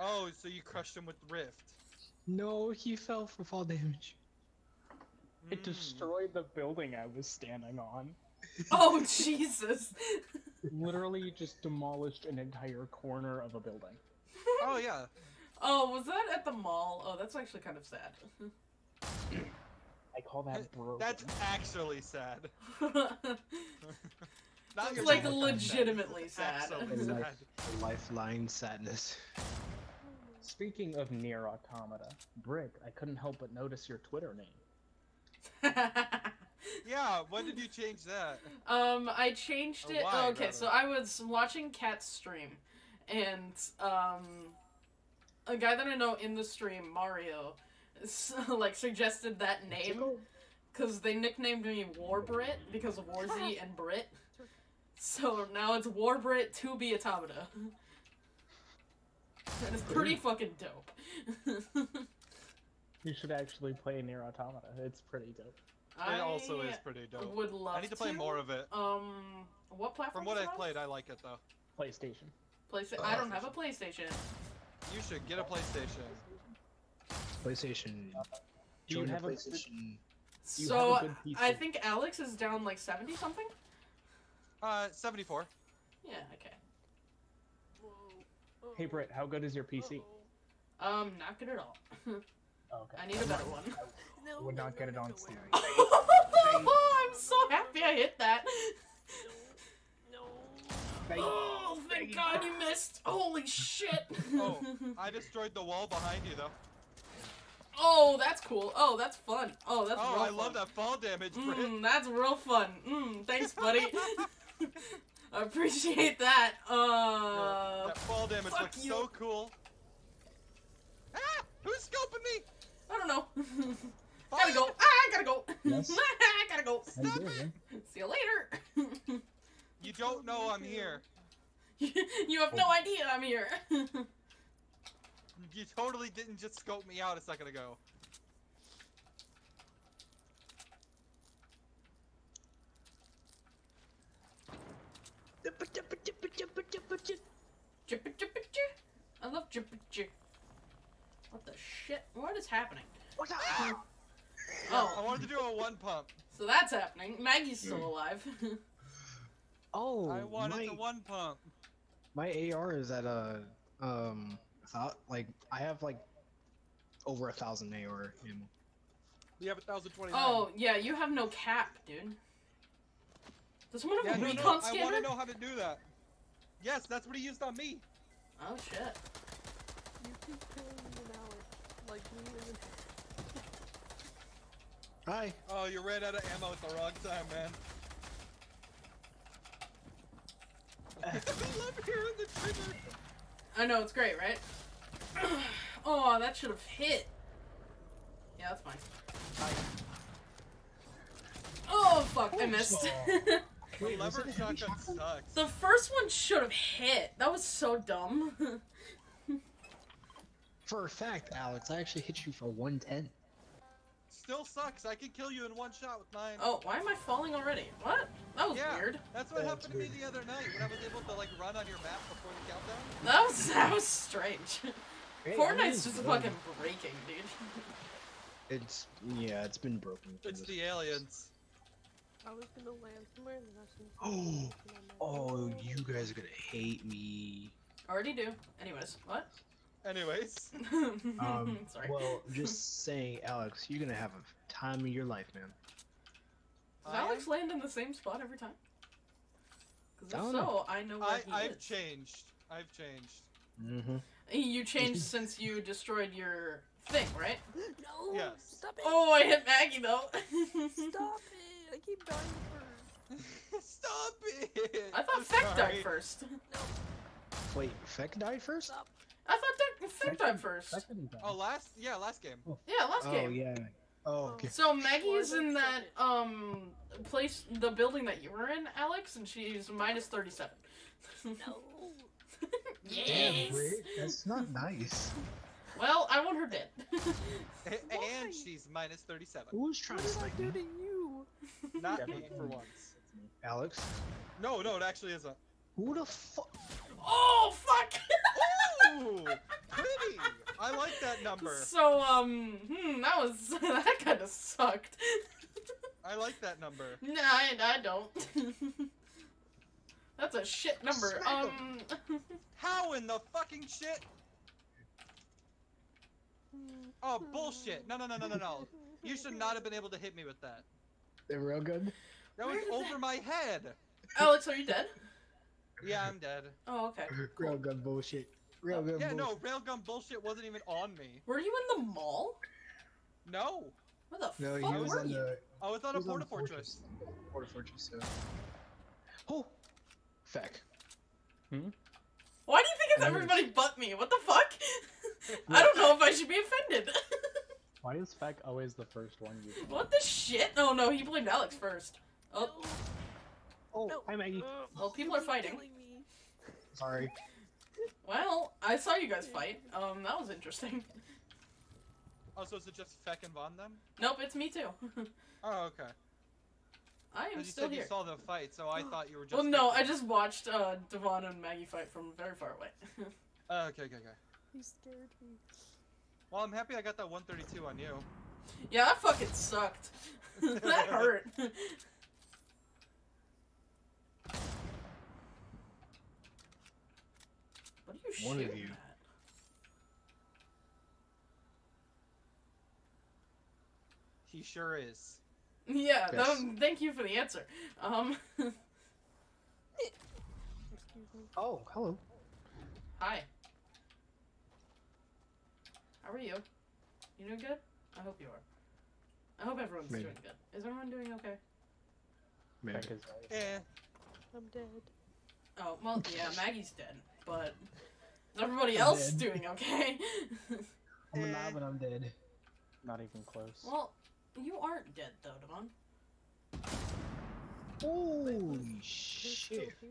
Oh, so you crushed him with Rift. No, he fell for fall damage. It Hmm. destroyed the building I was standing on. Oh Jesus! literally just demolished an entire corner of a building. Oh yeah. Oh, was that at the mall? Oh, that's actually kind of sad. I call that broken. That's actually sad. <laughs> Not it's like normal kind of sad. legitimately sad. Absolutely Like- sad. Lifeline sadness. Speaking of NieR Automata, Brick, I couldn't help but notice your Twitter name. <laughs> Yeah, when did you change that? um, I changed it. why, okay, so. I was watching Cat's stream, and um, a guy that I know in the stream, Mario, s- <laughs> like suggested that name because they nicknamed me War Brit because of Warsee <laughs> and Brit. So now it's War Brit to be Automata. And it's pretty fucking dope. <laughs> You should actually play NieR Automata. It's pretty dope. It also is pretty dope. Would love I need to play more of it. Um, what platform? From what I've played, I like it though. PlayStation. PlayStation. I don't have a PlayStation. You should get a PlayStation. PlayStation. Do you Join have a- PlayStation. You So have a good PC. I think Alex is down like seventy something. Uh, 74. Yeah. Okay. Hey Britt, how good is your PC? Um, not good at all. <laughs> Okay. I need a better one. <laughs> No, would no, not get no, it on no, Steam. where? <laughs> I'm so happy I hit that. No. Oh, thank God you missed! Holy shit! <laughs> Oh, I destroyed the wall behind you though. Oh, that's cool. Oh, that's fun. Oh, that's oh, real I fun. love that fall damage, Britt. Mm, that's real fun. Mm, thanks, buddy. I <laughs> appreciate that. Uh, that fall damage looks you. so cool. Ah! Who's scoping me? I don't know. Fire! gotta go. Ah, I gotta go. Yes. <laughs> gotta go. How you doing, man? See you later. <laughs> You don't know I'm <laughs> here. you have no idea I'm here. You totally didn't just scope me out a second ago. Jippa jippa jip. I love jippa jip. What the shit? What is happening? I Oh, I wanted to do a one pump. so that's happening. Maggy's still alive. <laughs> Oh, I wanted my, to one pump. my AR is at a um, thou- like I have like over a thousand AR ammo. We have a thousand twenty. oh, yeah, you have no cap, dude. Does someone yeah, have a no, recon no, I want to know how to do that. Yes, that's what he used on me. Oh shit. You keep killing me and Alex. Like me and Hi. Oh, you ran out of ammo at the wrong time, man. I love hearing the trigger. I know, it's great, right? <clears throat> oh, that should have hit. Yeah, that's fine. Oh, fuck, I missed. <laughs> The Wait, lever it a heavy shotgun shotgun? sucks. the first one should have hit. That was so dumb. <laughs> For a fact, Alex, I actually hit you for 110. Still sucks. I can kill you in one shot with mine. oh, why am I falling already? What? That was yeah, weird. that's what That's happened to me the other night when I was able to like run on your map before the countdown. That was <laughs> that was strange. Hey, Fortnite's just fucking breaking, dude. It's yeah, it's been broken. It's this- the aliens. I was gonna land somewhere and then I seen Oh, oh, you guys are gonna hate me. Already do. Anyways, what? Anyways, <laughs> Um, <laughs> Sorry. well, just saying, Alex, you're gonna have a time of your life, man. Does I Alex am- land in the same spot every time? Because if don't so, know. I know where I, he I've is. changed. I've changed. Mm-hmm. You changed <laughs> since you destroyed your thing, right? No! Yes. Stop it! Oh, I hit Maggy though. Stop it! I keep dying first. Stop it! I thought I'm Fecc died first. No, Wait, Fecc died first? stop. I thought Fecc, Fecc died first. That couldn't. Oh, last yeah, last game. Yeah, last Oh game. yeah. Oh, okay. So Maggy's Or in that um place, the building that you were in, Alex, and she's minus thirty-seven. No. <laughs> Damn, yes. Brit, that's not nice. Well, I want her dead. <laughs> And she's minus 37. Who's trying What to snipe do me? to you? Not me for once. Alex? No, no, it actually isn't. Who the fuck? Oh fuck. Ooh, pretty. I like that number. So um, hmm, that was <laughs> that kind of sucked. I like that number. Nah, I, I don't. That's a shit number. Smack Um. <laughs> How in the fucking shit? Oh bullshit! No no no no no no! You should not have been able to hit me with that. The good. That was Where did over my head. Alex, are you dead? Yeah, I'm dead. Oh, okay. <laughs> Railgun bullshit. Railgun Yeah, no, railgun bullshit wasn't even on me. Were you in the mall? No, Where the No, he fuck was were on you? the. I was on he a was on porta the fortress. Porta fortress. Yeah. Oh, fecc. Hmm? Why do you think it's everybody but me? What the fuck? <laughs> I don't know if I should be offended. <laughs> Why is Fecc always the first one you what the shit? Oh no, he blamed Alex first. Oh, Oh, No. hi Maggy. well, people are fighting. Me. Sorry. Well, I saw you guys fight. Um, that was interesting. Oh, so is it just Fecc and Von then? Nope, it's me too. <laughs> Oh, okay. I am Because you still said here. you saw the fight, so I <gasps> thought you were just. Well, no, I just watched uh, Dievonne and Maggy fight from very far away. <laughs> Oh, okay, okay, okay. He scared me. Well, I'm happy I got that 132 on you. yeah, that fucking sucked. <laughs> that hurt. What are you One of shooting you. at? He sure is. Yeah, Yes. was- thank you for the answer. Um, Excuse <laughs> me. Oh, hello. hi. How are you? You doing good? I hope you are. I hope everyone's Maybe. doing good. Is everyone doing okay? Maybe. Fecc is Eh. I'm dead. Oh, well, yeah, Maggy's dead, but is everybody I'm else dead. doing okay? <laughs> I'm alive and I'm dead. not even close. well, you aren't dead though, Dievonne. Holy shit. here?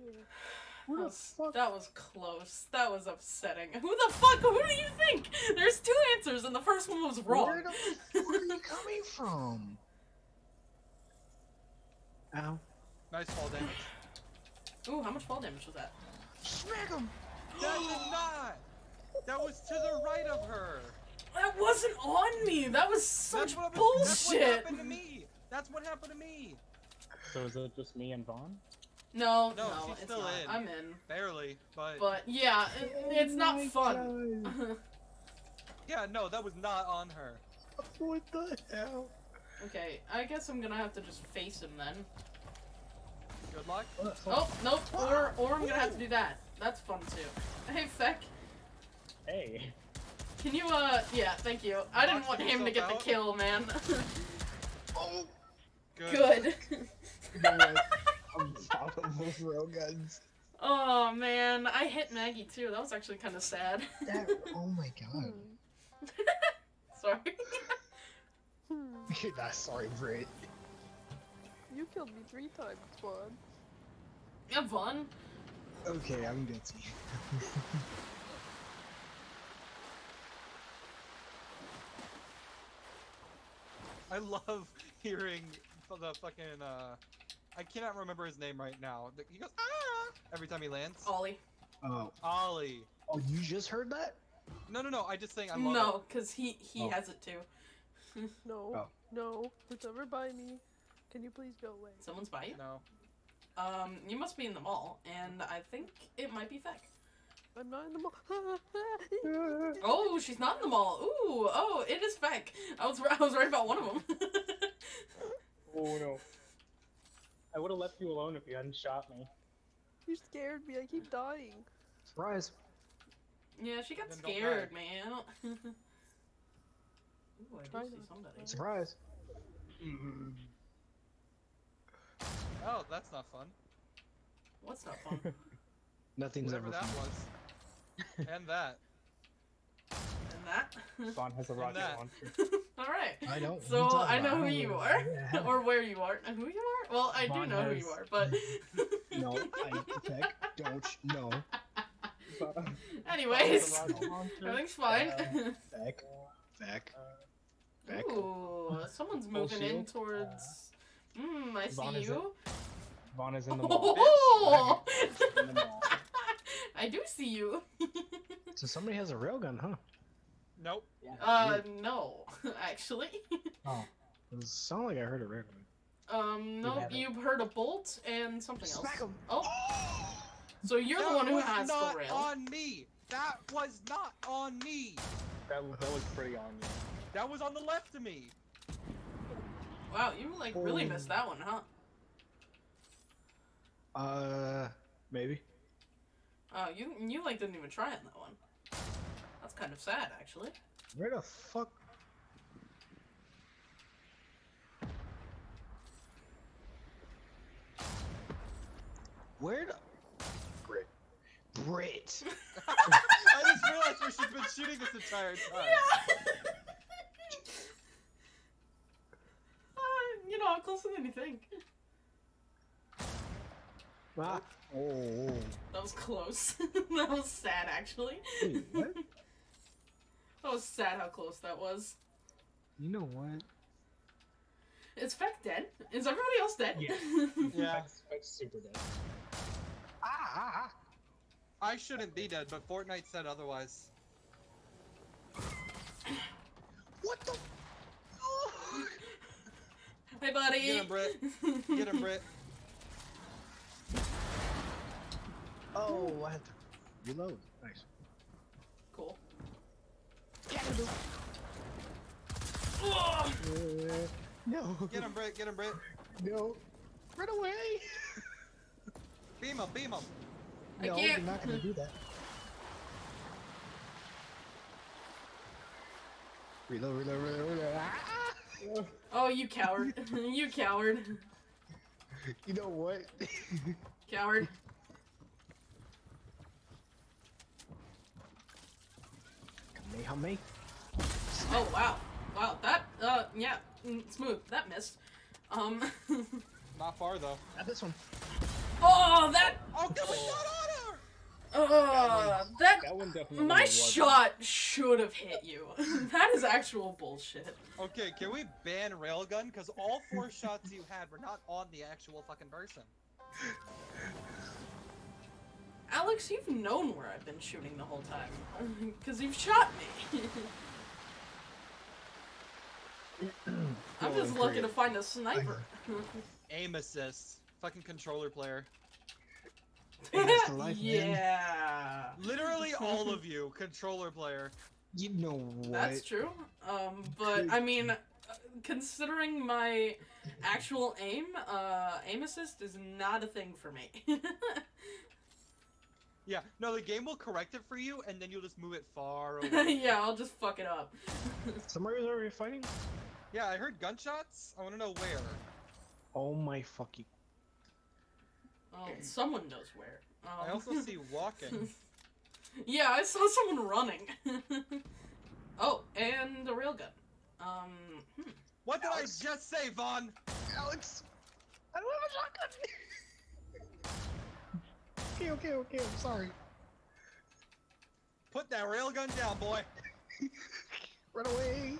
That the was, fuck? that was close. That was upsetting. Who the fuck? Who do you think? There's two answers, and the first one was wrong. Where the <laughs> fuck are you coming from? Ow. Nice fall damage. Ooh, how much fall damage was that? Smack him! That did not! That was to the right of her! That wasn't on me. That was such that's what, was- That's what bullshit. happened to me! That's what happened to me! So is it just me and Vaughn? No, No, no, she's it's still not. in. I'm in, Barely, but. but yeah, it, it's Oh not fun. Yeah, no, that was not on her. What the hell? okay, I guess I'm gonna have to just face him then. Good luck. Oh, nope. Or, or I'm gonna have to do that. That's fun too. <laughs> Hey, Fecc. Hey. Can you, uh, yeah, thank you. I didn't Box want him to yourself get the kill, man. <laughs> Oh, Good. Good. you know what? I'm out of those railguns. <laughs> oh, man. I hit Maggy too. That was actually kind of sad. That, oh my god. Sorry. Hmm. Nah, sorry, Brit. You killed me three times, Vaughn. Yeah, Vaughn. Okay, I'm guilty. <laughs> I love hearing the fucking, uh. I cannot remember his name right now. The- He goes, ah! Every time he lands. Ollie. Oh, Ollie. oh, you just heard that? No, no, no, I just think I love No, because he, he Oh. has it too. <laughs> No, Oh. no, it's over by me. Can you please go away? Someone's by you? No. Um, you must be in the mall, and I think it might be Fecc. I'm not in the mall. <laughs> Oh, she's not in the mall. Ooh, oh, it is Fecc. I was, I was right about one of them. <laughs> Oh no. I would have left you alone if you hadn't shot me. you scared me. I keep dying. Surprise. yeah, she got scared, man. <laughs> Ooh, I Try do see not to somebody. cry. Surprise. Oh, that's not fun. What's not fun? <laughs> Nothing's Whatever ever that fun. was. <laughs> and that. and that? Vaughn has a And rocket launcher. <laughs> Alright. I don't. So I know who you are, or where you are, and who you are. Well, I do Vaughn know who you are, but no, I heck, don't. No. anyways, Vaughn has a rocket launcher. everything's fine. Uh, back. Back. Back. Ooh, someone's Full moving in shield. towards. Uh, Hmm, I Vaughn see is you. Vaughn is in the mall. Oh! In the mall. I do see you. So somebody has a railgun, huh? Nope. Uh, no, <laughs> actually. Oh. It sounded like I heard a railgun. Um, no, haven't. you've heard a bolt and something else. Him. Oh, So you're that the one who was has not the rail. on me. That was not on me. That was, that was pretty on you. That was on the left of me. Wow, you like really missed that one, huh? Uh, maybe. Oh, you you like didn't even try on that one. That's kind of sad, actually. Where the fuck? Where the? Brit. Brit. <laughs> <laughs> I just realized where she's been shooting this entire time. uh, you know, closer than you think. ah. Oh. That was close. <laughs> that was sad, actually. Wait, what? <laughs> That was sad how close that was. You know what? Is Fecc dead? Is everybody else dead? Yeah. <laughs> Yeah. That's, that's super dead. Ah, ah, ah. I shouldn't be dead, but Fortnite said otherwise. What the? Hey, buddy. Get him, Brit. Get him, Brit. <laughs> Oh, I had to reload. Nice. Cool. Uh, no. Get him, Brit. Get him, Brit. No. Run away. <laughs> Beam him, beam him. I no, can't. you're not gonna do that. Reload, reload, reload, reload. Ah! Oh, you coward. <laughs> <laughs> you coward. You know what? <laughs> Coward. Kamehameha. Oh, wow. Wow, that, uh, yeah, mm, smooth. That missed. Um, Not far though. At this one. oh, that, Oh, good, we got on her. Uh, that, That one definitely. my wasn't. shot should have hit you. <laughs> that is actual bullshit. Okay, can we ban railgun? Because all four shots you had were not on the actual fucking person. Alex, you've known where I've been shooting the whole time. <laughs> Because you've shot me. <clears throat> I'm just in lucky to find a sniper. <laughs> Aim assist. Fucking controller player. Hey, that's the life, man. yeah. Literally <laughs> all of you, controller player. You know what? That's true. Um, but I mean, uh, considering my actual aim, uh, aim assist is not a thing for me. <laughs> Yeah, no, the game will correct it for you, and then you'll just move it far <laughs> away. yeah, I'll just fuck it up. Somebody's already fighting? yeah, I heard gunshots. I want to know where. Oh my fucking. Oh, someone knows where. Um, I also see walking. <laughs> yeah, I saw someone running. <laughs> oh, and a railgun. Um, hmm. What did Alex. I just say, Vaughn? Alex! I don't have a shotgun! <laughs> okay, okay, okay, I'm sorry. Put that railgun down, boy. Run away!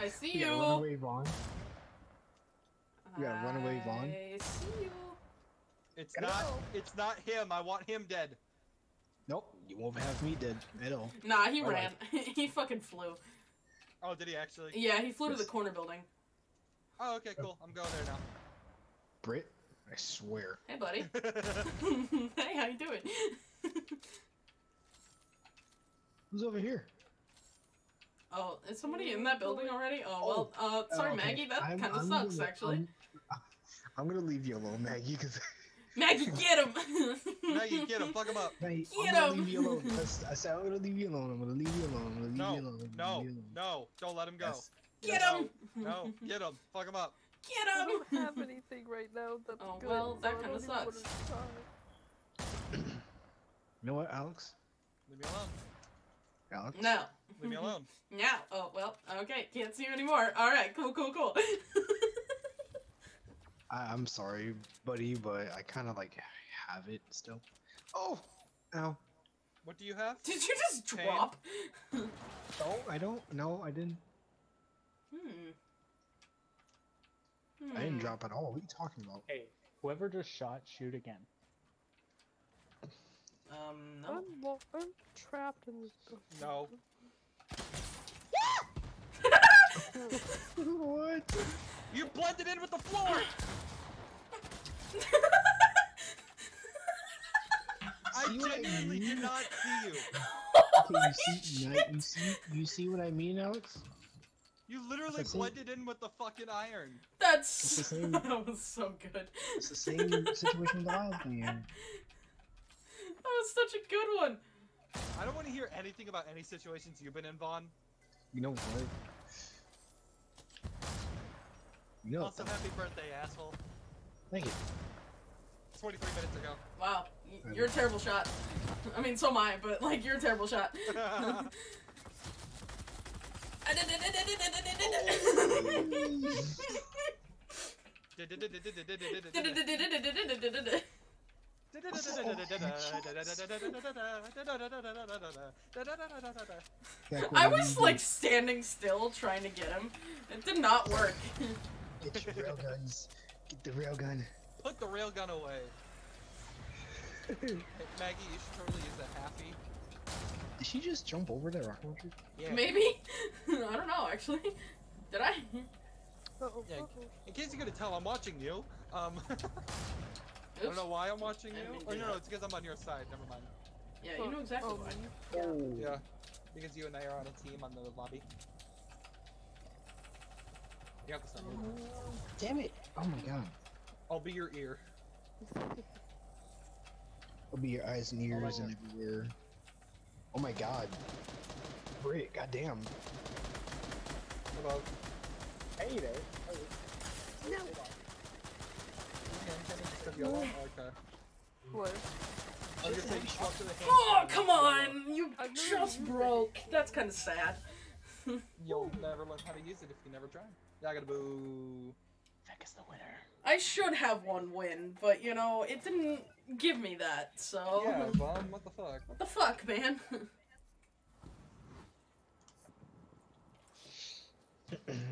I see You you. gotta run away, Vaughn. You gotta run away, Vaughn. I see you. It's Gotta not. go. It's not him. I want him dead. Nope, you won't have me dead at all. Nah, he Bye-bye. ran. <laughs> he fucking flew. Oh, did he actually? Yeah, he flew to the corner building. Oh, okay, cool. I'm going there now. Brit, I swear. Hey, buddy. <laughs> <laughs> hey, how you doing? Who's over here? oh, is somebody in that building already? Oh, well, uh, sorry, Oh, okay. Maggy, that kind of sucks, gonna- actually. I'm, I'm gonna leave you alone, Maggy, because Maggy, get him! <laughs> now you get him. Fuck him up. Maggy, Get I'm him! leave you alone. <laughs> That's- I said I'm gonna leave you alone. I'm gonna leave you alone. I'm gonna leave No, you alone. I'm no, you alone. no. Don't let him go. Yes. Get No, him! No, get him. Fuck him up. Get him! I him! don't have anything right now that's Oh, good. well, that so kinda don't even wanna sucks. You know what, Alex? Leave me alone. Alex? No. Leave me alone. <laughs> No. Oh, well, okay. Can't see you anymore. Alright, cool, cool, cool. I, I'm sorry, buddy, but I kind of like have it still. Oh, ow. What do you have? <laughs> Did you just Pain. drop? No, I don't. No, I didn't. Hmm. I didn't Hmm. drop at all. What are you talking about? Hey, whoever just shot, shoot again. Um, no. I'm, I'm trapped in this. No. What? You blended in with the floor. see what I genuinely did not see you. Okay, you see, Ni- you see, you see what I mean, Alex? You literally same- blended in with the fucking iron. That's It's the <laughs> same- that was so good. It's the same situation that I was in. <laughs> That was such a good one. I don't want to hear anything about any situations you've been in, Vaughn. You know what? You know. Also, happy birthday, asshole. Thank you. 23 minutes ago. Wow, y- you're a terrible shot. I mean, so am I, but like you're a terrible shot. Back when I was like standing still trying to get him. It did not work. <laughs> Get your rail guns. Get the rail gun. Put the railgun away. <laughs> Hey, Maggy, you should totally use a happy. Did she just jump over that rocket launcher? Yeah. Maybe? <laughs> I don't know actually. Did I? Yeah. In case you're gonna tell, I'm watching you. Um, I don't know why I'm watching you. Oh no, no, it's because I'm on your side. Never mind. Yeah, you know exactly Oh, why. me? Oh. Yeah, because you and I are on a team on the lobby. You have to stop moving. Damn it! Oh my god. I'll be your ear. I'll be your eyes and my ears and oh. everywhere. Oh my god. Brit, goddamn. What about? Hey there. No. Okay. What? I was gonna say you should walk to the hand Oh, come on! You just broke. That's kind of sad. You'll never learn how to use it if you never try. Yeah, I gotta boo. Fecc is the winner. I should have one win, but you know, it didn't give me that, so. Yeah, bum. What the fuck? What the fuck, man?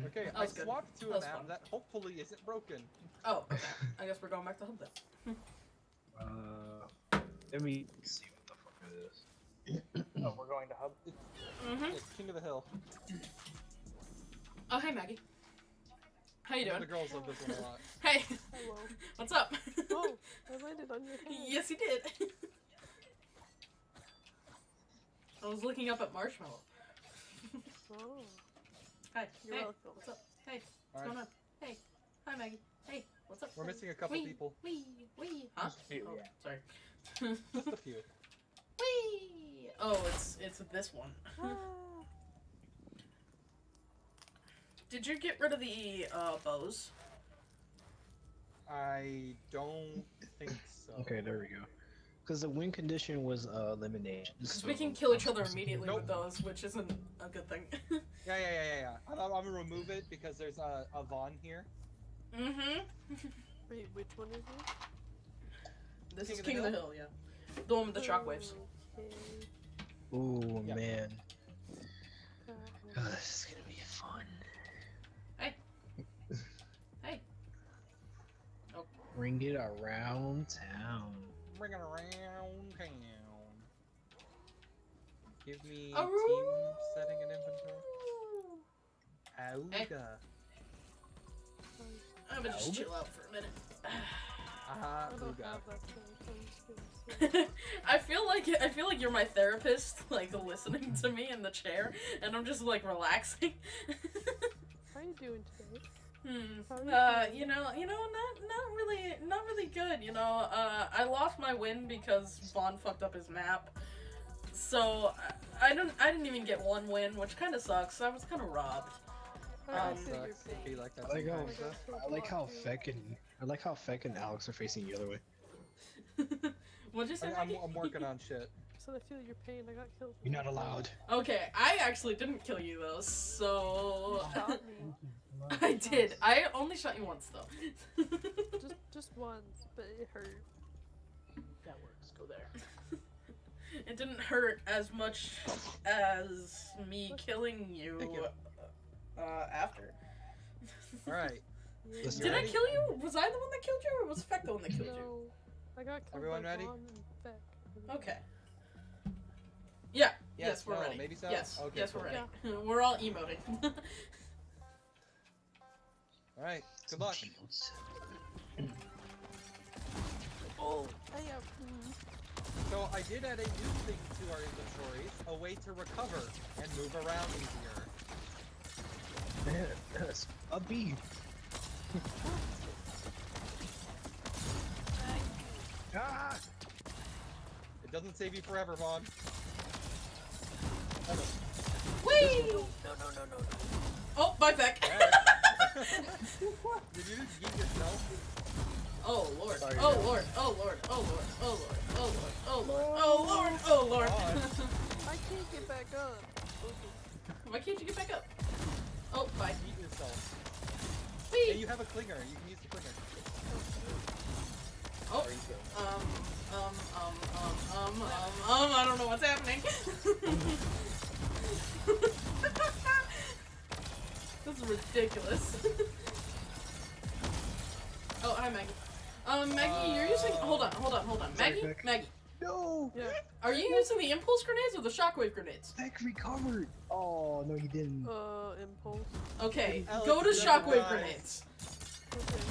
Okay, I was good. swapped to That an app that hopefully isn't broken. oh, <laughs> okay. I guess we're going back to hub then. Uh, let me see what the fuck it is. <clears throat> Oh, we're going to hub. Mm-hmm. Yeah, King of the Hill. Oh, hey, Maggy. How you doing? The girls love this one a lot. <laughs> Hey, Hello. <laughs> what's up? Oh, I landed on your head. yes, you did. I was looking up at Marshmello. Oh, Hi. you're hey, welcome. what's up? Hey, what's Alright, going on? Hey, hi, Maggy. Hey, what's up? we're missing a couple Wee, people. Wee, wee. Huh? Just a few, oh, yeah. Sorry. Just a <laughs> few. wee. Oh, it's it's this one. Ah, Did you get rid of the uh, bows? I don't think so. Okay, there we go. Because the win condition was uh, elimination. Because so- we can kill each other immediately Nope. with those, which isn't a good thing. <laughs> Yeah, yeah, yeah, yeah, yeah. I'm, I'm gonna remove it because there's a, a Vaughn here. mm-hmm. <laughs> wait, which one is it? This King is of King of the Hill, yeah. The one with the shockwaves. Okay. Ooh, Yeah. man. Oh, this is gonna be fun. Hey. <laughs> Hey. Oh. Bring it around town. Bring it around town. Give me Aroo. team setting and inventory. Hey. Auga. I'm gonna just chill out for a minute. Aha, I don't Auga. have that kind of skills. <laughs> I feel like I feel like you're my therapist, <laughs> like listening to me in the chair, and I'm just like relaxing. <laughs> How are you doing today? Hmm. You Uh, you know, you know, not not really, not really good. You know, uh, I lost my win because Vaughn fucked up his map. So I, I don't, I didn't even get one win, which kind of sucks. I was kind of robbed. I, I um, your be pain. like that I like how sometimes, my huh? God. I like how Fecc and I like how Fecc and Alex are facing the other way. <laughs> What'd you say? I, I'm, I'm working on shit. <laughs> So I feel your pain. I got killed. You're not allowed. Okay, I actually didn't kill you though, so <laughs> You shot. I did. I only shot you once though. Just, <laughs> just once, but it hurt. That works. Go there. <laughs> it didn't hurt as much as me killing you, you. uh, after. Alright. Yeah. <laughs> Listen, Did I kill you? Was I the one that killed you, or was Fecc the one that killed you? No, I got killed Everyone ready? Vaughn and Fecc. Okay. Yeah. Yes, Yes, we're no, ready. maybe so? Yes. Okay, yes, cool. we're ready. We're all emoting. Alright, good luck. Shields. Oh, I have. Mm, So I did add a new thing to our inventories, a way to recover and move around easier. Yes, <laughs> a bee. ah! It doesn't save you forever, Vaughn. Whee! No, no, no, no, no. Oh, my back. <laughs> Did you just yeet yourself? oh lord. Sorry, oh guys. lord. Oh lord. Oh lord. Oh lord. Oh lord. Oh lord. Oh lord. Oh lord. God. <laughs> I can't get back up. Why can't you get back up? Oh, bye. Yeet yourself. Whee! Hey, you have a clinger. You can use the clinger. Oh. There you go. Um, um, um, um, um, um, um, I don't know what's happening. <laughs> this is ridiculous. <laughs> oh, hi Maggy. Um, Maggy, you're using. Hold on, hold on, hold on. Maggy, Vic. Maggy, No! Yeah. are you using the impulse grenades or the shockwave grenades? Fecc recovered! Oh, no, he didn't. Uh, impulse. Okay, Alex, go to you have to shockwave grenades. Okay.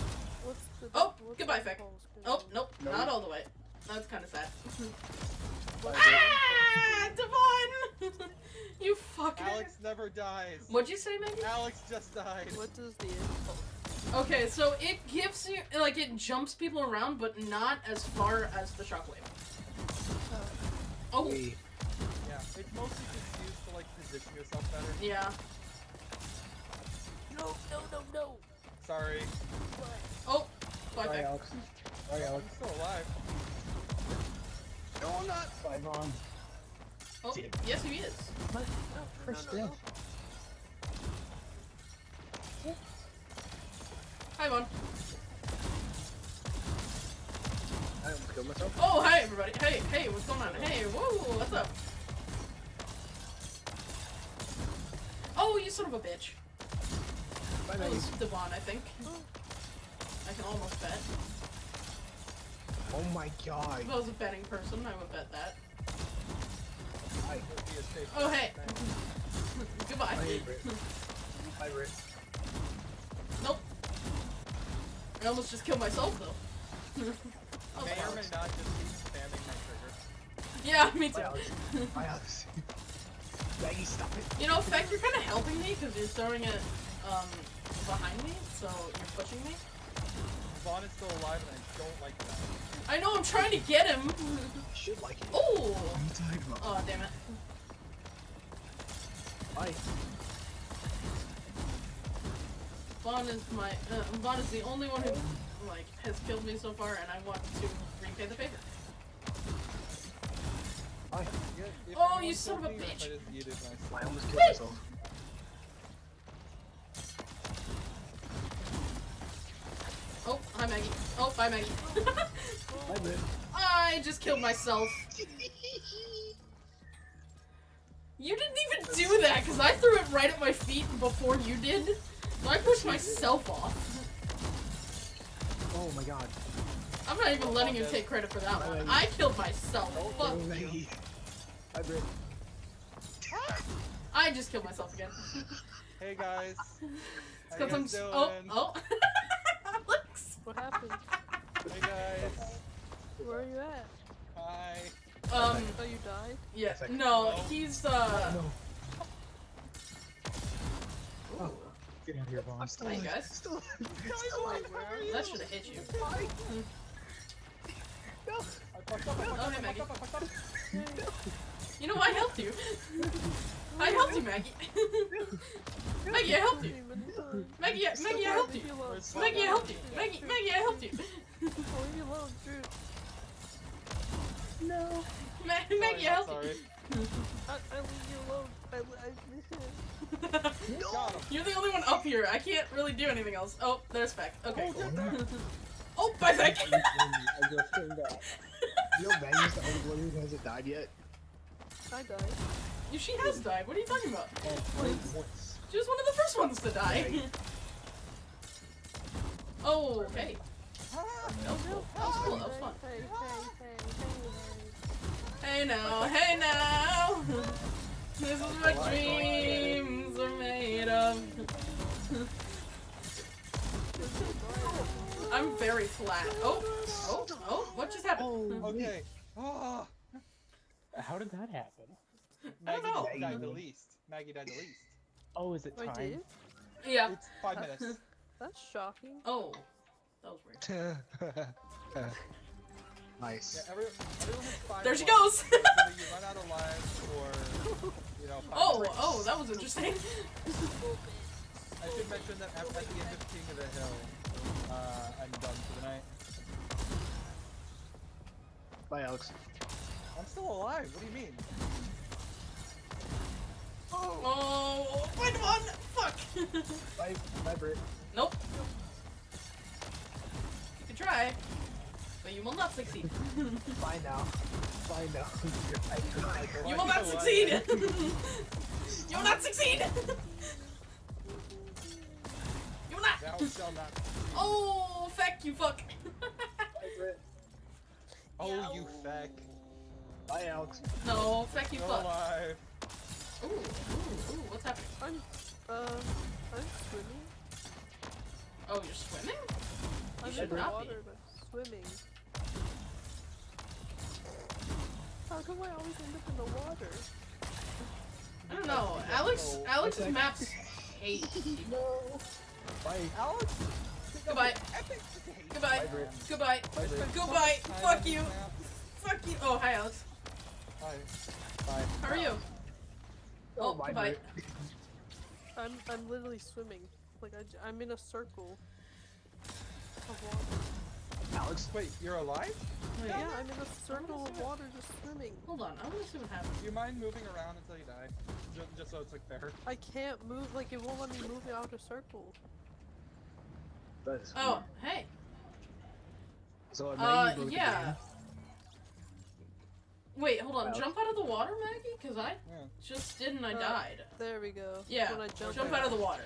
What's the? Oh, what's goodbye, the Fecc. Oh, nope, Nope. not all the way. That's kind of sad. Ah, Dievonne! <laughs> you fucker. Alex never dies. What'd you say, Maggy? Alex just died. What does the impulse? Okay, so it gives you like it jumps people around, but not as far as the shockwave. Oh, Wait, Yeah, it's mostly just used to like position yourself better. yeah. No, no, no, no. Sorry, Oh, bye sorry. Alex. Sorry, I'm still alive. No, I'm not! Bye, Vaughn. Oh, yes, he is. First no, no. death. Hi, Vaughn. I almost killed myself. Oh, hi, everybody. Hey, hey, what's going on? Hey, whoa, what's up? Oh, you son of a bitch. Bye, That Maggy. was Dievonne, I think. I can almost bet. Oh my god. If I was a betting person, I would bet that. Hi. It would be a safe Oh, hey. <laughs> Goodbye. Bye, Brit. Bye, Brit. Nope. I almost just killed myself, though. <laughs> Oh, May or may not just keep spamming my trigger. Yeah, me Bye, too. Alex. Bye, Alex. Maggy, stop it. You know, in fact, you're kind of helping me because you're throwing it um, behind me, so you're pushing me. Vaughn is still alive and I don't like that. I know I'm trying to get him. I should like it. Oh! What are you talking about? Oh, damn it. Bye. Vaughn is my uh, Vaughn is the only one who like has killed me so far, and I want to repay the favor. Bye. Yeah, Oh, you son of a killed me or if bitch. I just yeeted myself. I almost killed Wait. myself. Oh, hi Maggy. Oh, bye Maggy. I just killed myself. You didn't even do that because I threw it right at my feet before you did. So I pushed myself off. Oh my god. I'm not even letting you take credit for that one. I killed myself. Oh, Fuck Oh, you. Maggy. Bye, Brit. I just killed myself again. Hey guys. It's How because you I'm. guys s- Oh, oh. <laughs> Alex. What happened? Hey guys. Where are you at? Hi. Um. I thought you died. Yeah. No, No. he's uh. No. ooh, Oh. Get out of here, Vaughn. Hi, guys. Still alive. Guys, Still alive. where are you? That should have hit you. No. I fucked up, I Oh, hey, Maggy. up, I fucked up. You know, I helped you. <laughs> I helped you, Maggy. <laughs> Maggy, I helped you. Maggy, I- Maggy, I helped you. Leave me alone. Where's Maggy, I helped you. Maggy, Maggy, I helped you. Leave me alone, dude. No. Ma- Sorry, Maggy, I helped sorry. I, I leave you alone. I, I, you. Got him. You're the only one up here. I can't really do anything else. Oh, there's Fecc. Okay. Oh, no. Oh, bye, Fecc. <laughs> I just came back. <laughs> You know Maggy's the only one who hasn't died yet? I died. You- she has died. What are you talking about? Oh. She was one of the first ones to die. <laughs> oh, hey. That was cool. That was cool. That was fun. Hey now, hey now. <laughs> This is what dreams are made of. <laughs> I'm very flat. Oh, oh, oh, what just happened? Oh, Okay. Ah, How did that happen? I don't Maggy know. died the least. Maggy died the least. Oh, is it I time? did? Yeah. It's five <laughs> minutes. That's shocking. Oh, that was weird. <laughs> nice. Yeah, every, everyone There she lives. goes. So it's either you <laughs> run out of lives or, you know, five Oh, minutes. oh, that was interesting. I should mention that at, at the end of King of the Hill, uh, I'm done for the night. Bye, Alex. I'm still alive. What do you mean? Oh, wait, on! Fuck! Bye, bye, Britt. nope. You can try, but you will not succeed. Bye now. Bye now. I, I, You Why will not succeed! <laughs> you will not succeed! you will not! Thou shall not. Oh, fecc, you fuck! Bye, Britt. Oh, you fecc. Bye, Alex. no, fecc, you Still fuck. alive. Ooh, ooh, ooh, what's happening? I'm, uh, I'm swimming. Oh, you're swimming? I'm should in the not be. but swimming. How come I always end up in the water? I don't know. Alex, No. Alex's Okay. maps <laughs> hate. No. Bye. Alex. Goodbye. Epic Goodbye. Goodbye. Bye, Goodbye. Fuck you. Fuck you. Oh, hi, Alex. Hi. Hi. How are you? Oh, bye, goodbye. Britt. I'm, I'm literally swimming. Like, I, am in a circle of water. Alex. Wait, you're alive? Wait, Yeah, I'm in a circle of water just swimming. Hold on. I want to see what happens. Do you mind moving around until you die? Just, just so it's like fair. I can't move, like, it won't let me move out a circle. That is Oh, hey. So, Uh, Maggy broke yeah. Again. Wait, hold on. Alex. Jump out of the water, Maggy? Because I Yeah. just did and I Uh, died. There we go. Yeah. When I jump, Jump out. out of the water.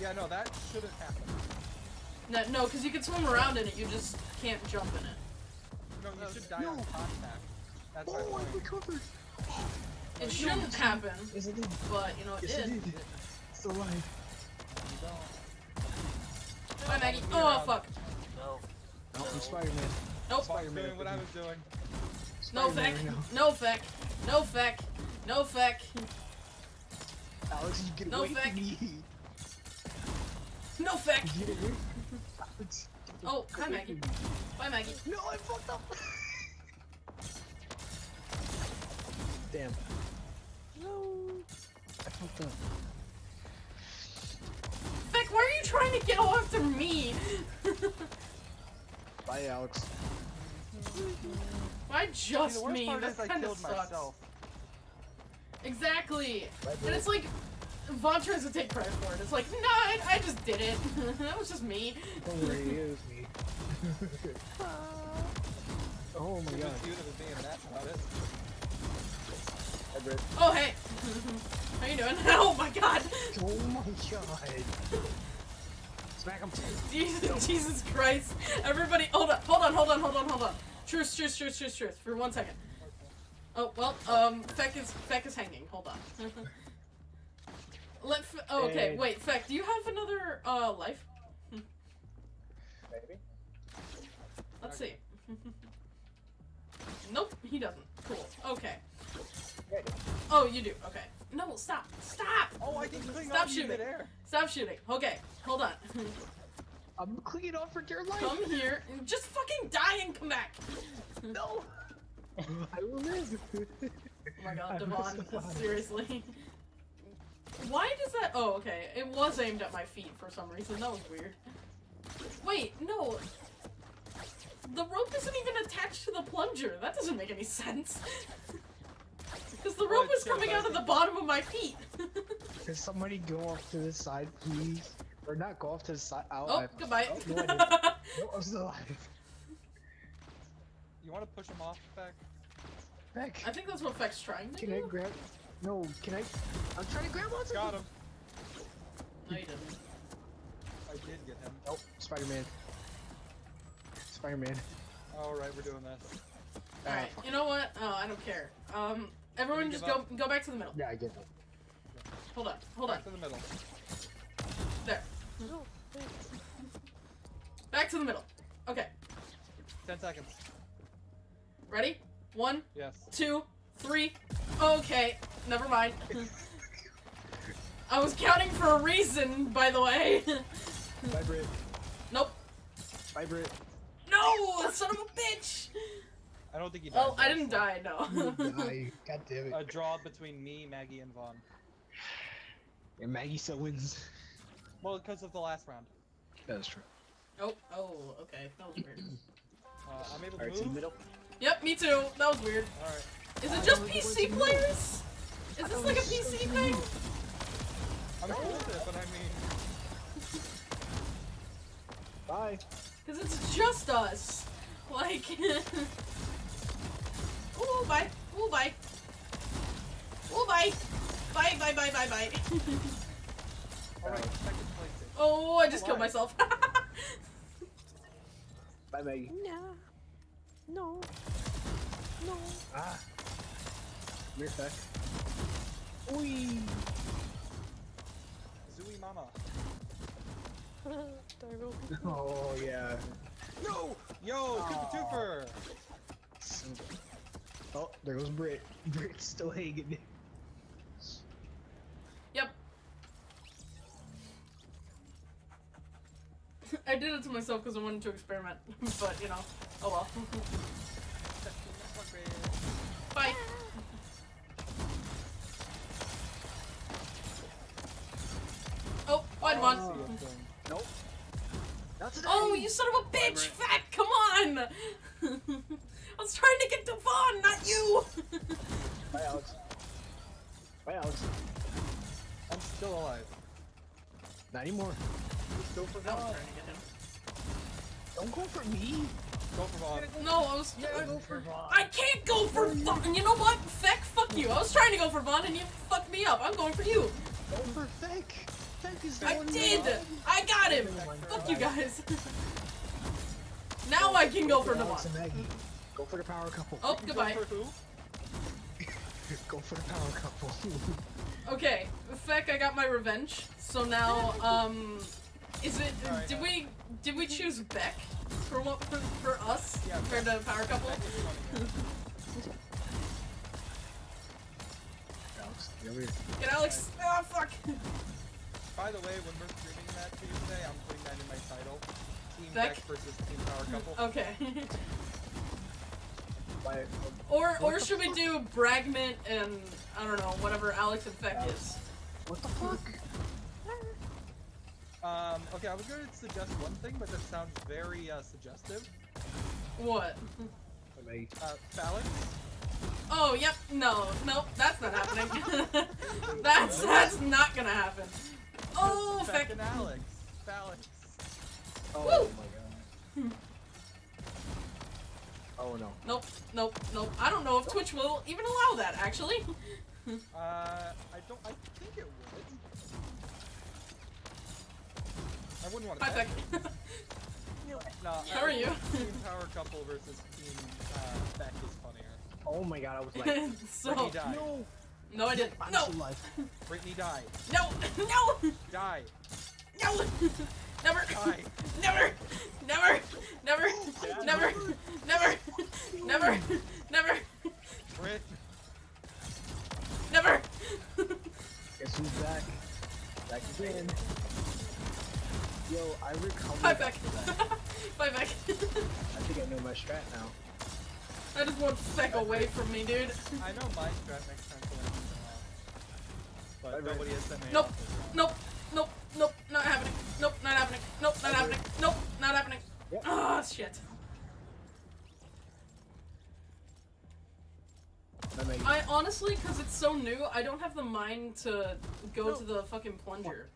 Yeah, no, that shouldn't happen. No, no, because you can swim around in it. You just can't jump in it. No, you should die no. on contact. That's my Oh, I point. recovered. It shouldn't happen, Yes, I did. but you know it Yes, I did. did. Still alive. You. Bye, Maggy. Oh, around. fuck. No, I'm Spider-Man. Nope. I was doing what I was doing. No Spider-Man fecc. No fecc. No fecc. No fecc. Alex, you get No away fecc. from me. No fecc. Get away. Alex, get Oh, hi, Maggy. from. Bye, Maggy. No, I fucked up. Damn, No. I fucked up. Fecc, why are you trying to get after me? <laughs> Bye, Alex. Why See, just the worst me? part That is I kind of killed sucks. myself. Exactly. Bye, And it's like, Vaughn tries to take credit for it. It's like, no, I, I just did it. <laughs> that was just me. Don't worry, it was me. Ah. <laughs> oh my god. you that was being that about it. Hi, Oh, hey. <laughs> How you doing? Oh my god. Oh my god. Smack him. Jesus, Jesus Christ. Everybody, hold on, hold on, hold on, hold on, hold on. Truce, truce, truce, truce, truce. For one second. Oh, well, um, Fecc is, Fecc is hanging. Hold on. Let, F- oh, okay, Hey. wait, Fecc, do you have another, uh, life? Maybe. Let's see. nope, he doesn't. Cool. Okay. Yeah, I do. Oh, you do. Okay. No, stop. Stop! Oh, I can cling Stop on to you shooting. Stop shooting. Okay, hold on. <laughs> I'm clinging on for dear life. Come here. Just fucking die and come back. No. <laughs> I will live. Oh my god, <laughs> Dievonne, seriously. Why does that- oh, okay. It was aimed at my feet for some reason. That was weird. Wait, no. The rope isn't even attached to the plunger. That doesn't make any sense. <laughs> Because the rope it is should, coming out of the bottom of my feet. Can somebody go off to the side, please? Or not go off to the side. Ow, oh, I- goodbye. Oh, no, I no, I'm still alive. You want to push him off back? Back. I think that's what Fecc's trying to Can I grab? No, can I? I'm trying to grab onto Got him. No, you didn't. I did get him. Oh, Spider-Man. Spider-Man. All right, we're doing this. Alright, fuck. you know what? Oh, I don't care. Um, everyone just go up? go back to the middle. Yeah, I get it. Hold on, hold on. Back to the middle. There. No. Wait. Back to the middle. Okay, Ten seconds. ready? One, Yes. two, three. Okay, never mind. <laughs> I was counting for a reason, by the way. Bye, Brit. nope. Bye, Brit. No, son of a bitch. I don't think he oh, died. Oh, I didn't die. No. <laughs> Die. God damn it. A draw between me, Maggy, and Vaughn. and Maggy still wins. Well, because of the last round. That is true. oh, oh, okay, that was weird. Uh, I'm able to Alright, to the move. middle. Yep, me too. That was weird. Alright. Is it just was going to PC players? Is this like a PC going thing? I'm cool with it, but I mean, Bye. Because it's just us. Like. <laughs> Ooh, bye. Ooh, bye. Ooh, bye. Bye, bye, bye, bye, bye. <laughs> alright, second place. oh, I just killed Why? myself. <laughs> Bye, Maggy. Nah. No. No. Ah. Come here, back. Oi. Zooey Mama. <laughs> <laughs> Oh, yeah. No! Yo, Koopa Tooper! Oh, there goes Brit. Brit's still hanging. <laughs> I did it to myself because I wanted to experiment. <laughs> but, you know. Oh well. <laughs> bye. Oh, Oh. one? It, thing. Nope. Oh, you son of a bitch! Fat, come on! I was trying to get Dievonne, not you! Bye, Alex. Bye, Alex. I'm still alive. Not anymore. Just go for I Vaughn. trying to get him. Don't go for me. Go for Vaughn. No, I was. Yeah, go for Vaughn. I can't go for Vaughn! You know what? Fecc, fuck you. I was trying to go for Vaughn and you fucked me up. I'm going for you. Go for Fecc. Fecc is the I did! that- I got him! Fuck you guys. <laughs> now I can go for Alex Dievonne. Go for the power couple. Oh, Go goodbye. for Go for the power couple. Okay, Fecc, I got my revenge. So now, um, is it? Did we did we choose Beck for what for, for us Yeah, compared to Power Couple? That is funny, Alex, get. Get Alex. Ah, fuck. By the way, when we're streaming that today, I'm putting that in my title. Team Beck? Beck versus Team Power Couple. Okay. <laughs> Bye. or or the should we do Bragment and I don't know whatever Alex and Fecc is? What the fuck? Um, okay, I was going to suggest one thing, but that sounds very uh, suggestive. What? <laughs> Bye, Maggy. Uh, phalanx? Oh, yep. No, no, that's not happening. <laughs> that's that's not gonna happen. Oh, Beck Fecc. and Alex. Phalanx. Oh Woo! my god. <laughs> Oh no. Nope, nope, nope. I don't know if Twitch will even allow that. Actually. <laughs> Uh, I don't. I think it would. I wouldn't want to. Hi, Fecc. No, How are you? Team <laughs> Power Couple versus Team uh, Beck is funnier. Oh my god, I was like, <laughs> so Brittany died. no. no, I didn't. I'm No, still alive. Brittany died. no, no, Die. no, never, never, never, never, never, never, never, never, Brit. never. Guess who's back? Back again. Yo, I recovered. Hi, Fecc. after that. Bye, Fecc. <laughs> I think I know my strat now. I just want Fecc away from me, dude. I know my strat next time so I can But nobody has sent me. Nope. Nope, nope, nope, not happening. Nope, not happening. Nope, not happening. Nope, not happening. Yep. Ah, shit. I honestly, because it's so new, I don't have the mind to go to the fucking plunger.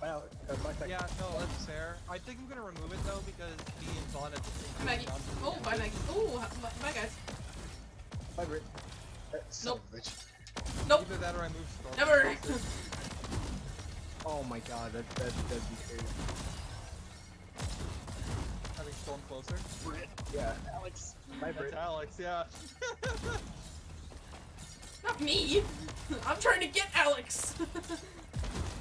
Bye, Alex. Uh, bye, Fecc. Yeah, no, that's fair. I think I'm gonna remove it though because me and Vaughn at the same time. Maggy. found Oh, it. bye, Maggy. Oh, bye, bye, guys. Bye, Brit. Son of a bitch. Nope. Either that or I move Storm. Never. <laughs> Oh my god, that, that, that'd be crazy. Having Storm closer. Brit. Yeah, Alex. Bye, Brit. Alex, yeah. Not me. I'm trying to get Alex. <laughs>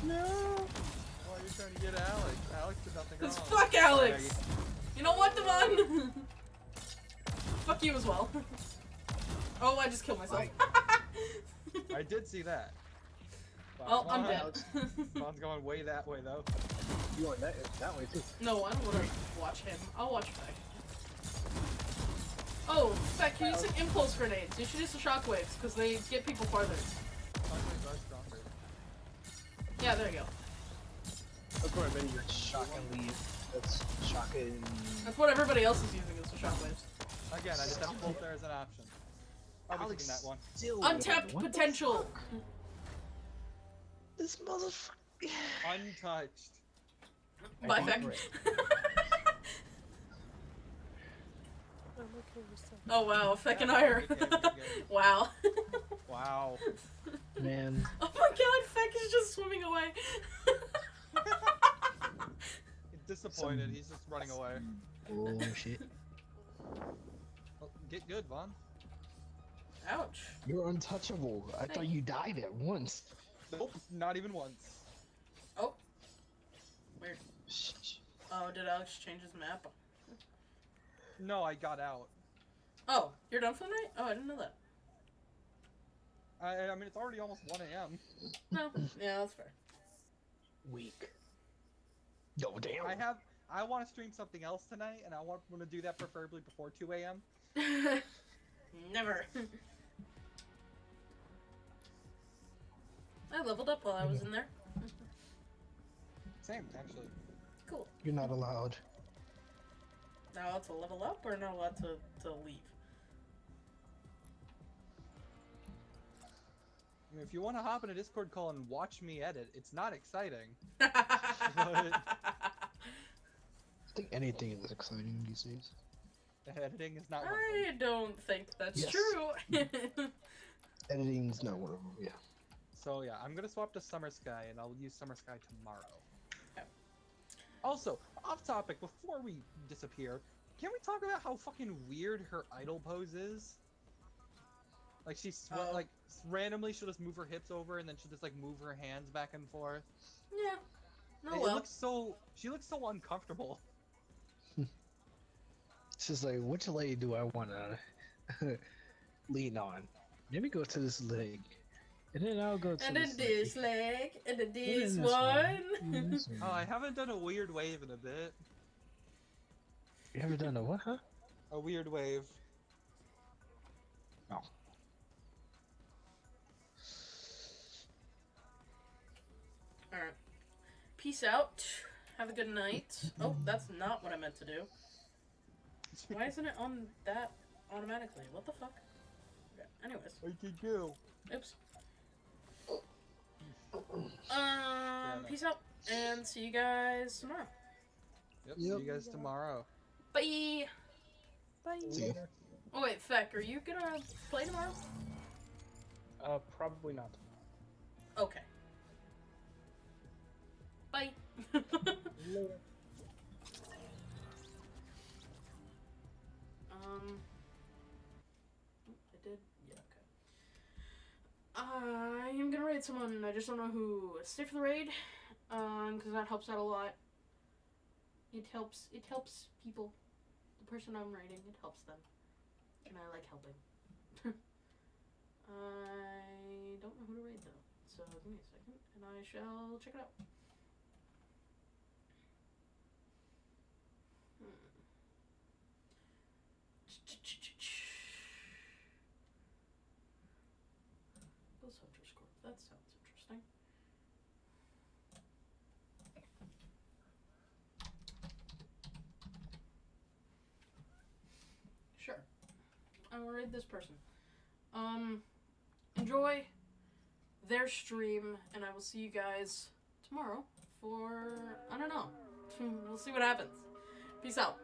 No. Why are you trying to get Alex? Alex did nothing wrong. Cause fuck Alex. You know what, Dievonne? <laughs> fuck you as well. <laughs> Oh, I just killed myself. I did see that. Oh, well, I'm Vaughn- dead. Vaughn's going way that way though. You going that that way too? no, I don't want to watch him. I'll watch Fecc. Oh, Fecc, you're using impulse grenades. You should use the shockwaves, because they get people farther. Shockwaves are stronger. Yeah, there you go. Look where I bet you're shock and leave. That's shocking. That's what everybody else is using is the shockwaves. Again, I just have both there as an option. I'll be that one. Untapped potential. Fuck? This motherfucker. Untouched. Bye, I I'm okay with oh wow, Fecc and I are. good game, good game. wow. Wow. Man, <laughs> Oh my god, Fecc is just swimming away. <laughs> Disappointed. Some- He's just running away. oh shit. Well, get good, Vaughn. Ouch. You're untouchable. I thought you died at once. Nope, not even once. Oh. Weird. Oh, did Alex change his map? No, I got out. Oh, you're done for the night? Oh, I didn't know that. I, I mean, it's already almost 1 a.m. No. Yeah, that's fair. Weak. Yo, damn. I have. I want to stream something else tonight, and I want to do that preferably before 2 a.m. <laughs> Never. <laughs> I leveled up while I was in there. Same, actually. Cool. You're not allowed. Not allowed to level up or not allowed to, to leave? I mean, if you want to hop in a Discord call and watch me edit, it's not exciting. <laughs> I think anything is exciting these days. <laughs> Editing is not one of them. I don't think that's Yes. true. <laughs> Editing's not one of them. Yeah. So yeah, I'm gonna swap to Summer Skye, and I'll use Summer Skye tomorrow. Okay. Also, off topic, before we disappear, can we talk about how fucking weird her idle pose is? Like she's sw- Oh. like randomly she'll just move her hips over, and then she'll just like move her hands back and forth. yeah. No, it, it looks so she looks so uncomfortable. <laughs> She's just like, which leg do I want to <laughs> lean on? Maybe go to this leg. And then I'll go to And then this this leg. leg, and then And this this one. and this one. <laughs> Oh, I haven't done a weird wave in a bit. You haven't done a what, huh? A weird wave. Oh. No. Alright. Peace out. Have a good night. Oh, that's not what I meant to do. Why isn't it on that automatically? What the fuck? Okay, anyways. I can go. Oops. Um, peace out, and see you guys tomorrow. Yep. Yep. See you guys tomorrow. Bye! Bye. See ya. Oh wait, Fecc, are you gonna play tomorrow? Uh, probably not. Okay. Bye! <laughs> Um. I did? Yeah, okay. I am gonna raid someone, I just don't know who. Stay for the raid, um, because that helps out a lot. It helps, it helps people. The person I'm raiding, it helps them. And I like helping. <laughs> I don't know who to raid though, so give me a second, and I shall check it out. Hmm. Those hunters corp. That sounds interesting. Sure. Raid this person. Um, enjoy their stream, and I will see you guys tomorrow for I don't know. <laughs> we'll see what happens. Peace out.